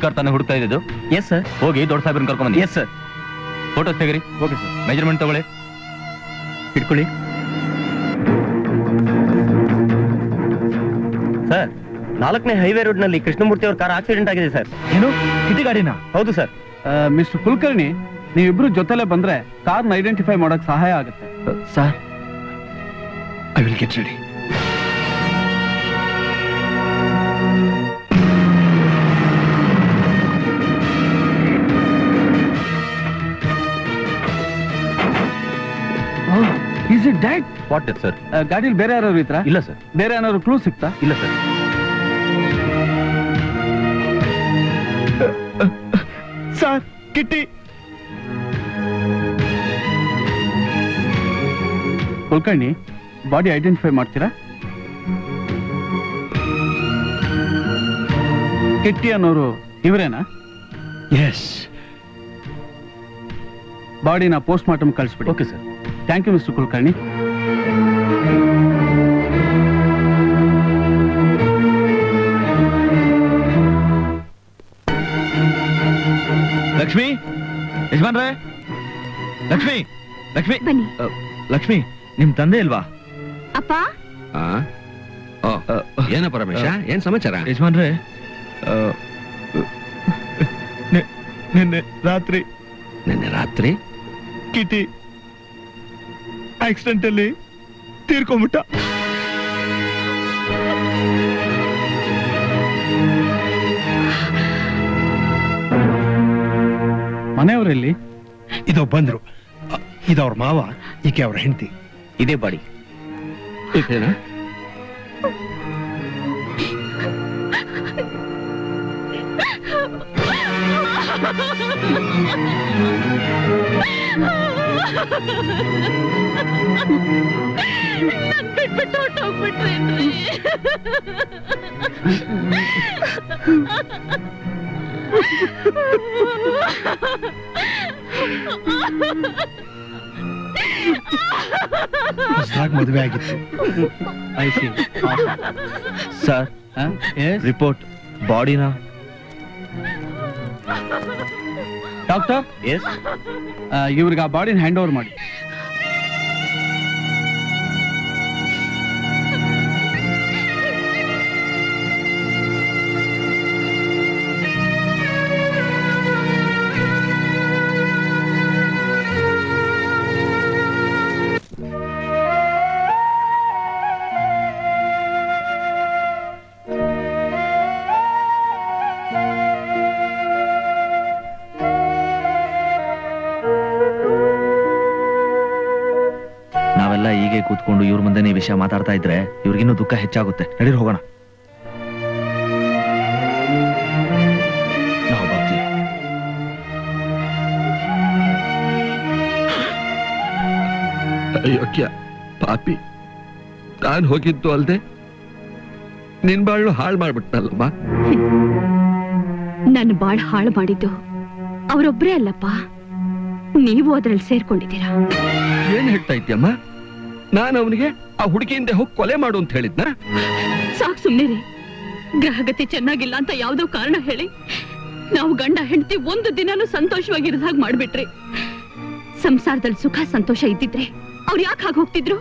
ಈ ಕಾರ್ ತಾನೇ ಹುಡುಕ್ತಾ ಇದ್ದು ಎಸ್ ಸರ್ ಹೋಗಿ ದೊಡ್ಡ ಸಾಹೇಬ್ರನ್ನ ಕರ್ಕೊಂಡ್ ಬನ್ನಿ. ಎಸ್ ಸರ್ ಫೋಟೋಸ್ ತೆಗರಿ. ಓಕೆ ಸರ್ ಮೆಜರ್ಮೆಂಟ್ ತಗೊಳ್ಳಿ. ಇಟ್ಕೊಳ್ಳಿ. ಸರ್ ನಾಲ್ಕನೇ ಹೈವೇ ರೋಡ್ನಲ್ಲಿ ಕೃಷ್ಣಮೂರ್ತಿ ಅವ್ರ ಕಾರ್ ಆಕ್ಸಿಡೆಂಟ್ ಆಗಿದೆ ಸರ್ ಏನು? ಸಿಟಿ ಗಾಡಿನಾ? ಹೌದು ಸರ್ ಮಿಸ್ಟರ್ ಕುಲಕರ್ಣಿ ನೀವಿಬ್ರು ಜೊತೆಲೆ ಬಂದ್ರೆ ಕಾರ್ನ ಐಡೆಂಟಿಫೈ ಮಾಡಕ್ ಸಹಾಯ ಆಗುತ್ತೆ. Sir I will get ready that what death sir ಗಾಡಿಲಿ ಬೇರೆ ಯಾರು ಇತ್ತ ಇಲ್ಲ ಸರ್ ಬೇರೆ ಏನಾದ್ರು ಕ್ಲೂ ಸಿಗ್ತಾ ಇಲ್ಲ sir sir Kitty Kulkarni body identify ಮಾಡ್ತೀರಾ? ಕಿಟ್ಟಿ ಅನ್ನೋರು ಇವರೇನಾ? ಎಸ್ ಬಾಡಿನ post mortem ಕಳಿಸ್ಬಿಟ್ಟು okay sir thank you mister Kulkarni Lakshmi ಯಜಮಾನ್ರೆ ಲಕ್ಷ್ಮಿ ಲಕ್ಷ್ಮಿ ಬನ್ನಿ ಅ, ಲಕ್ಷ್ಮಿ ನಿಮ್ ತಂದೆ ಇಲ್ವಾ ಅಪ್ಪ ಆ? ಓ, ಏನಪ್ಪ ರಮೇಶ ಏನ್ ಸಮಾಚಾರ ಯಜಮಾನ್ರೆ ಆ, ನಿ- ನಿನ್ನೆ ರಾತ್ರಿ ನಿನ್ನೆ ರಾತ್ರಿ ಕಿಟಿ ಆಕ್ಸಿಡೆಂಟ್ ಅಲ್ಲಿ ತೀರ್ಕೊಂಡ್ಬಿಟ್ಟ. ಮನೆಯವರಲ್ಲಿ? ಇದು ಬಂದ್ರು. ಅ, ಇದು ಅವ್ರ ಮಾವ ಈಕೆ ಅವ್ರ ಹೆಂಡತಿ. ಇದೇ ಬಾಡಿ. ಇದೇನಾ? ಮದುವೆ ಆಗಿತ್ತು ಐ ಸಿ ಸರ್ ರಿಪೋರ್ಟ್ ಬಾಡಿನ ಡಾಕ್ಟರ್ ಎಸ್ ಇವ್ರಿಗೆ ಆ ಬಾಡಿನ ಹ್ಯಾಂಡ್ ಓವರ್ ಮಾಡಿ. ವಿಷಯ ಮಾತಾಡ್ತಾ ಇದ್ರೆ ಇವ್ರಿಗಿನ್ನೂ ದುಃಖ ಹೆಚ್ಚಾಗುತ್ತೆ. ನಡೀರಿ ಹೋಗೋಣ. ನಾವು ಬರ್ತೀವಿ. ಅಯೋಗ್ಯ ಪಾಪಿ. ತಾನು ಹೋಗಿದ್ದು ಅಲ್ದೆ ನಿನ್ ಬಾಳು ಹಾಳು ಮಾಡ್ಬಿಟ್ನಲ್ಲಮ್ಮ. ನನ್ನ ಬಾಳ್ ಹಾಳು ಮಾಡಿದ್ದು ಅವರೊಬ್ಬರೇ ಅಲ್ಲಪ್ಪ. ನೀವು ಅದ್ರಲ್ಲಿ ಸೇರ್ಕೊಂಡಿದ್ದೀರಾ. ಏನ್ ಹೇಳ್ತಾ ಇದ್ಯಮ್ಮ ನಾನು ಅವನಿಗೆ ಆ ಹುಡುಗಿಯಿಂದ ಹೋಗಿ ಕೊಲೆ ಮಾಡು ಅಂತ ಹೇಳಿದ್ನ? ಸಾಕ್ ಸುಮ್ಮನೆ ಗ್ರಹಗತಿ ಚೆನ್ನಾಗಿಲ್ಲ ಅಂತ ಯಾವ್ದೋ ಕಾರಣ ಹೇಳಿ. ನಾವು ಗಂಡ ಹೆಂಡತಿ ಒಂದು ದಿನಾನು ಸಂತೋಷವಾಗಿರೋದ್ ಹಾಗೆ ಮಾಡ್ಬಿಟ್ರಿ. ಸಂಸಾರದಲ್ಲಿ ಸುಖ ಸಂತೋಷ ಇದ್ದಿದ್ರೆ ಅವ್ರು ಯಾಕೆ ಹಾಗೆ ಹೋಗ್ತಿದ್ರು?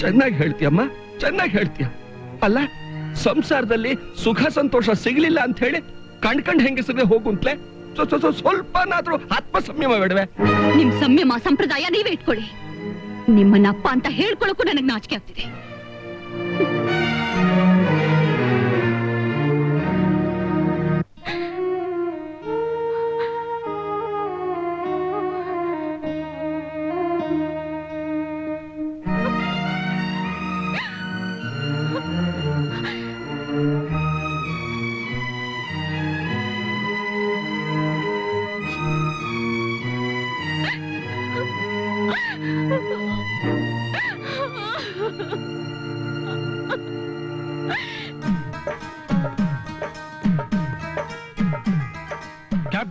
ಚೆನ್ನಾಗಿ ಹೇಳ್ತೀಯಮ್ಮ ಚೆನ್ನಾಗಿ ಹೇಳ್ತೀಯ. ಅಲ್ಲ ಸಂಸಾರದಲ್ಲಿ ಸುಖ ಸಂತೋಷ ಸಿಗ್ಲಿಲ್ಲ ಅಂತ ಹೇಳಿ ಕಣ್ಕಂಡ್ ಹೆಂಗಿಸಿದ್ರೆ ಹೋಗುಂತ್ಲೆ? ಸ್ವಲ್ಪ ಆತ್ಮ ಸಂಯಮ ಬೇಡವೆ? ನಿಮ್ ಸಂಯಮ ಸಂಪ್ರದಾಯ ನೀವೇ ಇಟ್ಕೊಳ್ಳಿ. ನಿಮ್ಮನ್ನ ಅಪ್ಪ ಅಂತ ಹೇಳ್ಕೊಳಕ್ಕೂ ನನಗೆ ನಾಚಿಕೆ ಆಗ್ತಿದೆ.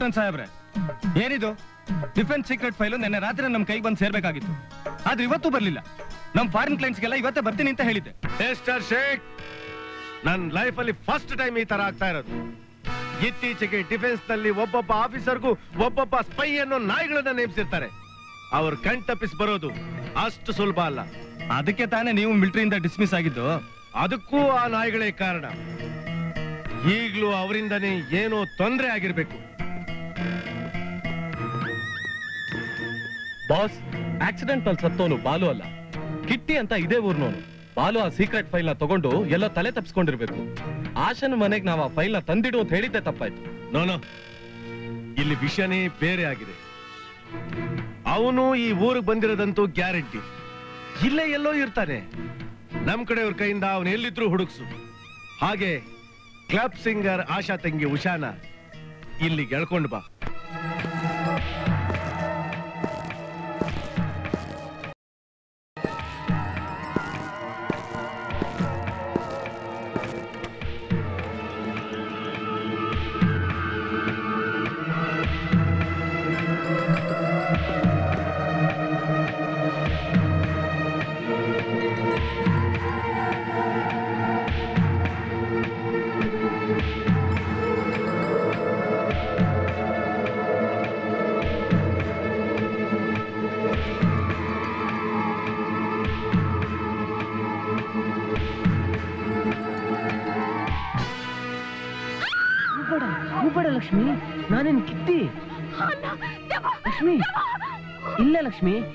ಕ್ಯಾಪ್ಟನ್ ಸಾಹೇಬ್ರೆ. ಏನಿದು? ಡಿಫೆನ್ಸ್ ಸೀಕ್ರೆಟ್ ಫೈಲು ನಿನ್ನೆ ರಾತ್ರಿ ನಮ್ ಕೈಗೆ ಬಂದು ಸೇರ್ಬೇಕಾಗಿತ್ತು. ಆದ್ರೆ ಇವತ್ತು ಬರ್ಲಿಲ್ಲ. ನಮ್ ಫಾರಿನ್ ಕ್ಲೈಂಟ್ಸ್ಗೆಲ್ಲ ಇವತ್ತೇ ಬರ್ತೀನಿ ಅಂತ ಹೇಳಿದ್ದೆ. ಮಿಸ್ಟರ್ ಶೇಖ್ ನನ್ನ ಲೈಫ್ ಅಲ್ಲಿ ಫಸ್ಟ್ ಟೈಮ್ ಈ ತರ ಆಗ್ತಾ ಇರೋದು. ಇತ್ತೀಚೆಗೆ ಡಿಫೆನ್ಸ್ನಲ್ಲಿ ಒಬ್ಬೊಬ್ಬ ಆಫೀಸರ್ಗೂ ಒಬ್ಬೊಬ್ಬ ಸ್ಪೈ ಅನ್ನೋ ನಾಯಿಗಳನ್ನ ನೇಮಿಸಿರ್ತಾರೆ. ಅವ್ರ ಕಣ್ ತಪ್ಪಿಸ್ ಬರೋದು ಅಷ್ಟು ಸುಲಭ ಅಲ್ಲ. ಅದಕ್ಕೆ ತಾನೇ ನೀವು ಮಿಲಿಟರಿಯಿಂದ ಡಿಸ್ಮಿಸ್ ಆಗಿದ್ದು. ಅದಕ್ಕೂ ಆ ನಾಯಿಗಳೇ ಕಾರಣ. ಈಗಲೂ ಅವರಿಂದನೇ ಏನೋ ತೊಂದರೆ ಆಗಿರ್ಬೇಕು. ಬಾಸ್ ಆಕ್ಸಿಡೆಂಟ್ ಅಲ್ಲಿ ಸತ್ತೋನು ಬಾಲು ಅಲ್ಲ. ಕಿಟ್ಟಿ ಅಂತ ಇದೇ ಊರ್ನೋನು. ಬಾಲು ಆ ಸೀಕ್ರೆಟ್ ಫೈಲ್ನ ತಗೊಂಡು ಎಲ್ಲ ತಲೆ ತಪ್ಪಿಸ್ಕೊಂಡಿರ್ಬೇಕು ಆಶನ್ ಮನೆಗೆ ನಾವು ಆ ಫೈಲ್ನ ತಂದಿಡು ಅಂತ ಹೇಳಿದ್ದೆ ತಪ್ಪಾಯ್ತು. ನೋನೋ ಇಲ್ಲಿ ವಿಷಯನೇ ಬೇರೆ ಆಗಿದೆ. ಅವನು ಈ ಊರಿಗೆ ಬಂದಿರೋದಂತೂ ಗ್ಯಾರಂಟಿ. ಇಲ್ಲೇ ಎಲ್ಲೋ ಇರ್ತಾನೆ. ನಮ್ ಕಡೆಯವ್ರ ಕೈಯಿಂದ ಅವನು ಎಲ್ಲಿದ್ರು ಹುಡುಕ್ಸು. ಹಾಗೆ ಕ್ಲಬ್ ಸಿಂಗರ್ ಆಶಾ ತಂಗಿ ಉಷಾನ ಇಲ್ಲಿ ಎಳ್ಕೊಂಡು ಬಾ.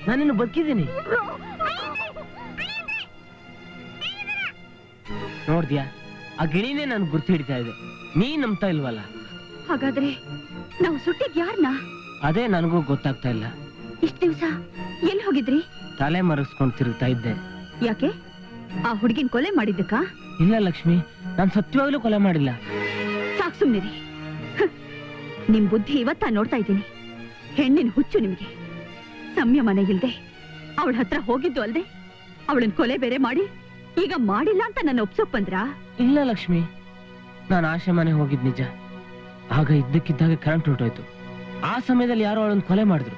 ನಾನಿನ್ನು ಬದುಕಿದ್ದೀನಿ. ನೋಡ್ದ್ಯಾ ಆ ಗಿಣಿನೇ ನಾನು ಗುರ್ತು ಹಿಡಿತಾ ಇದೆ. ನೀ ನಂಬ್ತಾ ಇಲ್ವಲ್ಲ? ಹಾಗಾದ್ರೆ ನಾವು ಸುಟ್ಟಿದ್ ಯಾರನ್ನ ಅದೇ ನನಗೂ ಗೊತ್ತಾಗ್ತಾ ಇಲ್ಲ. ಇಷ್ಟ ದಿವಸ ಎಲ್ಲಿ ಹೋಗಿದ್ರಿ? ತಲೆ ಮರೆಸ್ಕೊಂಡು ತಿರುಗ್ತಾ ಇದ್ದೆ. ಯಾಕೆ? ಆ ಹುಡುಗಿನ ಕೊಲೆ ಮಾಡಿದ್ದಕ್ಕ? ಇಲ್ಲ ಲಕ್ಷ್ಮಿ ನಾನು ಸತ್ಯವಾಗ್ಲೂ ಕೊಲೆ ಮಾಡಿಲ್ಲ. ಸಾಕ್ ಸುಮ್ನಿರಿ. ಹ, ನಿಮ್ ಬುದ್ಧಿ ಇವತ್ತ ನೋಡ್ತಾ ಇದ್ದೀನಿ. ಹೆಣ್ಣಿನ ಹುಚ್ಚು ನಿಮಗೆ. ಸಂಯಮನ ಇಲ್ದೆ. ಅವಳ ಹತ್ರ ಹೋಗಿದ್ದು ಅಲ್ದೆ. ಅವಳನ್ ಕೊಲೆ ಬೇರೆ ಮಾಡಿ, ಈಗ ಮಾಡಿಲ್ಲ ಅಂತ ನನ್ನ ಒಪ್ಸೋಕ್ ಬಂದ್ರ? ಇಲ್ಲ ಲಕ್ಷ್ಮಿ, ನಾನು ಆಶೆ ಮನೆ ಹೋಗಿದ್ ನಿಜ. ಆಗ ಇದ್ದಕ್ಕಿದ್ದಾಗ ಕರೆಂಟ್ ಹೊರಟೋಯ್ತು ಆ ಸಮಯದಲ್ಲಿ ಯಾರೋ ಅವಳನ್ನು ಕೊಲೆ ಮಾಡಿದ್ರು.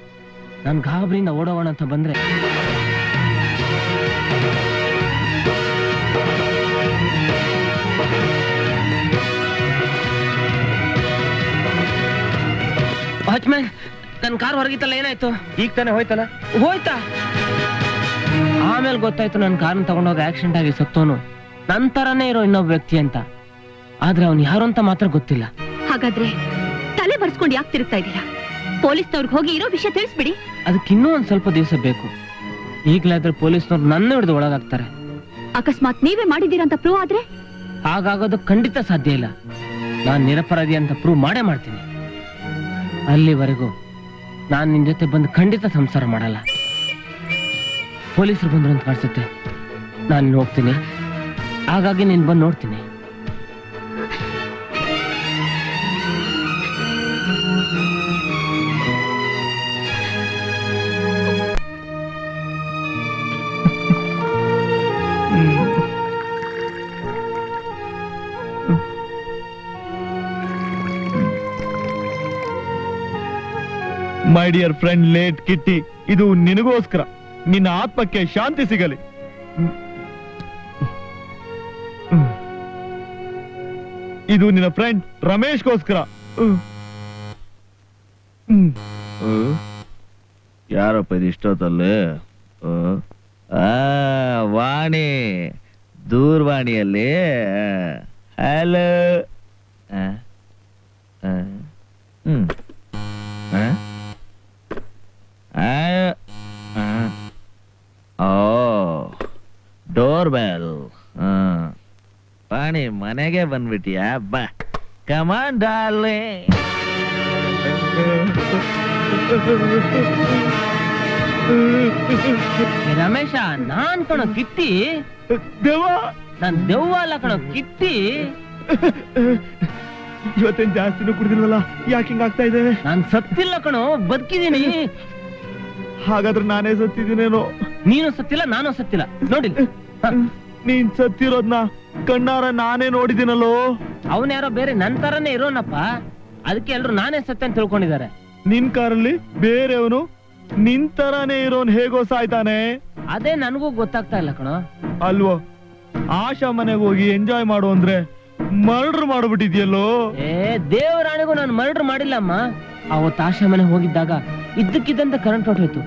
ನಾನು ಗಾಬರಿಯಿಂದ ಓಡೋಣ ಅಂತ ಬಂದ್ರೆ. ವಾಚ್ಮ್ಯಾನ್ ನನ್ ಕಾರ್ ಹೊರಗಿತ್ತಲ್ಲ ಏನಾಯ್ತು? ಈಗ ತಾನೆ ಹೋಯ್ತಲ್ಲ? ಹೋಯ್ತಾ? ಆಮೇಲೆ ಗೊತ್ತಾಯ್ತು ನನ್ನ ಕಾರ್ನ ತಗೊಂಡೋಗ ಆಕ್ಸಿಡೆಂಟ್ ಆಗಿ ಸತ್ತೋನು. ನಂತರನೇ ಇರೋ ಇನ್ನೊಬ್ಬ ವ್ಯಕ್ತಿ ಅಂತ. ಆದ್ರೆ ಅವ್ನು ಯಾರು ಅಂತ ಮಾತ್ರ ಗೊತ್ತಿಲ್ಲ. ಹಾಗಾದ್ರೆ ತಲೆ ಬರ್ಸ್ಕೊಂಡು ಯಾಕೆ ತಿರುಗ್ತಾ ಇದ್ದೀರಾ? ಪೊಲೀಸ್ನವ್ರಿಗೆ ಹೋಗಿ ಇರೋ ವಿಷಯ ತಿಳಿಸ್ಬಿಡಿ. ಅದಕ್ಕೆ ಇನ್ನೂ ಒಂದ್ ಸ್ವಲ್ಪ ದಿವಸ ಬೇಕು. ಈಗಲಾದ್ರೆ ಪೊಲೀಸ್ನವ್ರು ನನ್ನ ಹಿಡಿದು ಒಳಗಾಗ್ತಾರೆ. ಅಕಸ್ಮಾತ್ ನೀವೇ ಮಾಡಿದ್ದೀರಾ ಅಂತ ಪ್ರೂವ್ ಆದ್ರೆ? ಹಾಗಾಗೋದು ಖಂಡಿತ ಸಾಧ್ಯ ಇಲ್ಲ. ನಾನ್ ನಿರಪರಾಧಿ ಅಂತ ಪ್ರೂವ್ ಮಾಡೇ ಮಾಡ್ತೀನಿ. ಅಲ್ಲಿವರೆಗೂ ನಾನ್ ನಿನ್ನ ಜೊತೆ ಬಂದು ಖಂಡಿತ ಸಂಸಾರ ಮಾಡಲ್ಲ. ಪೊಲೀಸರು ಬಂದ್ರು ಅಂತ ಕಾಣಿಸುತ್ತೆ ನಾನು ಹೋಗ್ತೀನಿ. ಹಾಗಾಗಿ ನೀನು ಬಂದು ನೋಡ್ತೀನಿ. My dear friend late Kitty ಇದು ನಿನಗೋಸ್ಕರ. ನಿನ್ನ ಆತ್ಮಕ್ಕೆ ಶಾಂತಿ ಸಿಗಲಿ. ಇದು ನಿನ್ನ ಫ್ರೆಂಡ್ ರಮೇಶ್ಗೋಸ್ಕರ. ಯಾರಪ್ಪ ಇದು ಇಷ್ಟೊತ್ತಲ್ಲಿ? ವಾಣಿ ದೂರವಾಣಿಯಲ್ಲಿ ಹಲೋ ಹ್ಮ್ ಆ? ಆ, ಆ. ಓ ಡೋರ್ ಬೆಲ್ ಪಾಣಿ ಮನೆಗೆ ಬಂದ್ಬಿಟ್ಟಿಯಾ ಬಾ. ಕಮಾನ್ ಡಾರ್ಲೆ ರಮೇಶ ನಾನ್ ಕಣೋ ಕಿತ್ತಿ. ದೆವ್ವ. ನಾನ್ ದೆವ್ವ ಅಲ್ಲ ಕಣೋ ಕಿತ್ತಿ. ಇವತ್ತೇನ್ ಜಾಸ್ತಿನೂ ಕುಡಿದಿಲ್ವಲ್ಲ? ಯಾಕೆ ಹಿಂಗಾಗ್ತಾ ಇದೆ? ನಾನ್ ಸತ್ತಿಲ್ಲ ಕಣೋ ಬದುಕಿದೀನಿ. ಹಾಗಾದ್ರೆ ನಾನೇ ಸತ್ತಿದ್ದೀನೇನೋ? ನೀನು ಸತ್ತಿಲ್ಲ ನಾನು ಸತ್ತಿಲ್ಲ. ನೋಡಿ ನೀನ್ ಸತ್ತಿರೋದ್ನ ಕಣ್ಣಾರ ನಾನೇ ನೋಡಿದಿನಲ್ಲೋ ಅವನ್ ಯಾರೋ ಬೇರೆ ನನ್ ತರನೇ ಇರೋನಪ್ಪ. ಅದಕ್ಕೆ ಎಲ್ರು ನಾನೇ ಸತ್ತೆ ಅಂತ ತಿಳ್ಕೊಂಡಿದ್ದಾರೆ. ನಿನ್ ಕಾರಲ್ಲಿ ಬೇರೆಯವನು ನಿನ್ ತರಾನೇ ಇರೋನ್ ಹೇಗೋ ಸಾಯ್ತಾನೆ? ಅದೇ ನನಗೂ ಗೊತ್ತಾಗ್ತಾ ಇಲ್ಲ ಕಣೋ. ಅಲ್ವೋ ಆಶಾ ಮನೆಗೆ ಹೋಗಿ ಎಂಜಾಯ್ ಮಾಡು ಅಂದ್ರೆ ಮರ್ಡರ್ ಮಾಡ್ಬಿಟ್ಟಿದ್ಯಲ್ಲೋ? ಏ ದೇವರಾಣಿಗೂ ನಾನು ಮರ್ಡರ್ ಮಾಡಿಲ್ಲಮ್ಮ. ಅವತ್ತು ಆಶಾ ಮನೆ ಹೋಗಿದ್ದಾಗ ಇದ್ದಕ್ಕಿದ್ದಂತ ಕರೆಂಟ್ ಹೊಟ್ಟೋಯ್ತು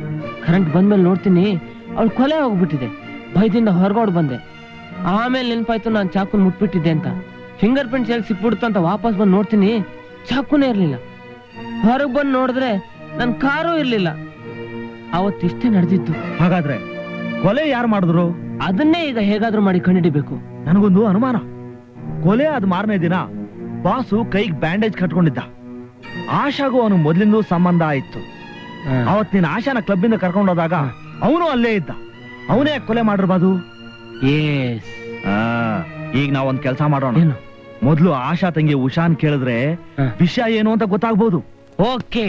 ಕರೆಂಟ್ ಬಂದ್ಮೇಲೆ ನೋಡ್ತೀನಿ ಅವಳು ಕೊಲೆ ಹೋಗ್ಬಿಟ್ಟಿದೆ ಭಯದಿಂದ ಹೊರಗೋಡ್ ಬಂದೆ. ಆಮೇಲೆ ನೆನಪಾಯ್ತು ನಾನು ಚಾಕುನ್ ಮುಟ್ಬಿಟ್ಟಿದ್ದೆ ಅಂತ. ಫಿಂಗರ್ ಪ್ರಿಂಟ್ ಎಲ್ಲಿ ಸಿಕ್ಬಿಡ್ತು ಅಂತ ವಾಪಸ್ ಬಂದು ನೋಡ್ತೀನಿ. ಚಾಕುನೇ ಇರಲಿಲ್ಲ. ಹೊರಗೆ ಬಂದು ನೋಡಿದ್ರೆ ನನ್ನ ಕಾರು ಇರಲಿಲ್ಲ. ಅವತ್ತಿಷ್ಟೇ ನಡೆದಿತ್ತು. ಹಾಗಾದ್ರೆ ಕೊಲೆ ಯಾರು ಮಾಡಿದ್ರು? ಅದನ್ನೇ ಈಗ ಹೇಗಾದ್ರೂ ಮಾಡಿ ಕಂಡಿಡಿಬೇಕು. ನನಗೊಂದು ಅನುಮಾನ. ಕೊಲೆ ಅದು ಮಾರನೇ ದಿನ ಬಾಸು ಕೈಗೆ ಬ್ಯಾಂಡೇಜ್ ಕಟ್ಕೊಂಡಿದ್ದ. ಆಶಾಗೂ ಅವನು ಮೊದಲಿಂದೂ ಸಂಬಂಧ ಆಯಿತು ಅವತ್ ನೀನ್ ಆಶಾನ ಕ್ಲಬ್ ಇಂದ ಕರ್ಕೊಂಡೋದಾಗ ಅವನು ಅಲ್ಲೇ ಇದ್ದ. ಅವನೇ ಕೊಲೆ ಮಾಡಿರ್ಬಾದು ಏಸ್ ಈಗ ನಾವ್ ಒಂದ್ ಕೆಲಸ ಮಾಡೋಣ. ಮೊದ್ಲು ಆಶಾ ತಂಗಿ ಉಷಾನ್ ಕೇಳಿದ್ರೆ ವಿಷಯ ಏನು ಅಂತ ಗೊತ್ತಾಗ್ಬೋದು. ಓಕೆ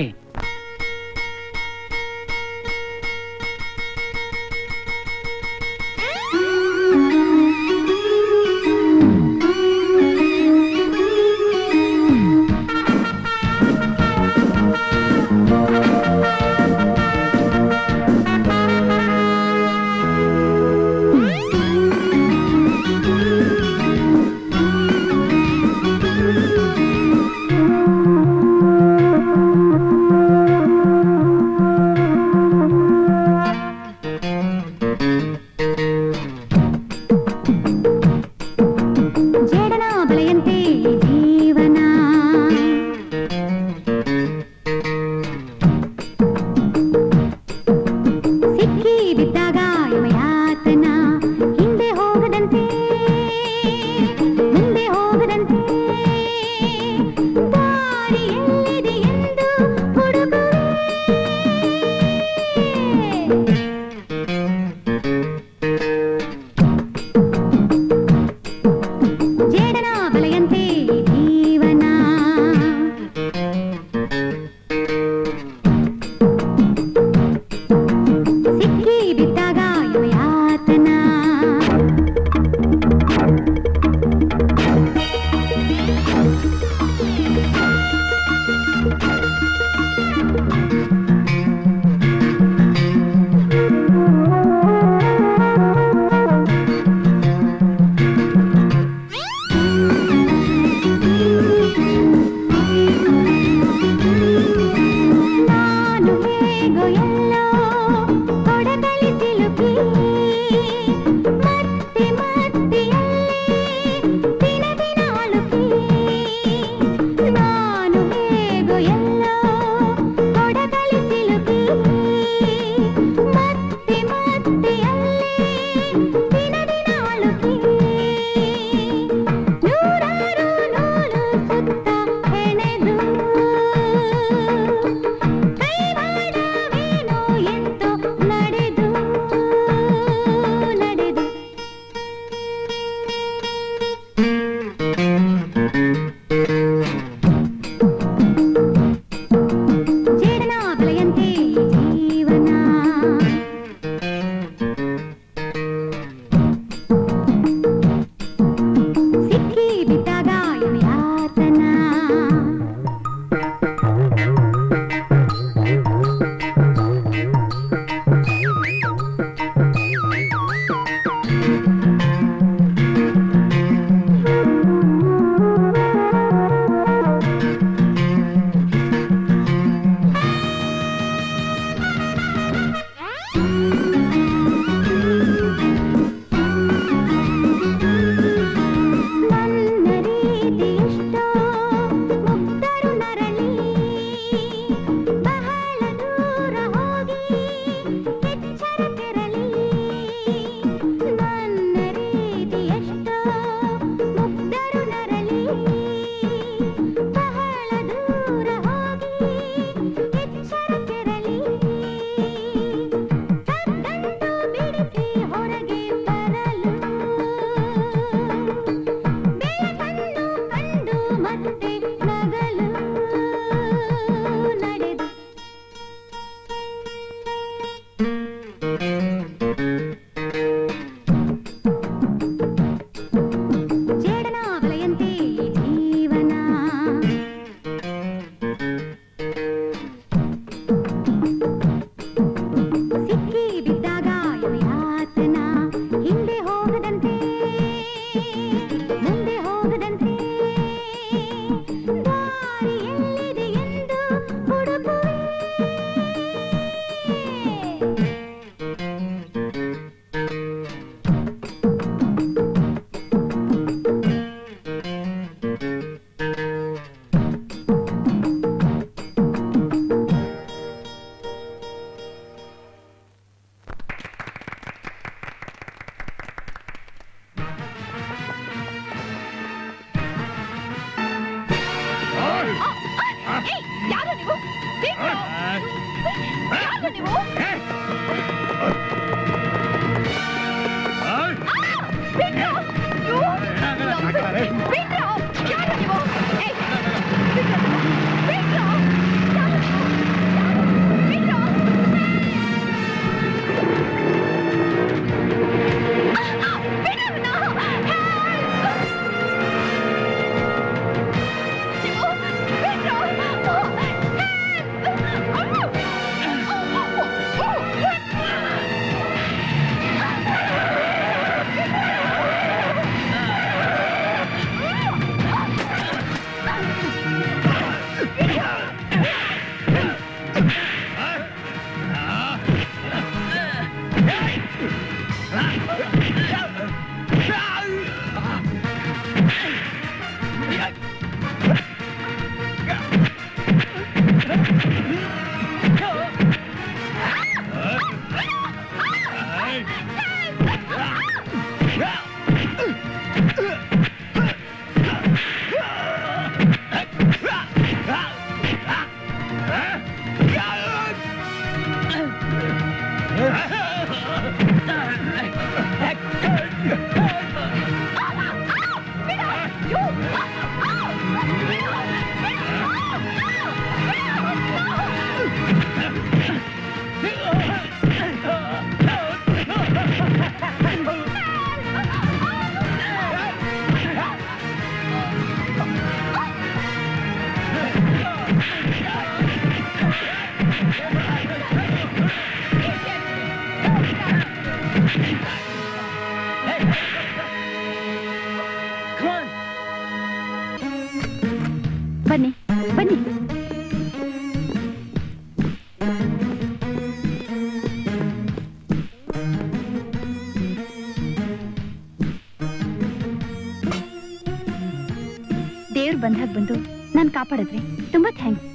ಬಂದು ನಾನು ಕಾಪಾಡಿದ್ರಿ. ತುಂಬಾ ಥ್ಯಾಂಕ್ಸ್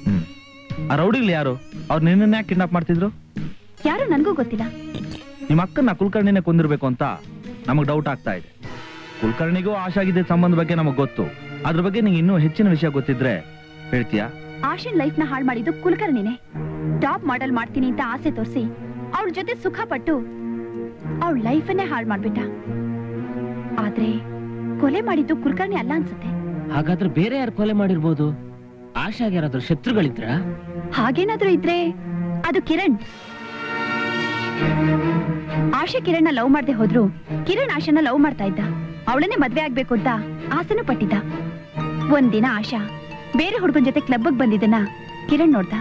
ಆ ರೌಡಿಗಳು ಯಾರು? ಅವ್ರು ನಿನ್ನ ಯಾಕೆ ಕಿಡ್ನಾಪ್ ಮಾಡ್ತಿದ್ರು? ಯಾರು ನನಗೂ ಗೊತ್ತಿಲ್ಲ. ನಿಮ್ಮ ಅಕ್ಕನ ಕುಲಕರ್ಣಿನೇ ಕೊಂದಿರ್ಬೇಕು ಅಂತ ನಮಗ್ ಡೌಟ್ ಆಗ್ತಾ ಇದೆ. ಕುಲಕರ್ಣಿಗೂ ಆಶಾಗಿದ್ದ ಸಂಬಂಧ ಬಗ್ಗೆ ನಮಗ್ ಗೊತ್ತು. ಅದ್ರ ಬಗ್ಗೆ ನಿಂಗೆ ಇನ್ನೂ ಹೆಚ್ಚಿನ ವಿಷಯ ಗೊತ್ತಿದ್ರೆ ಹೇಳ್ತೀಯಾ? ಆಶಿನ್ ಲೈಫ್ನ ಹಾಳು ಮಾಡಿದ್ದು ಕುಲಕರ್ಣಿನೇ. ಟಾಪ್ ಮಾಡೆಲ್ ಮಾಡ್ತೀನಿ ಅಂತ ಆಸೆ ತೋರಿಸಿ ಅವಳ ಜೊತೆ ಸುಖ ಪಟ್ಟು ಅವಳ ಲೈಫನ್ನೇ ಹಾಳು ಮಾಡ್ಬಿಟ್ಟ. ಆದ್ರೆ ಕೊಲೆ ಮಾಡಿದ್ದು ಕುಲಕರ್ಣಿ ಅಲ್ಲ ಅನ್ಸುತ್ತೆ. ಹಾಗಾದ್ರೆ ಬೇರೆ ಯಾರು ಕೊಲೆ ಮಾಡಿರ್ಬೋದು? ಆಶಾಗೆ ಯಾರಾದ್ರೂ ಶತ್ರುಗಳಿದ್ರ? ಹಾಗೇನಾದ್ರೂ ಇದ್ರೆ ಅದು ಕಿರಣ್. ಆಶಾ ಕಿರಣ್ ಲವ್ ಮಾಡದೆ ಹೋದ್ರು ಕಿರಣ್ ಆಶಾನ ಲವ್ ಮಾಡ್ತಾ ಇದ್ದ. ಅವಳನ್ನೇ ಮದ್ವೆ ಆಗ್ಬೇಕು ಅಂತ ಆಸೆನೂ ಪಟ್ಟಿದ್ದ. ಒಂದಿನ ಆಶಾ ಬೇರೆ ಹುಡುಗನ್ ಜೊತೆ ಕ್ಲಬ್ ಬಂದಿದ್ದನ್ನ ಕಿರಣ್ ನೋಡ್ದ.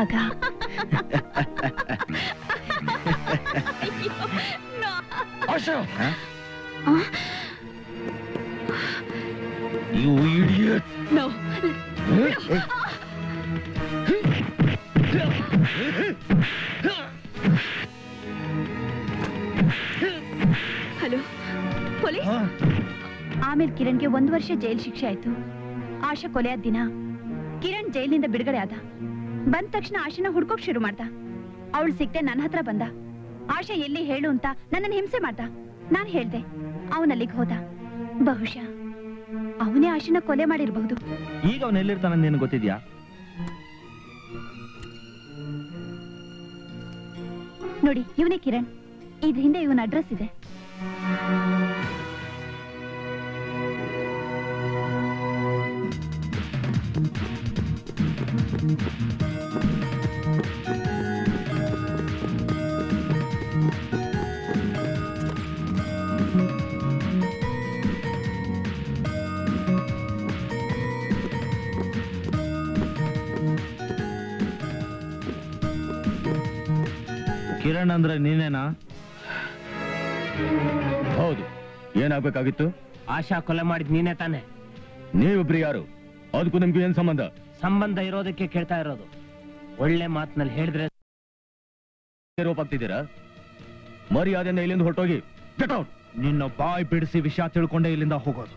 ಆಗ you idiot! No. Hello police ಆಮೇಲೆ ಕಿರಣ್ಗೆ ಒಂದ್ ವರ್ಷ ಜೈಲ್ ಶಿಕ್ಷೆ ಆಯ್ತು. ಆಶಾ ಕೊಲೆಯಾದ ದಿನ. ಕಿರಣ್ ಜೈಲಿನಿಂದ ಬಿಡುಗಡೆ ಆದ. ಬಂದ ತಕ್ಷಣ ಆಶಾನ ಹುಡ್ಕೋಕ್ ಶುರು ಮಾಡ್ದ. ಅವಳು ಸಿಕ್ತೆ ನನ್ನ ಹತ್ರ ಬಂದ. ಆಶಾ ಎಲ್ಲಿ ಹೇಳು ಅಂತ ನನ್ನನ್ನು ಹಿಂಸೆ ಮಾಡ್ದ. ನಾನ್ ಹೇಳ್ದೆ. ಅವನಲ್ಲಿಗೆ ಹೋದ. ಬಹುಶಃ. ಅವನೇ ಆಶಿನ ಕೊಲೆ ಮಾಡಿರಬಹುದು. ಈಗ ಅವನು ಎಲ್ಲಿರ್ತಾನೆ ಗೊತ್ತಿದ್ಯಾ? ನೋಡಿ ಇವನೇ ಕಿರಣ್. ಇದ್ರ ಹಿಂದೆ ಇವನ ಅಡ್ರೆಸ್ ಇದೆ. ಕಿರಣ್ ಅಂದ್ರೆ ನೀನೇನಾ? ಹೌದು. ಏನಾಗ್ಬೇಕಾಗಿತ್ತು? ಆಶಾ ಕೊಲೆ ಮಾಡಿದ್ ನೀನೇ ತಾನೆ. ನೀವಿಬ್ರು ಯಾರು? ಅದಕ್ಕೂ ನಿಮ್ಗೆ ಏನ್ ಸಂಬಂಧ? ಸಂಬಂಧ ಇರೋದಕ್ಕೆ ಕೇಳ್ತಾ ಇರೋದು. ಒಳ್ಳೆ ಮಾತಿನಲ್ಲಿ ಹೇಳಿದ್ರೆ ರೂಪಾಗ್ತಿದ್ದೀರಾ? ಮರ್ಯಾದೆಯಿಂದ ಇಲ್ಲಿಂದ ಹೊರಟೋಗಿ ಗೆಟ್ ಔಟ್ ನಿನ್ನ ಬಾಯ್ ಬಿಡಿಸಿ ವಿಷಯ ತಿಳ್ಕೊಂಡೆ ಇಲ್ಲಿಂದ ಹೋಗೋದು.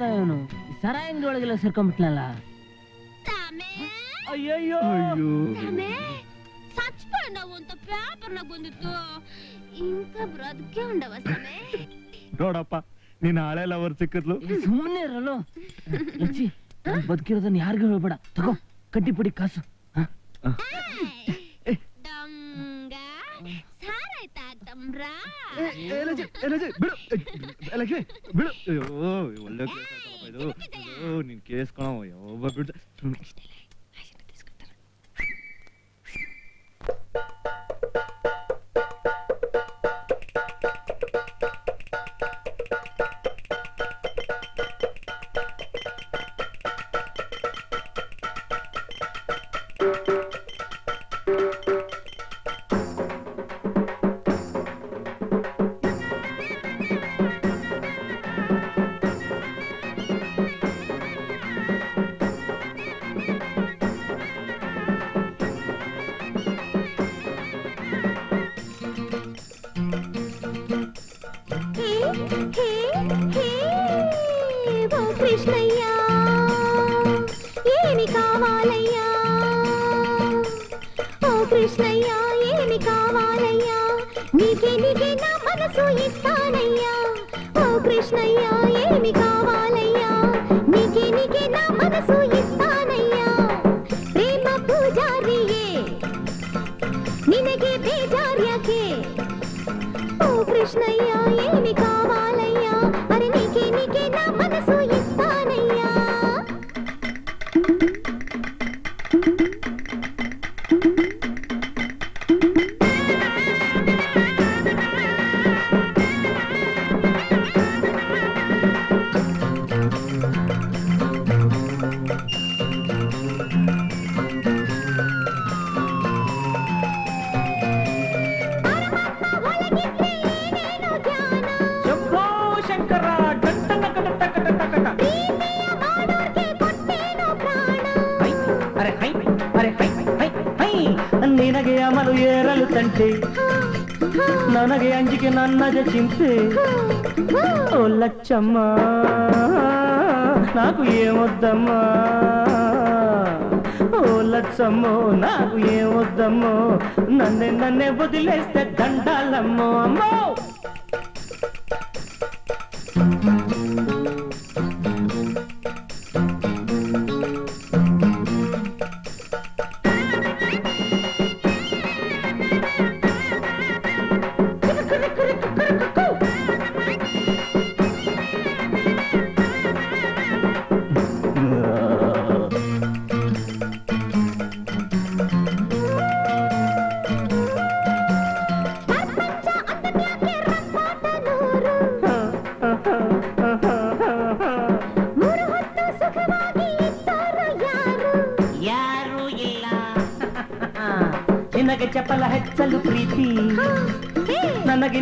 ಹೋದ ಇವನು ಸರ ಅಂಗಡಿ ಒಳಗೆಲ್ಲ ಸೇರ್ಕೊಂಡ್ಬಿಟ್ನಲ್ಲ ಅಯ್ಯಯ್ಯೋ. ಸಚ್ಕೊಂಡವು ಅಂತ ಪೇಪರ್ನಾಗ ಬಂದಿತ್ತು. ಉಂಡವ ಸಮೆ ನೋಡಪ್ಪ ನೀನ್ ಹಳೆ ಲವರ್ ಸಿಕ್ಕಿದ್ಲು? ಸುಮ್ಮನೆ ಇರಲು ಬದುಕಿರೋದನ್ನ ಯಾರಿಗೂ ಹೇಳ್ಬೇಡ. ತಗೋ ಕಡ್ಡಿ ಪಡಿ ಕಾಸು. ಬಿಡು ಏ, ಲಕ್ಷ್ಮಿ ಬಿಡು ಅಯ್ಯೋ ಒಳ್ಳೆ ಕೇಸ್ ಆಯ್ತಲ್ಲಪ್ಪ ಇದು ಅಯ್ಯೋ, ನಿನ್ ಕೇಸ್ ಕಣೋ ಯಾವ ಬಿಡ್ತ నన్నగ చింపే ఓ లచ్చమ్మా నాకు ఏమొద్దమ్మా? ఓ లచ్చమ్మో నాకు ఏమొద్దమ్మో? నన్నే నన్నే వదిలేస్తే దండాలమ్మో అమ్మో!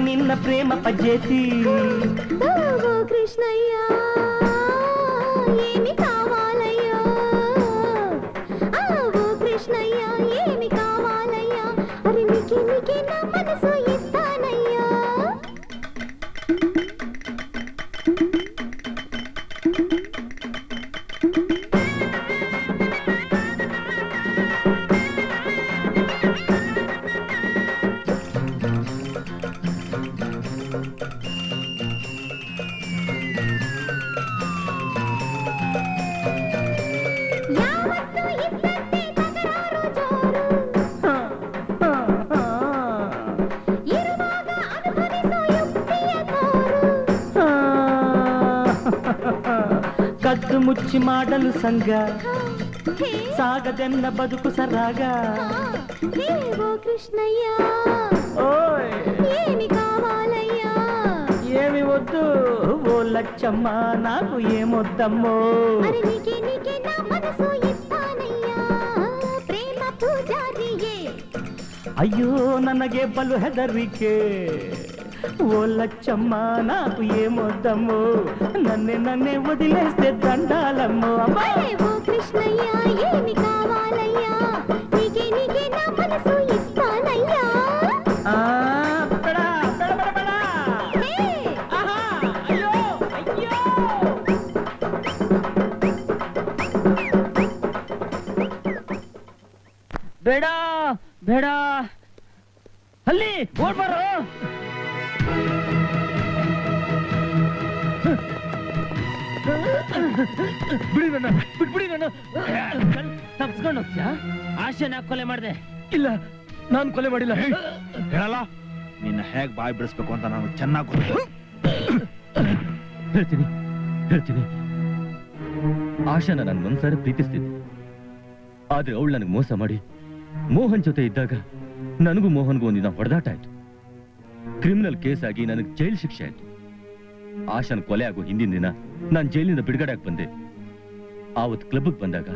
ನನಗೆ ನಿನ್ನ ಪ್ರೇಮ ಕದ್ದು ಮುಚ್ಚಿ ಮಾಡಲು ಸಂಗ ಸಾಗದೆನ್ನ ಬದುಕು ಸರಾಗ హే ఓ కృష్ణయ్య ఓయ్ ఏమి కావాలయ్యా ఏమి వద్దు ఓ లచ్చమ్మ నాకు ఏమొద్దమ్మో అరే నీకే నీకే నా మనసు ఇస్తానయ్యా ప్రేమ పూజారియే అయ్యో ನನಗೆ ಬಲು ಹೆದರಿಕೆ ఓ లచ్చమ్మ నాకు ఏమొద్దమ్మో నన్నే నన్నే వదిలేస్తే దండాలమ్మో. అమ్మా అరే ఓ కృష్ణయ్య ఏమి కావాలయ్యా? నీకే నీకే నా మనసు ఇస్తానయ్యా. ఆ, బెడా, బెడా, ಬಿಡಿ ನನ್ನ ಬಿಟ್ಬಿಡಿ ನನ್ನ. ತಪ್ಸ್ಕೊಂಡು ಹೋಗ್ತೀಯಾ? ಆಶೆನ ಕೊಲೆ ಮಾಡಿದೆ. ಇಲ್ಲ ನಾನು ಕೊಲೆ ಮಾಡಿಲ್ಲ. ಹೇಳಲ್ಲ? ನಿನ್ನ ಹೇಗ್ ಬಾಯ್ ಬಿಡಿಸ್ಬೇಕು ಅಂತ ನಾನು ಚೆನ್ನಾಗಿ ಗೊತ್ತು. ಹೇಳ್ತೀನಿ ಹೇಳ್ತೀನಿ. ಆಶಾನ ನಾನು ಒಂದ್ಸಾರಿ ಪ್ರೀತಿಸ್ತಿದ್ದೆ. ಆದ್ರೆ ಅವಳು ನನಗೆ ಮೋಸ ಮಾಡಿ ಮೋಹನ್ ಜೊತೆ ಇದ್ದಾಗ ನನಗೂ ಮೋಹನ್ಗೂ ಒಂದಿನ ಹೊಡೆದಾಟ ಆಯ್ತು. ಕ್ರಿಮಿನಲ್ ಕೇಸ್ ಆಗಿ ನನಗೆ ಜೈಲ್ ಶಿಕ್ಷೆ ಆಯ್ತು. ಆಶಾನ್ ಕೊಲೆ ಆಗೋ ಹಿಂದಿನ ದಿನ ನಾನು ಜೈಲಿನಿಂದ ಬಿಡುಗಡೆ ಆಗಿ ಬಂದೆ ಆವತ್ ಕ್ಲಬ್ಗೆ ಬಂದಾಗ.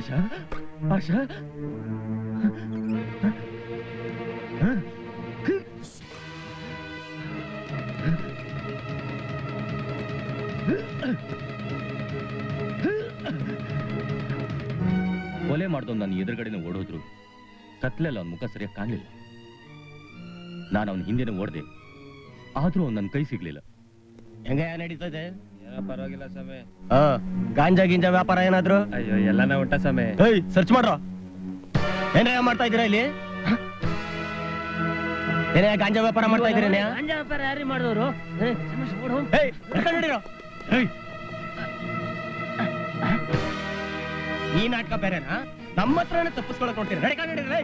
ಆಶಾ ಆಶಾ ಕೊಲೆ ಮಾಡ್ದವ್ ನನ್ನ ಎದುರುಗಡೆನ ಓಡೋದ್ರು. ಕತ್ಲೆಲ್ಲ ಅವನ ಮುಖ ಸರಿಯಾಗಿ ಕಾಣಲಿಲ್ಲ. ನಾನು ಅವನ ಹಿಂದೆನೆ ಓಡ್ದೆ. ಆದ್ರೂ ಅವ್ನು ನನ್ನ ಕೈ ಸಿಗ್ಲಿಲ್ಲ. ಹೆಂಗ ನಡೀತದೆ ಪರವಾಗಿಲ್ಲ ಸ್ವಾಮಿ. ಹಾ ಗಾಂಜಾ ಗಿಂಜಾ ವ್ಯಾಪಾರ ಏನಾದ್ರು? ಅಯ್ಯೋ ಎಲ್ಲಾನ ಉಂಟ ಸ್ವಾಮಿ. ಏಯ್ ಸರ್ಚ್ ಮಾಡ್ರ. ಏನೇ ಮಾಡ್ತಾ ಇದೀರಾ ಇಲ್ಲಿ? ಏನೇ ಗಾಂಜಾ ವ್ಯಾಪಾರ ಮಾಡ್ತಾ ಇದೀರ ಗಾಂಜಾ ವ್ಯಾಪಾರ ಯಾರಿ ಮಾಡಿದವರು. ಈ ನಾಟಕ ಬೇರೆನಾ? ನಮ್ಮ ಹತ್ರನೇ ತಪ್ಪಿಸ್ಕೊಳಕ್ ನೋಡ್ತೀರಿ ನಡ್ಕೊಂಡು ಹಿಡೀರಿ,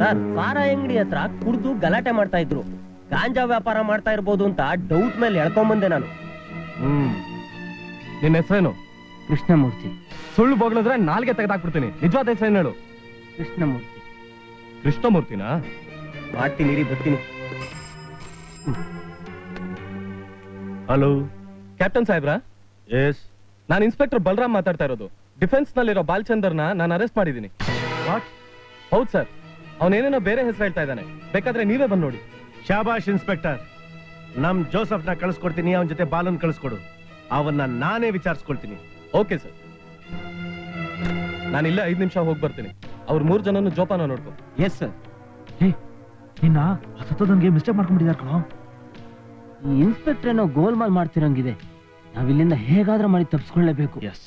ಸರ್ ಸಾರ ಅಂಗಡಿ ಹತ್ರ ಕುಡ್ದು ಗಲಾಟೆ ಮಾಡ್ತಾ ಇದ್ರು. ಗಾಂಜಾ ವ್ಯಾಪಾರ ಮಾಡ್ತಾ ಇರ್ಬೋದು ಅಂತ ಡೌಟ್ ಮೇಲೆ ಎಳ್ಕೊಂಡ್ ಬಂದೆ ನಾನು. ಹ್ಮ್. ನಿನ್ನ ಹೆಸರೇನು? ಕೃಷ್ಣಮೂರ್ತಿ. ಸುಳ್ಳು ಬೊಗಳಿದ್ರೆ ನಾಲ್ಗೆ ತೆಗೆದಾಕ್ಬಿಡ್ತೀನಿ. ನಿಜವಾದ ಹೆಸರು ಹೇಳು? ಕೃಷ್ಣಮೂರ್ತಿ. ಕೃಷ್ಣಮೂರ್ತಿನಾ? ಮಾಡ್ತೀನಿ ನೀರಿ ಬರ್ತೀನಿ. ಹಲೋ? ಕ್ಯಾಪ್ಟನ್ ಸಾಹೇಬ್ರಾ? ಎಸ್ ನಾನು ಇನ್ಸ್ಪೆಕ್ಟರ್ ಬಲರಾಮ್ ಮಾತಾಡ್ತಾ ಇರೋದು. ಡಿಫೆನ್ಸ್ ನಲ್ಲಿರೋ ಬಾಲ್ಚಂದರ್ನ ನಾನು ಅರೆಸ್ಟ್ ಮಾಡಿದ್ದೀನಿ. ಹೌದು ಸರ್. ಅವನೇನೇನೋ ಬೇರೆ ಹೆಸರು ಹೇಳ್ತಾ ಇದ್ದಾನೆ. ಬೇಕಾದ್ರೆ ನೀವೇ ಬಂದು ನೋಡಿ. ಶಾಬಾಷ್ ಇನ್ಸ್ಪೆಕ್ಟರ್ ನಮ್ ಜೋಸಫ್ನ ಕಳಿಸ್ಕೊಡ್ತೀನಿ ಅವನ ಜೊತೆ ಬಾಲನ್ ಕಳಿಸ್ಕೊಡು. ಅವನ್ನ ನಾನೇ ವಿಚಾರಿಸ್ಕೊಳ್ತೀನಿ. Okay sir. ನಾನಿಲ್ಲ ಐದ್ ನಿಮಿಷ ಹೋಗಿ ಬರ್ತೀನಿ. ಅವ್ರ ಮೂರ್ ಜನನು ಜೋಪಾನ ನೋಡ್ಕೊ. ಎಸ್ ಸರ್ ನಿನ್ನ ಹೊಸತದಂಗೆ ಮಿಸ್ಟೇಕ್ ಮಾಡ್ಕೊಂಡಿದ್ದಾರೆ ಕಣೋ. ಈ ಇನ್ಸ್ಪೆಕ್ಟರ್ ಏನೋ ಗೋಲ್ಮಾಲ್ ಮಾಡ್ತಿರಂಗಿದೆ. ನಾವಿಲ್ಲಿಂದ ಹೇಗಾದ್ರೂ ಮಾಡಿ ತಪ್ಪಿಸ್ಕೊಳ್ಳೇಬೇಕು ಎಸ್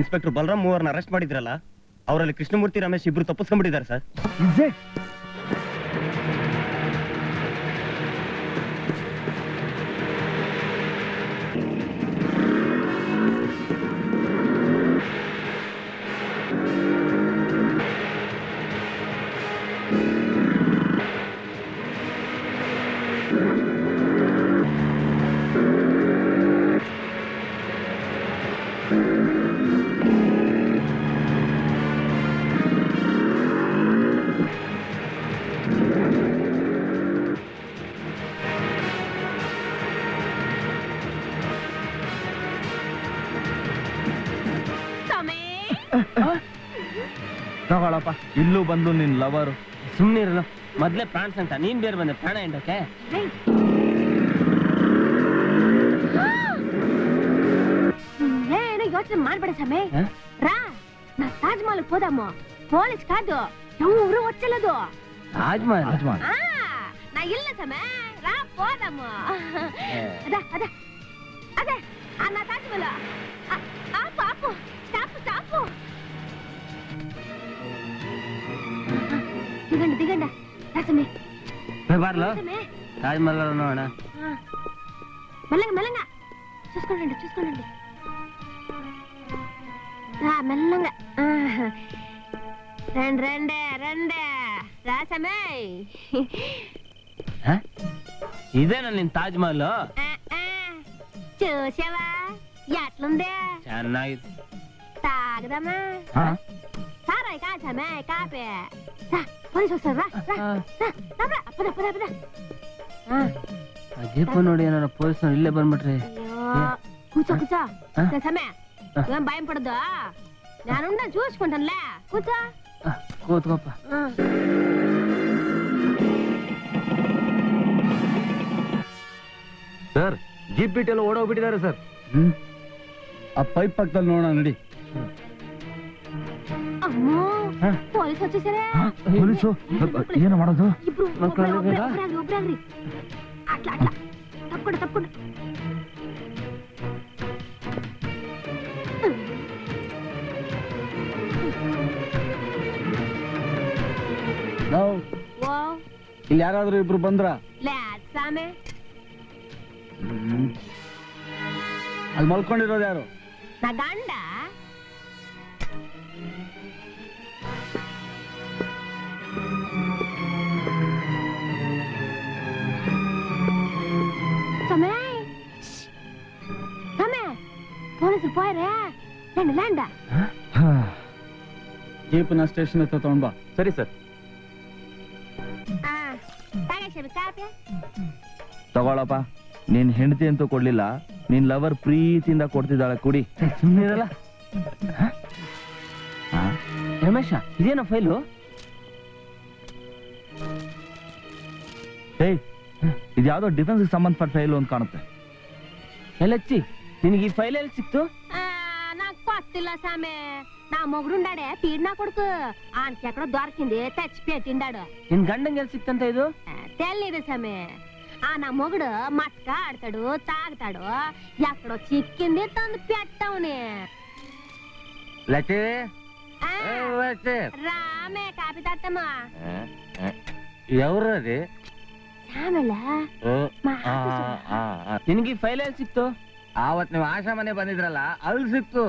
ಇನ್ಸ್ಪೆಕ್ಟರ್ ಬಲರಾಮ್ ಮೂವರ್ನ ಅರೆಸ್ಟ್ ಮಾಡಿದ್ರಲ್ಲ ಅವರಲ್ಲಿ ಕೃಷ್ಣಮೂರ್ತಿ ರಮೇಶ್ ಇಬ್ರು ತಪ್ಪಿಸ್ಕೊಂಡ್ಬಿಟ್ಟಿದ್ದಾರೆ ಸರ್. ತಗೊಳಪ್ಪ ಇಲ್ಲೂ ಬಂದು ನಿನ್ ಲವರು ಸುಮ್ಮನಿರಲ್ಲ ಮೊದ್ಲೇ ಪ್ಯಾನ್ಸ್ ಅಂತ ನೀನ್ ಬೇರೆ ಬಂದೆ ಪ್ರಾಣ ಎಂಡಕ್ಕೆ ಯೋಚನೆ ಮಾಡ್ಬೇಡ ಸಮೇ ರಾ ನಾ ತಾಜ್ ಮಹಲ್ ಹೋದಮ್ಮ ಪೊಲೀಸ್ ಕಾದು ಎವ್ರು ಒಚ್ಚಲದು ತಾಜ್ ಮಹಲ್ ತಾಜ್ ಮಹಲ್ ನಾ ಇಲ್ಲ ಸಮೇ ರಾ ಹೋದಮ್ಮ ಅದ ಅದ ಅದ ನಾ ತಾಜ್ ಮಹಲ್ ಆಪು ಆಪು దిగండి దిగండి రా సమయ బార్లో సమయ ತಾಜ್ ಮಹಲ್ ನೋಡೋಣ మెల్లంగా మెల్లంగా చూసుకోండి చూసుకోండి రా మెల్లంగా ఆహా. రండి రండి రండి రా సమయ్ ಇದೇನ ನಿನ್ ತಾಜ್ ಮಹಲ್ చూసావా ఎట్లుంది ಚೆನ್ನಾಗಿದೆ తాగదమ్మా సారాయి కా సమయ్ కాపే రా పోలీసు వస్తారు రా రా రా, రా రా, పద పద పద ఆ, ಅದೇಪ ನೋಡಿ ಏನಾರ ಪೊಲೀಸ್ ಇಲ್ಲೇ ಬಂದ್ಬಿಟ್ರಿ అయ్యో కూర్చో కూర్చో నా సమయ ఏం భయం పడదు నేనున్నా చూసుకుంటానులే కూర్చో ಕೂತ್ಕೋಪ್ಪ ఆ. ಸರ್ ಜೀಪ್ ಬಿಟ್ಟೆಲ್ಲ ಓಡೋಗ್ಬಿಟ್ಟಿದ್ದಾರೆ ಸರ್ ಹ್ಮ್ ಆ ಪೈಪ್ ಪಕ್ಕದಲ್ಲಿ ನೋಡೋಣ ನಡಿ ಪೊಲೀಸ್ ಹಚ್ಚಿಸರೇ ಏನು ಮಾಡೋದು? ಇಲ್ಲಿ ಯಾರಾದ್ರೂ ಇಬ್ರು ಬಂದ್ರ? ಅಲ್ಲಿ ಮಲ್ಕೊಂಡಿರೋದು ಯಾರು? ಗಂಡ. Come here. Come here. ಪೊಲೀಸರು ಪೋಯ್ರೆ? ಲ್ಯಾಂಡ್ ಲ್ಯಾಂಡ. ಜೀಪನ ಸ್ಟೇಷನ್ ಹತ್ರ ತಗೊಂಡ್ ಬಾ. ಸರಿ ಸರ್. ತಗೊಳಪ್ಪ. ನಿನ್ ಹೆಂಡತಿ ಅಂತೂ ಕೊಡ್ಲಿಲ್ಲ. ನಿನ್ ಲವರ್ ಪ್ರೀತಿಯಿಂದ ಕೊಡ್ತಿದ್ದಾಳೆ ಕುಡಿ. ಸುಮ್ಮನಿರಲ್ಲ ರಮೇಶ ಇದೇನೋ ಫೈಲು? ಏಯ್ ಇದ್ಯಾವುದೋ ಡಿಫೆನ್ಸ್ ಸಂಬಂಧಪಟ್ಟ ಫೈಲು ಅಂತ ಕಾಣುತ್ತೆ ಎಲ್ಲಚ್ಚಿ ನಿನಗೆ ಈ ಫೈಲ್ ಎಲ್ಲಿ ಸಿಕ್ತು నాకు కొత్తిల్ల సామె నా మొగుడుండాడే పీడు నా కొడుకు ఆయనకి ఎక్కడో దొరికింది తెచ్చి పెట్టిండాడు ನಿನ್ ಗಂಡಂಗೆ ಎಲ್ಲಿ ಸಿಕ್ತಂತ ಇದು తెలీదు సామె ఆ నా మొగుడు మట్క ఆడతాడు తాగుతాడు ఎక్కడో చిక్కింది తందు పెట్టవుని లచ్చి ఆ, రామే కాపీ తట్టమా ఎవరు అది సామెల ನಿನಗೆ ಈ ಫೈಲ್ ಎಲ್ಲಿ ಸಿಕ್ತು? ಆವತ್ ನೀವು ಆಶಾ ಮನೆ ಬಂದಿದ್ರಲ್ಲ ಅಲ್ಲಿ ಸಿಕ್ತು.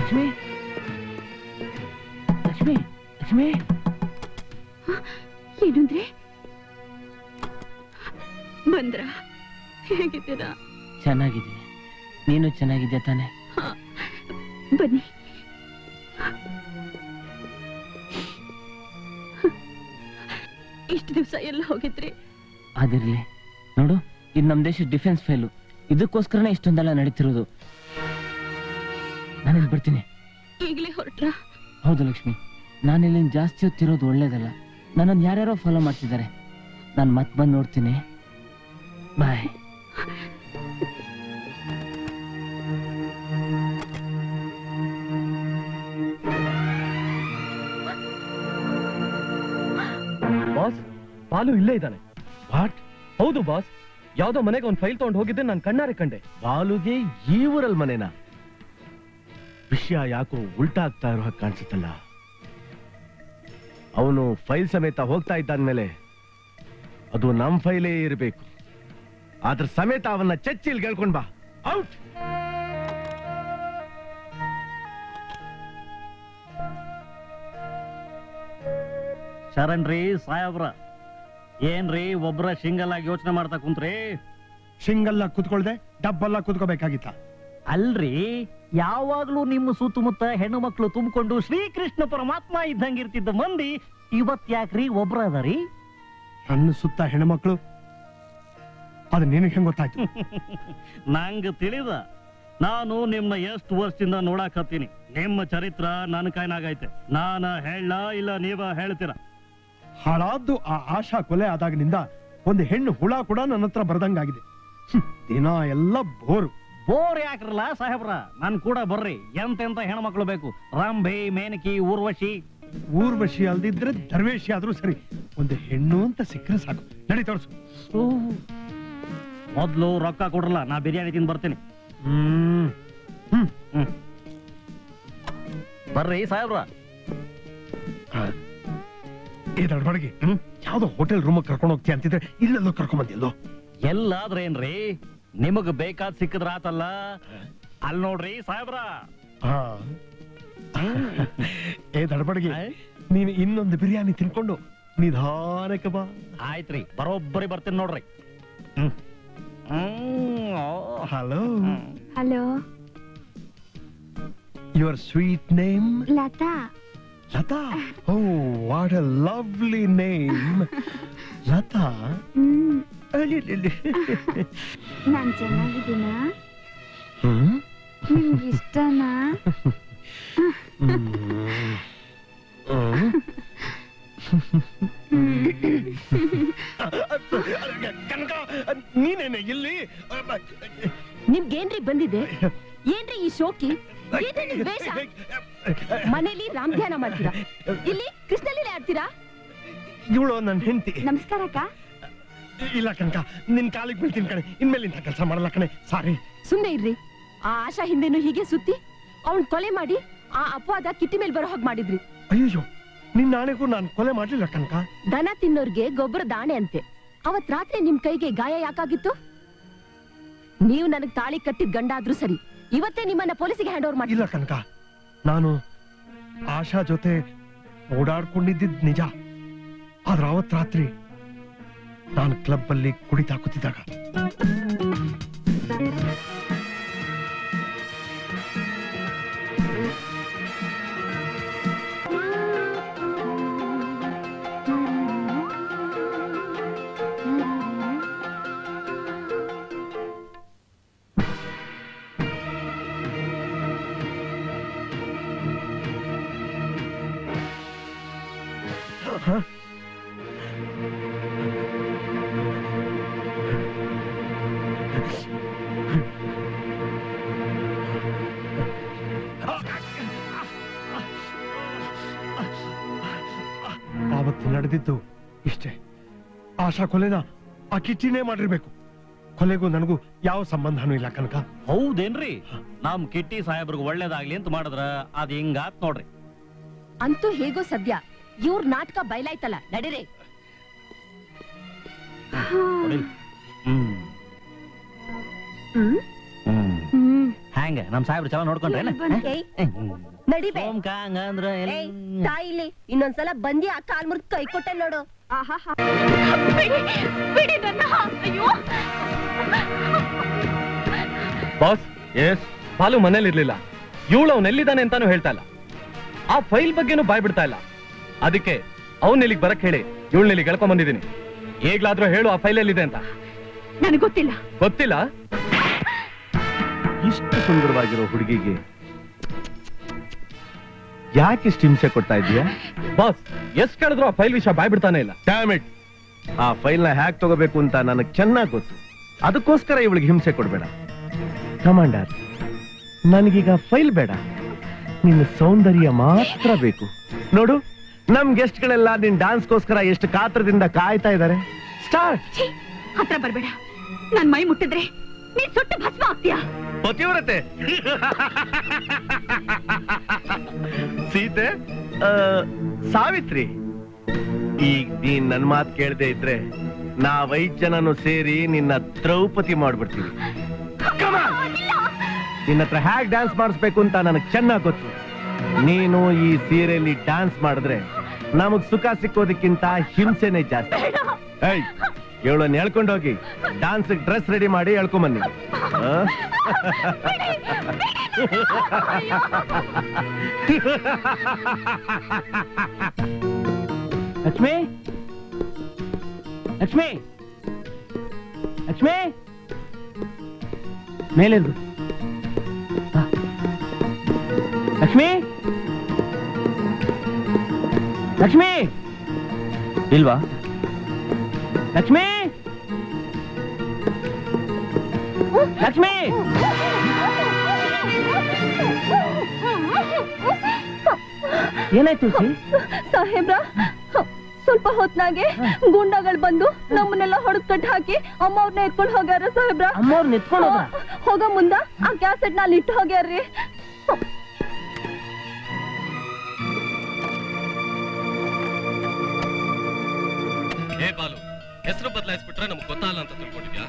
ಲಕ್ಷ್ಮಿ? ಲಕ್ಷ್ಮಿ? ಲಕ್ಷ್ಮಿ? ಏನಂದ್ರೆ? ಬಂದ್ರ? ಹೇಗಿದ್ದೀರಾ? ಚೆನ್ನಾಗಿದ್ದೀನಿ ನೀನು ಚೆನ್ನಾಗಿದ್ಯಾ ತಾನೆ? ಬನ್ನಿ. ಇಷ್ಟು ದಿವಸ ಎಲ್ಲ ಹೋಗಿದ್ರಿ? ಅದಿರ್ಲಿ. ನೋಡು ಇದು ನಮ್ ದೇಶದ ಡಿಫೆನ್ಸ್ ಫೇಲು. ಇದಕ್ಕೋಸ್ಕರನೇ ಇಷ್ಟೊಂದೆಲ್ಲ ನಡೀತಿರೋದು. ನಾನು ಇಲ್ಲಿ ಬರ್ತೀನಿ. ಈಗಲೇ ಹೊರಟ್ರಾ? ಹೌದು ಲಕ್ಷ್ಮಿ. ನಾನು ಇಲ್ಲಿ ಜಾಸ್ತಿ ಹೊತ್ತಿರೋದು ಒಳ್ಳೇದಲ್ಲ. ನನ್ನನ್ನು ಯಾರ್ಯಾರೋ ಫಾಲೋ ಮಾಡ್ತಿದ್ದಾರೆ. ನಾನು ಮತ್ತೆ ಬಂದು ನೋಡ್ತೀನಿ. ಬಾಯ್ ಬಾಸ್ ಬಾಲು ಇಲ್ಲೇ ಇದ್ದಾನೆ. ವಾಟ್ ಹೌದು ಬಾಸ್ ಯಾವ್ದೋ ಮನೆಗೆ ಒಂದು ಫೈಲ್ ತಗೊಂಡು ಹೋಗಿದ್ದೆ ನಾನು ಕಣ್ಣಾರೆ ಕಂಡೆ. ಬಾಲುಗೆ ಈ ಊರಲ್ಲಿ ಮನೆನ? ವಿಷಯ ಯಾಕೋ ಉಲ್ಟಾ ಆಗ್ತಾ ಇರೋ ಹಾಗೆ ಕಾಣಿಸುತ್ತಲ್ಲ. ಅವನು ಫೈಲ್ ಸಮೇತ ಹೋಗ್ತಾ ಇದ್ದಾದ್ಮೇಲೆ ಅದು ನಮ್ಮ ಫೈಲೇ ಇರಬೇಕು. ಅದ್ರ ಸಮೇತ ಅವನ್ನ ಚಚ್ಚಿಲ್ ಗೆಳ್ಕೊಂಡ್ ಬಾ. ಔಟ್ ಶರಣ್ರಿ ಸಾಯಬ್ರ ಏನ್ರಿ ಒಬ್ರ ಸಿಂಗಲ್ ಆಗಿ ಯೋಚನೆ ಮಾಡ್ತಾ ಕುಂತ್ರಿ? ಶಿಂಗಲ್ಲ ಕುತ್ಕೊಳ್ದೆ ಡಬ್ಬಲ್ಲ ಕುತ್ಕೋಬೇಕಾಗಿತ್ತ? ಅಲ್ರಿ ಯಾವಾಗ್ಲೂ ನಿಮ್ಮ ಸುತ್ತಮುತ್ತ ಹೆಣ್ಣು ಮಕ್ಕಳು ತುಂಬಿಕೊಂಡು ಶ್ರೀಕೃಷ್ಣ ಪರಮಾತ್ಮ ಇದ್ದಂಗಿರ್ತಿದ್ದ ಮಂದಿ ಇವತ್ ಯಾಕ್ರಿ ಒಬ್ರ ಅದರಿ ನನ್ನ ಸುತ್ತ ಹೆಣ್ಮಕ್ಳು ಅದು ನಿನಗೆ ಹೆಂಗ ಗೊತ್ತಾಯ್ತು? ನಂಗ ತಿಳಿದ. ನಾನು ನಿಮ್ಮ ಎಷ್ಟು ವರ್ಷದಿಂದ ನೋಡಾಕತ್ತೀನಿ ನಿಮ್ಮ ಚರಿತ್ರ ನನ್ನ ಕೈನಾಗೈತೆ. ನಾನ ಹೇಳ ಇಲ್ಲ ನೀವ ಹೇಳ್ತೀರ. ಹಾಳಾದ್ದು ಆ ಆಶಾ ಕೊಲೆ ಆದಾಗಿನಿಂದ ಒಂದು ಹೆಣ್ಣು ಹುಳ ಕೂಡ ನನ್ನ ಹತ್ರ ಬರ್ದಂಗಾಗಿದೆ. ದಿನ ಎಲ್ಲ ಬೋರು. ಬೋರ್ ಯಾಕ್ರಲ್ಲ ಸಾಹೇಬ್ರ? ನನ್ ಕೂಡ ಬರ್ರಿ. ಎಂತೆಂತ ಹೆಣ್ಮಕ್ಳು ಬೇಕು? ರಾಂಬೆ ಮೇನಕಿ ಊರ್ವಶಿ. ಊರ್ವಶಿ ಅಲ್ದಿದ್ರೆ ದರ್ವೇಶಿ ಆದ್ರೂ ಸರಿ. ಒಂದು ಹೆಣ್ಣು ಅಂತ ಸಿಕ್ಕರೆ ಸಾಕು. ನಡಿ ತೋರ್ಸು. ಮೊದ್ಲು ರೊಕ್ಕ ಕೊಡಲ್ಲ ನಾ ಬಿರಿಯಾನಿ ತಿಂದು ಬರ್ತೀನಿ. ಹ್ಮ್. ಹ್ಮ್ ಬರ್ರಿ ಸಾಹೇಬ್ರ. ಏ ದಡ್ಬಡಿಗೆ ಯಾವ್ದೋ ಹೋಟೆಲ್ ರೂಮ್ ಕರ್ಕೊಂಡು ಹೋಗ್ತೀಯ ಅಂತಿದ್ರೆ ಇಲ್ಲೆಲ್ಲೋ ಕರ್ಕೊಂಡ್ ಬಂದಿಲ್ಲೋ ಎಲ್ಲಾದ್ರೇನ್ರಿ ನಿಮಗ್ ಬೇಕಾದ್ ಸಿಕ್ಕಿದ್ರ ಆತಲ್ಲ. ಅಲ್ಲಿ ನೋಡ್ರಿ ಸಾಹೇಬ್ರ. ಏ ದಡ್ಬಡಿಗೆ ನೀನು ಇನ್ನೊಂದು ಬಿರಿಯಾನಿ ತಿನ್ಕೊಂಡು ನಿಧಾನಕ್ಕೆ ಬಾ. ಆಯ್ತ್ರಿ ಬರೋಬ್ಬರಿ ಬರ್ತೀನಿ ನೋಡ್ರಿ. ಹ್ಮ್. ಹ್ಮ್ ಓ. Hello hello your sweet name Latha Latha oh what a lovely name Latha hmm ಅಲಿಲಿಲಿ. ನಾನ್ ಚೆನ್ನಾಗಿದ್ದೀನಾ? ಹ್ಮ್? ನಿಮ್ಗೆ ಇಷ್ಟನಾ? ಕನಕ ನೀನೇನೆ ಇಲ್ಲಿ ನಿಮ್ಗೇನ್ರಿ ಬಂದಿದೆ? ಏನ್ರಿ ಈ ಶೋಕಿ? ಮನೇಲಿ ರಾಮ್ ಧ್ಯಾನ ಮಾಡ್ತೀರಾ? ಇಲ್ಲಿ ಕೃಷ್ಣಲೀಲೆ ಆಡ್ತೀರಾ? ಇವಳು ನನ್ನ ಹೆಂಡತಿ. ನಮಸ್ಕಾರ ಅಕ್ಕ. ಇಲ್ಲ ಕನಕ ನಿನ್ ಕಾಲಿಗೆ ಬೀಳ್ತೀನಿ ಕಣೆ. ಇನ್ಮೇಲೆ ಇಂಥ ಕೆಲಸ ಮಾಡಲ್ಲ ಕಣೆ. ಸಾರಿ. ಸುಮ್ನೆ ಇರ್ರಿ. ಆ ಆಶಾ ಹಿಂದೆನು ಹೀಗೆ ಸುತ್ತಿ ಅವ್ನ್ ಕೊಲೆ ಮಾಡಿ ಆ ಅಪವಾದ ಕಿಟ್ಟಿ ಮೇಲೆ ಬರೋ ಹಾಗೆ ಮಾಡಿದ್ರಿ. ಅಯ್ಯೋ ನಿನ್ನ ಆಣೆಗೂ ನಾನು ಕೊಲೆ ಮಾಡ್ಲಿಲ್ಲ ಕನಕ. ದನ ತಿನ್ನೋರ್ಗೆ ಗೊಬ್ಬರ ದಾಣೆ ಅಂತೆ. ಅವತ್ ರಾತ್ರಿ ನಿಮ್ ಕೈಗೆ ಗಾಯ ಯಾಕಾಗಿತ್ತು? ನೀವು ನನಗ್ ತಾಳಿ ಕಟ್ಟಿದ್ ಗಂಡ ಆದ್ರೂ ಸರಿ. ಇವತ್ತೇ ನಿಮ್ಮನ್ನ ಪೊಲೀಸಿಗೆ ಹ್ಯಾಂಡ್ ಓವರ್ ಮಾಡಿ ಇಲ್ಲ ಕನಕ. ನಾನು ಆಶಾ ಜೊತೆ ಓಡಾಡ್ಕೊಂಡಿದ್ದಿದ್ ನಿಜ. ಆದ್ರ ಅವತ್ ರಾತ್ರಿ ನಾನು ಕ್ಲಬ್ ಅಲ್ಲಿ ಕುಡಿತಾ ಆವತ್ತು ನಡೆದಿದ್ದು ಇಷ್ಟೇ. ಆಶಾ ಕೊಲೆನ ಆ ಕಿಟ್ಟಿನೇ ಮಾಡಿರ್ಬೇಕು. ಕೊಲೆಗೂ ನನಗೂ ಯಾವ ಸಂಬಂಧನೂ ಇಲ್ಲ ಕನಕ. ಹೌದೇನ್ರಿ? ನಮ್ ಕಿಟ್ಟಿ ಸಾಹೇಬ್ರಿಗೆ ಒಳ್ಳೇದಾಗ್ಲಿ ಅಂತ ಮಾಡಿದ್ರ ಅದ್ ಹಿಂಗಾತ್ ನೋಡ್ರಿ. ಅಂತೂ ಹೇಗೋ ಸದ್ಯ. ಇವ್ರ ನಾಟಕ ಬಯಲಾಯ್ತಲ್ಲ ನಡೀರಿ. ನೋಡಿಲ್? ಹ್ಮ್. ಹ್ಮ್? ಹ್ಮ್. ಹ್ಯಾಂಗ? ನಮ್ ಸಾಹೇಬ್ರು ಚಲೋ ನೋಡ್ಕೊಂಡ್ರೆ ಅಂದ್ರ ತಾಯಿಲಿ ಇನ್ನೊಂದ್ಸಲ ಬಂದಿ ಆ ಕಾಲ್ ಮುರ್ದ್ ಕೈ ಕೊಟ್ಟೆ ನೋಡು. ಆಹಾಹಾ. ಬಿಡಿ ಬಿಡಿ ನನ್ನ ಅಯ್ಯೋ ಬಾಸ್ ಎಸ್ ಬಾಲು ಮನೇಲಿ ಇರ್ಲಿಲ್ಲ ಇವಳು ಅವ್ನ್ ಎಲ್ಲಿದ್ದಾನೆ ಅಂತಾನು ಹೇಳ್ತಾ ಇಲ್ಲ. ಆ ಫೈಲ್ ಬಗ್ಗೆನೂ ಬಾಯ್ ಬಿಡ್ತಾ ಇಲ್ಲ. ಅದಕ್ಕೆ ಅವ್ನ ಇಲ್ಲಿಗೆ ಬರಕ್ ಹೇಳಿ ಇವಳನ್ನ ಇಲ್ಲಿಗೆ ಕೆಳ್ಕೊಂಡ್ ಬಂದಿದ್ದೀನಿ. ಈಗ್ಲಾದ್ರೂ ಹೇಳು ಆ ಫೈಲ್ ಎಲ್ಲಿದೆ ಅಂತ. ನನಗೆ ಗೊತ್ತಿಲ್ಲ. ಗೊತ್ತಿಲ್ಲ? ಇಷ್ಟು ಸುಂದರವಾಗಿರೋ ಹುಡುಗಿಗೆ ಯಾಕೆ ಇಷ್ಟು ಹಿಂಸೆ ಕೊಡ್ತಾ ಇದೀಯಾ ಬಾಸ್ ಎಷ್ಟ್ ಕೇಳಿದ್ರು ಆ ಫೈಲ್ ವಿಷಯ ಬಾಯ್ ಬಿಡ್ತಾನೆ ಇಲ್ಲ. ಡ್ಯಾಮಿಟ್ ಆ ಫೈಲ್ನ ಹ್ಯಾಕ್ ತಗೋಬೇಕು ಅಂತ ನನಗೆ ಚೆನ್ನಾಗಿ ಗೊತ್ತು. ಅದಕ್ಕೋಸ್ಕರ ಇವಳಿಗೆ ಹಿಂಸೆ ಕೊಡ್ಬೇಡ. ಕಮಾಂಡರ್ ನನಗೀಗ ಫೈಲ್ ಬೇಡ. ನಿನ್ನ ಸೌಂದರ್ಯ ಮಾತ್ರ ಬೇಕು. ನೋಡು. ನಮ್ ಗೆಸ್ಟ್ ಗಳೆಲ್ಲ ನಿನ್ ಡಾನ್ಸ್ಗೋಸ್ಕರ ಎಷ್ಟು ಕಾತ್ರದಿಂದ ಕಾಯ್ತಾ ಇದ್ದಾರೆ ಸ್ಟಾರ್ಟ್ ಹತ್ರ ಬರ್ಬೇಡ. ನನ್ ಮೈ ಮುಟ್ಟಿದ್ರೆ ನೀನ್ ಸುಟ್ಟು ಭಸ್ಮ ಆಗ್ತೀಯಾ? ಪತಿವ್ರತೆ! ಸೀತೆ ಆ, ಸಾವಿತ್ರಿ ಈಗ ನೀನ್ ನನ್ ಮಾತ್ ಕೇಳದೆ ಇದ್ರೆ ನಾ ಜನನು ಸೇರಿ ನಿನ್ನ ದ್ರೌಪದಿ ಮಾಡ್ಬಿಡ್ತೀವಿ ನಿನ್ನ ಹತ್ರ ಹ್ಯಾಕ್ ಡ್ಯಾನ್ಸ್ ಮಾಡಿಸ್ಬೇಕು ಅಂತ ನನಗೆ ಚೆನ್ನಾಗ್ ಗೊತ್ತು. ನೀನು ಈ ಸೀರೆಯಲ್ಲಿ ಡ್ಯಾನ್ಸ್ ಮಾಡಿದ್ರೆ ನಮಗ್ ಸುಖ ಸಿಕ್ಕೋದಕ್ಕಿಂತ ಹಿಂಸೆನೆ ಜಾಸ್ತಿ. ಏಯ್, ಇವಳನ್ನ ಹೇಳ್ಕೊಂಡೋಗಿ ಡಾನ್ಸ್ ಡ್ರೆಸ್ ರೆಡಿ ಮಾಡಿ ಹೇಳ್ಕೊಂಬನ್ನಿ ಆ? ಲಕ್ಷ್ಮಿ? ಲಕ್ಷ್ಮಿ? ಲಕ್ಷ್ಮಿ? ಮೇಲಿರು ಬಾ. ಲಕ್ಷ್ಮಿ? ಲಕ್ಷ್ಮಿ! ಇಲ್ವಾ? ಲಕ್ಷ್ಮಿ! ಲಕ್ಷ್ಮಿ! ಏನಾಯ್ತು ಸಾಹೇಬ್ರ ಸ್ವಲ್ಪ ಹೊತ್ನಾಗೆ ಗುಂಡಗಳು ಬಂದು ನಮ್ಮನ್ನೆಲ್ಲ ಹೊಡೆದ್ ಕಟ್ ಹಾಕಿ ಅಮ್ಮ ಅವ್ರನ್ನ ಎತ್ಕೊಂಡು ಹೋಗ್ಯಾರ ಸಾಹೇಬ್ರ. ಎತ್ಕೊಂಡ್ ಹೋದ್ರ? ಹೋಗೋ ಮುಂದ ಆ ಕ್ಯಾಸೆಟ್ನಲ್ಲಿ ಇಟ್ಟು ಹೋಗ್ಯಾರ್ರಿ. ಏ ಬಾಲು ಹೆಸರು ಬದಲಾಯಿಸ್ಬಿಟ್ರೆ ನಮ್ಗೆ ಗೊತ್ತಾಗಲ್ಲ ಅಂತ ತಿಳ್ಕೊಂಡಿದ್ಯಾ?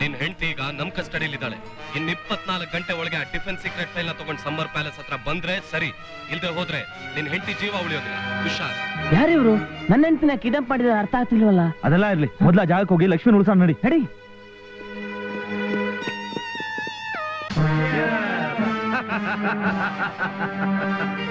ನಿನ್ ಹೆಂಡತಿ ಈಗ ನಮ್ ಕಸ್ಟಡಿಯಲ್ಲಿ ಇದ್ದಾಳೆ ಇನ್ ಇಪ್ಪತ್ನಾಲ್ಕು ಗಂಟೆ ಒಳಗೆ ಆ ಡಿಫೆನ್ಸ್ ಸೀಕ್ರೆಟ್ ಫೈಲ್ ತಗೊಂಡ್ ಸಮ್ಮರ್ ಪ್ಯಾಲೇಸ್ ಹತ್ರ ಬಂದ್ರೆ ಸರಿ ಇಲ್ದೆ ಹೋದ್ರೆ ನಿನ್ ಹೆಂಡತಿ ಜೀವ ಉಳಿಯೋದಿಲ್ಲ. ಹುಷಾರ್. ಯಾರಿವ್ರು ನನ್ನ ಹೆಂಡತಿನ ಕಿಡಂಪ್ ಮಾಡಿದ್ರೆ ಅರ್ಥ ಆಗ್ತಿಲ್ವಲ್ಲ? ಅದೆಲ್ಲ ಇರ್ಲಿ. ಮೊದ್ಲ ಜಾಗಕ್ಕೆ ಹೋಗಿ ಲಕ್ಷ್ಮಿ ಉಳ್ಸೋಣ ನಡಿ. ನಡಿ.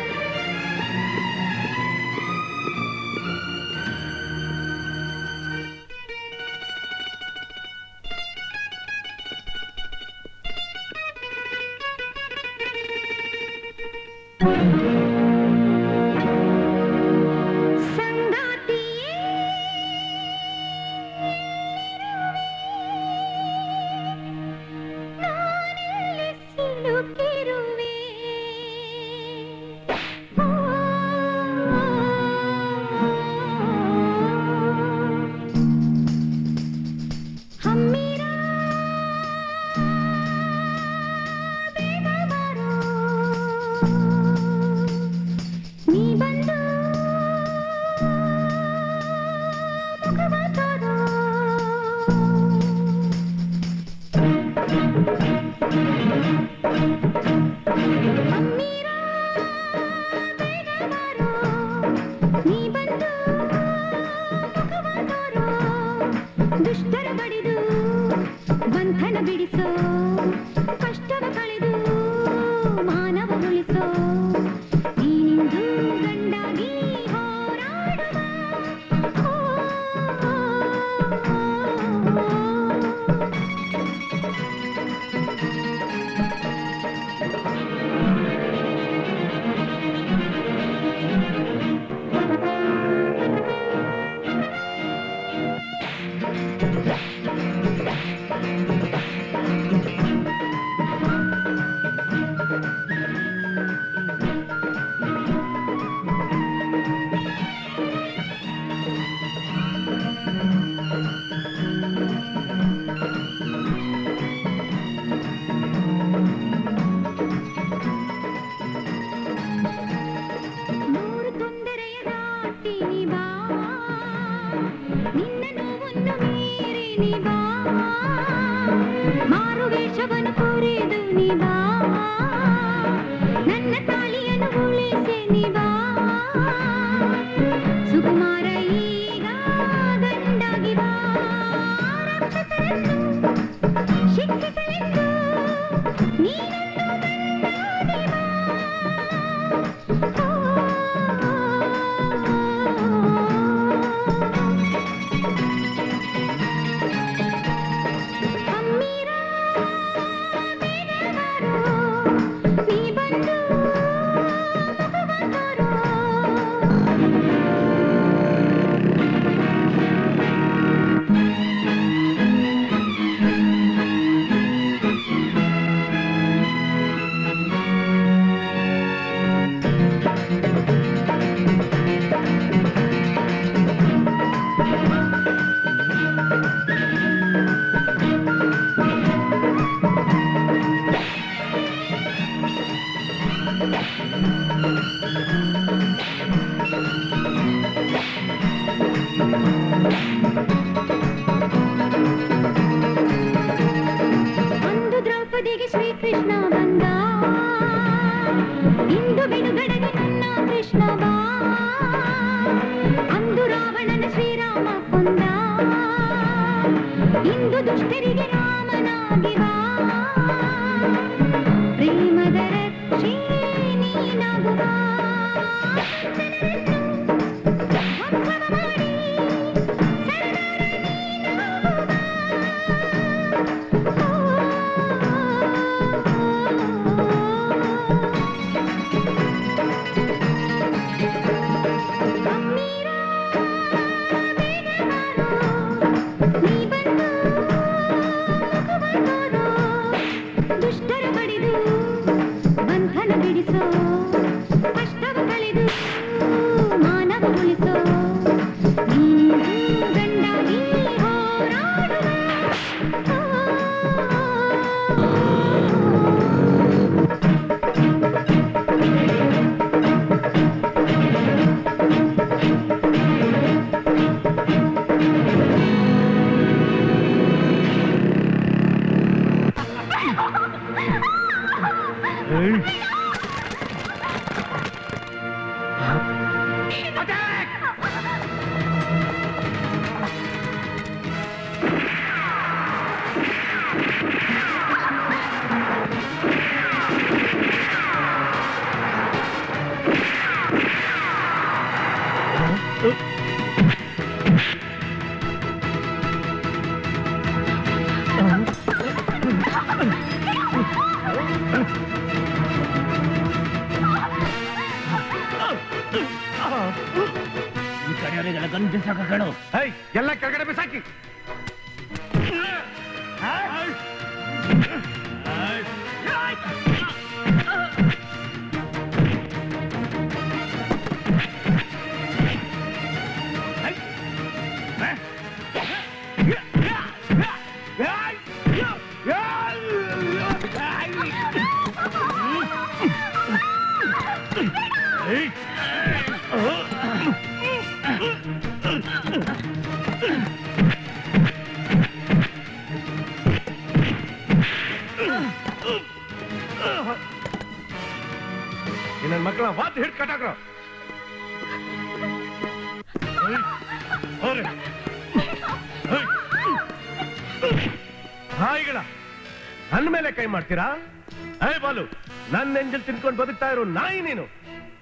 ನೀನು?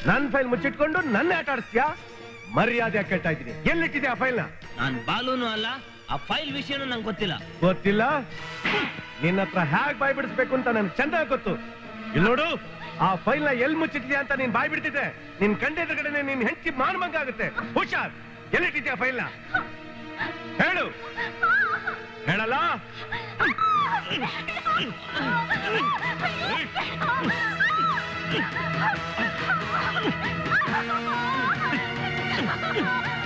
ನನ್ ಫೈಲ್ ಮುಚ್ಚಿಟ್ಕೊಂಡು ನನ್ನ ಆಟ ಆಡಿಸ್ತೀಯಾ? ಮರ್ಯಾದೆ ಕೇಳ್ತಾ ಇದ್ದೀನಿ. ಎಲ್ಲಿಟ್ಟಿದೆ ಆ ಫೈಲ್ನ ನಾನ್ ಬಾಲೂನು ಅಲ್ಲ ಆ ಫೈಲ್ ವಿಷಯನೂ ನಂಗೆ ಗೊತ್ತಿಲ್ಲ. ಗೊತ್ತಿಲ್ಲ? ನಿನ್ನ ಹತ್ರ ಹ್ಯಾಗ್ ಬಾಯ್ ಬಿಡಿಸ್ಬೇಕು ಅಂತ ನನ್ಗೆ ಚಂದ ಗೊತ್ತು. ಇಲ್ಲಿ ನೋಡು ಆ ಫೈಲ್ನ ಎಲ್ಲಿ ಅಂತ ನೀನ್ ಬಾಯ್ ಬಿಡ್ತಿದ್ದೆ. ನಿನ್ ಕಂಡೆದ್ರಗಡೆ ನಿನ್ ಹೆಂಚಿ ಮಾನಮಂಗ ಆಗುತ್ತೆ. ಹುಷಾರ್ ಎಲ್ಲಿಟ್ಟಿದ್ಯಾ ಫೈಲ್ನ? ಹೇಳು. ಹೇಳಲ್ಲ? Ha ha ha!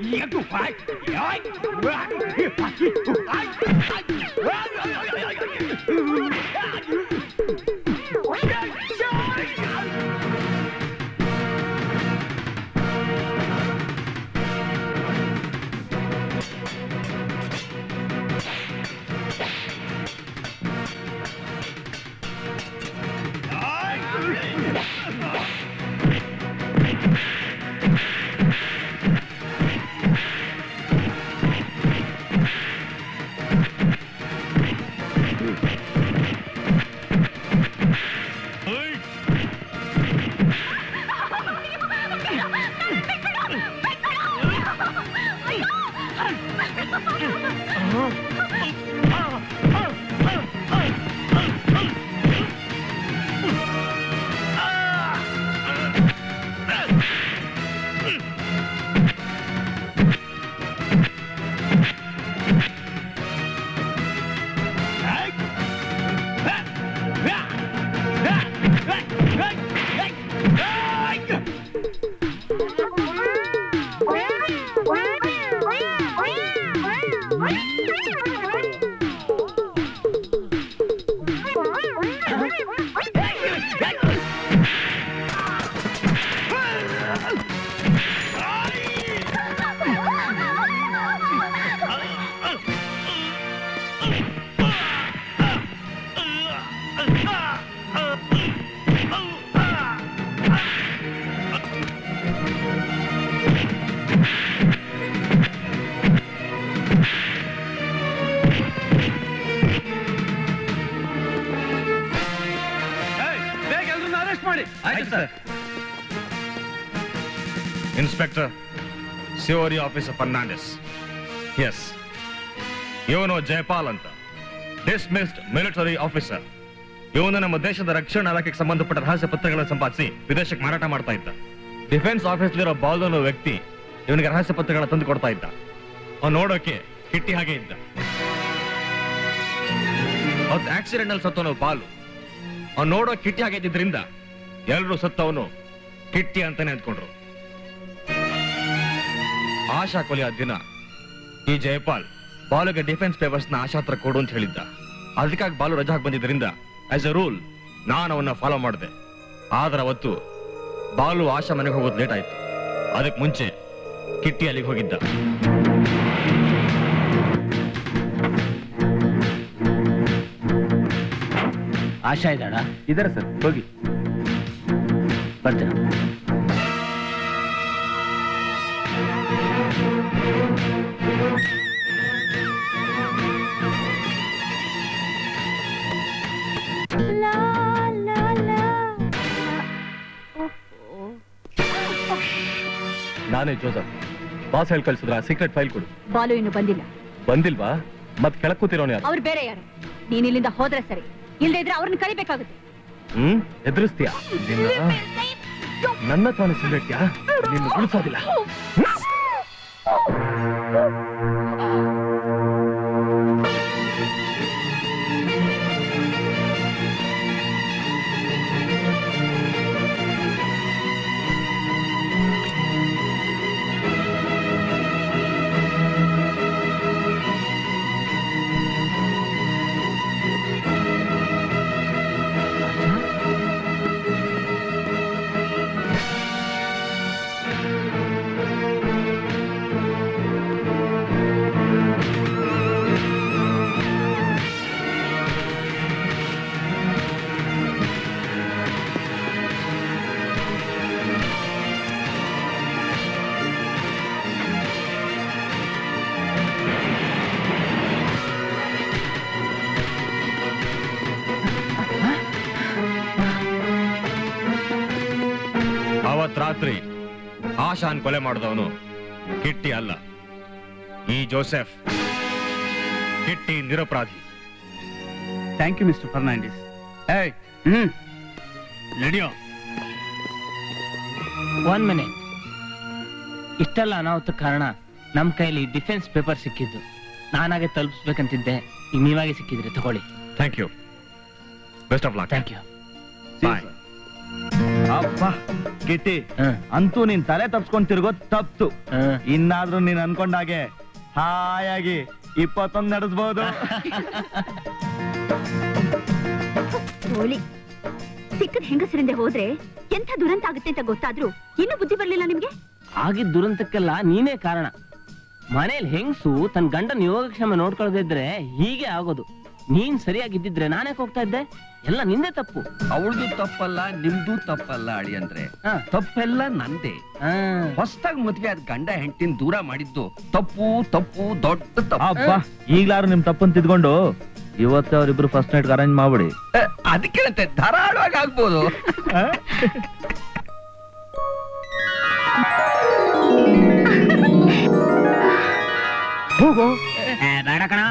dentro vai, ai, aqui vai, ai, ai, ai, ai, ai, ai, ai, ai, ai, ai, sorry officer Fernandes yes ಇವನು ಜಯಪಾಲ್ ಅಂತ. ಡಿಸ್ಮಿಸ್ಡ್ ಮಿಲಿಟರಿ ಆಫೀಸರ್ ಇವನು ನಮ್ಮ ದೇಶದ ರಕ್ಷಣಾ ಇಲಾಖೆಗೆ ಸಂಬಂಧಪಟ್ಟ ರಹಸ್ಯ ಪತ್ರಗಳನ್ನು ಸಂಪಾದಿಸಿ ವಿದೇಶಕ್ಕೆ ಮಾರಾಟ ಮಾಡ್ತಾ ಇದ್ದ. ಡಿಫೆನ್ಸ್ ಆಫೀಸ್ಲಿರೋ ಬಾಲ್ ಅನ್ನೋ ವ್ಯಕ್ತಿ ಇವನಿಗೆ ರಹಸ್ಯ ಪತ್ರಗಳನ್ನು ತಂದು ಕೊಡ್ತಾ ಇದ್ದ. ಅವ್ನು ನೋಡೋಕೆ ಕಿಟ್ಟಿ ಹಾಗೆ ಇದ್ದ. ಅವತ್ತು ಆಕ್ಸಿಡೆಂಟ್ ಅಲ್ಲಿ ಸತ್ತವನು ಬಾಲು. ಅವ್ನು ನೋಡೋ ಕಿಟ್ಟಿ ಹಾಗೆ ಇದ್ದಿದ್ರಿಂದ ಎಲ್ಲರೂ ಸತ್ತವನು ಕಿಟ್ಟಿ ಅಂತಾನೆ ಅಂದ್ಕೊಂಡ್ರು. ಆಶಾ ಕೊಲೆಯ ದಿನ. ಈ ಜಯಪಾಲ್ ಬಾಲುಗೆ ಡಿಫೆನ್ಸ್ ಪೇಪರ್ಸ್ನ ಆಶಾ ಹತ್ರ ಕೊಡು ಅಂತ ಹೇಳಿದ್ದ. ಅದಕ್ಕಾಗಿ ಬಾಲು ರಜಾ ಹಾಕಿ ಬಂದಿದ್ರಿಂದ ಆಸ್ ಎ ರೂಲ್ ನಾನು ಅವನ್ನ ಫಾಲೋ ಮಾಡಿದೆ. ಆದ್ರೆ ಅವತ್ತು ಬಾಲು ಆಶಾ ಮನೆಗೆ ಹೋಗೋದು ಲೇಟ್ ಆಯ್ತು. ಅದಕ್ಕೆ ಮುಂಚೆ ಕಿಟ್ಟಿ ಅಲ್ಲಿಗೆ ಹೋಗಿದ್ದ. ಆಶಾ ಇದ್ದಾಳ? ಇದಾರೆ ಸರ್ ಹೋಗಿ. ಬರ್ತೀನಿ. ನಾನೇ ಜೋಸಫ್. ಬಾಸ್ ಹೇಳಿ ಕಳ್ಸಿದ್ರ ಸೀಕ್ರೆಟ್ ಫೈಲ್ ಕೊಡು. ಬಾಲು ಇನ್ನು ಬಂದಿಲ್ಲ. ಬಂದಿಲ್ವಾ? ಮತ್ ಕೆಳಕ್ ಕೂತಿರೋನು ಯಾರು? ಅವ್ರು ಬೇರೆ ಯಾರು? ನೀನ್ ಇಲ್ಲಿಂದ ಹೋದ್ರೆ ಸರಿ. ಇಲ್ಲದೆ ಇದ್ರೆ ಅವ್ರನ್ನ ಕಳಿಬೇಕಾಗುತ್ತೆ ಹ್ಮ್? ಎದುರಿಸ್ತೀಯ ನಿನ್ನ ನನ್ನ ತಾನು ಸಿಗಟ್ಯಾ ನಿನ್ನ ಉಳಿಸೋದಿಲ್ಲ. ಅವತ್ ಆಶಾನ್ ಕೊಲೆ ಮಾಡಿದವನು. ಕಿಟ್ಟಿ ಅಲ್ಲ. ಈ ಜೋಸೆಫ್ ಕಿಟ್ಟಿ ನಿರಪರಾಧಿ. ಥ್ಯಾಂಕ್ ಯು ಮಿಸ್ಟರ್ ಫರ್ನಾಂಡಿಸ್ ಹ್ಮ್. ನಡಿಯೋ? ಒನ್ ಮಿನಿಟ್ ಇಷ್ಟೆಲ್ಲ ಅನಾಹುತ ಕಾರಣ ನಮ್ಮ ಕೈಲಿ ಡಿಫೆನ್ಸ್ ಪೇಪರ್ ಸಿಕ್ಕಿದ್ದು. ನಾನಾಗೆ ತಲುಪಿಸ್ಬೇಕಂತಿದ್ದೆ. ಈಗ ನೀವಾಗೆ ಸಿಕ್ಕಿದ್ರಿ ತಗೊಳ್ಳಿ. Thank you best of luck thank you bye ಅಪ್ಪ ಕಿಟ್ಟಿ ಅಂತೂ ನೀನ್ ತಲೆ ತಪ್ಸ್ಕೊಂಡ್ ತಿರ್ಗೋದ್ ತಪ್ತು ಇನ್ನಾದ್ರೂ ನೀನ್ ಅನ್ಕೊಂಡಾಗೆ ಹಾಯಾಗಿ ಇಪ್ಪತ್ತೊಂದ್ ನಡೆಸ್ಬೋದು. ಹೋಲಿ ಸಿಕ್ಕದ ಹೆಂಗಸರಿಂದ ಹೋದ್ರೆ ಎಂಥ ದುರಂತ ಆಗುತ್ತೆ ಅಂತ ಗೊತ್ತಾದ್ರೂ ಇನ್ನೂ ಬುದ್ಧಿ ಬರ್ಲಿಲ್ಲ ನಿಮ್ಗೆ? ಆಗಿದ್ ದುರಂತಕ್ಕೆಲ್ಲ ನೀನೇ ಕಾರಣ. ಮನೇಲಿ ಹೆಂಗಸು ತನ್ನ ಗಂಡನ ಯೋಗಕ್ಷೇಮ ನೋಡ್ಕೊಳ್ದಿದ್ರೆ ಹೀಗೆ ಆಗೋದು. ನೀನ್ ಸರಿಯಾಗಿದ್ದಿದ್ರೆ ನಾನೇ ಹೋಗ್ತಾ ಇದ್ದೆ? ಎಲ್ಲ ನಿಂದೆ ತಪ್ಪು. ಅವಳದು ತಪ್ಪಲ್ಲ ನಿಮ್ದು ತಪ್ಪಲ್ಲ ಅಳಿ ಅಂದ್ರೆ. ತಪ್ಪೆಲ್ಲ ನಂದೆ. ಹೊಸದಾಗಿ ಮದ್ವೆ ಆದ ಗಂಡ ಹೆಂಡತಿನ ದೂರ ಮಾಡಿದ್ದು ತಪ್ಪು ತಪ್ಪು ದೊಡ್ಡ ಅಪ್ಪ ತಪ್ಪು ಈಗ್ಲಾರು ನಿಮ್ ತಪ್ಪನ್ ತಿದ್ಕೊಂಡು ಇವತ್ತೇ ಅವರಿಬ್ರು ಫಸ್ಟ್ ನೈಟ್ ಅರೇಂಜ್ ಮಾಡ್ಬಿಡಿ. ಅದಕ್ಕೇನಂತೆ ಧಾರಾಳವಾಗಿ ಆಗ್ಬೋದು. ಹೋಗೋ ಬೇಡ ಕಣ.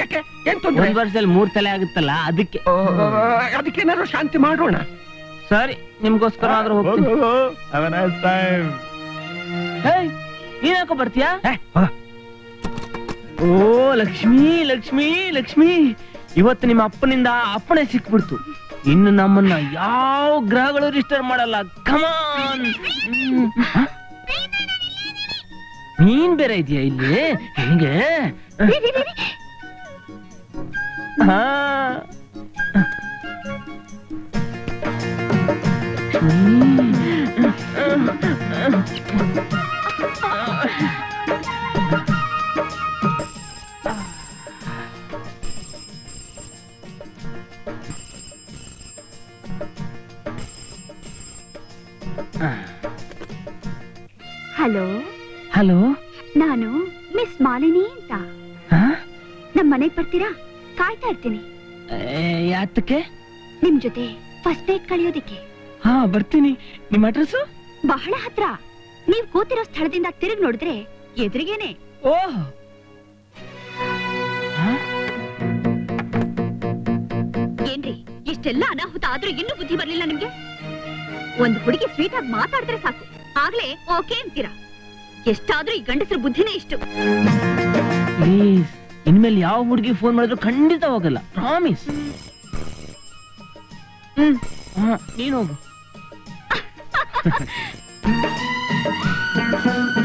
ಯಾಕೆ? ಏನ್ ತೊಂದ್ರೆ? ಒಂದ್ ವರ್ಷದಲ್ಲಿ ಮೂರ್ ತಲೆ ಆಗುತ್ತಲ್ಲ ಅದಕ್ಕೆ. ಅದಕ್ಕೇನಾದ್ರು ಶಾಂತಿ ಮಾಡೋಣ. ಸರಿ ನಿಮ್ಗೋಸ್ಕರ ಆದ್ರೂ ಹೋಗ್ತೀನಿ. ಹೇಯ್, ನೀನ್ ಯಾಕೋ ಬರ್ತೀಯಾ? ಓ ಲಕ್ಷ್ಮಿ ಲಕ್ಷ್ಮಿ ಲಕ್ಷ್ಮಿ. ಇವತ್ತು ನಿಮ್ಮ ಅಪ್ಪನಿಂದ ಅಪ್ಪಣೆ ಸಿಕ್ಬಿಡ್ತು. ಇನ್ನು ನಮ್ಮನ್ನ ಯಾವ ಗ್ರಹಗಳು ರಿಜಿಸ್ಟರ್ ಮಾಡಲ್ಲ. ಕಮಾನ್ ನೀನ್ ಬೇರೆ ಇದೆಯಾ ಇಲ್ಲಿ? ಹೆಂಗೆ? ಹಲೋ? ಹಲೋ? ನಾನು ಮಿಸ್ ಮಾಲಿನಿ ಅಂತ. ನಮ್ ಮನೆಗ್ ಬರ್ತೀರಾ? ಕಾಯ್ತಾ ಇರ್ತೀನಿ. ಯಾತಕ್ಕೆ? ನಿಮ್ ಜೊತೆ ಫಸ್ಟ್ ಡೇಟ್ ಕಳಿಯೋದಿಕ್ಕೆ. ಹಾ ಬರ್ತೀನಿ. ನಿಮ್ಮ ಅಡ್ರೆಸ್ ಬಹಳ ಹತ್ರ. ನೀವ್ ಕೂತಿರೋ ಸ್ಥಳದಿಂದ ತಿರುಗಿ ನೋಡಿದ್ರೆ ಎದುರಿಗೇನೆ. ಓಹ್! ಏನ್ರಿ ಇಷ್ಟೆಲ್ಲ ಅನಾಹುತ ಆದ್ರೂ ಇನ್ನೂ ಬುದ್ಧಿ ಬರ್ಲಿಲ್ಲ ನಿಮ್ಗೆ? ಒಂದು ಹುಡುಗಿ ಸ್ವೀಟ್ ಆಗಿ ಮಾತಾಡಿದ್ರೆ ಸಾಕು. ಆಗ್ಲೇ ಓಕೆ ಅಂತೀರಾ? ಎಷ್ಟಾದ್ರೂ ಈ ಗಂಡಸರ ಬುದ್ಧಿನೇ ಇಷ್ಟು. ಪ್ಲೀಸ್ ಇನ್ಮೇಲೆ ಯಾವ ಹುಡುಗಿ ಫೋನ್ ಮಾಡಿದ್ರು ಖಂಡಿತ ಹೋಗಲ್ಲ ಪ್ರಾಮಿಸ್ ಹ್ಮ್. ನೀನು ಹೋಗು.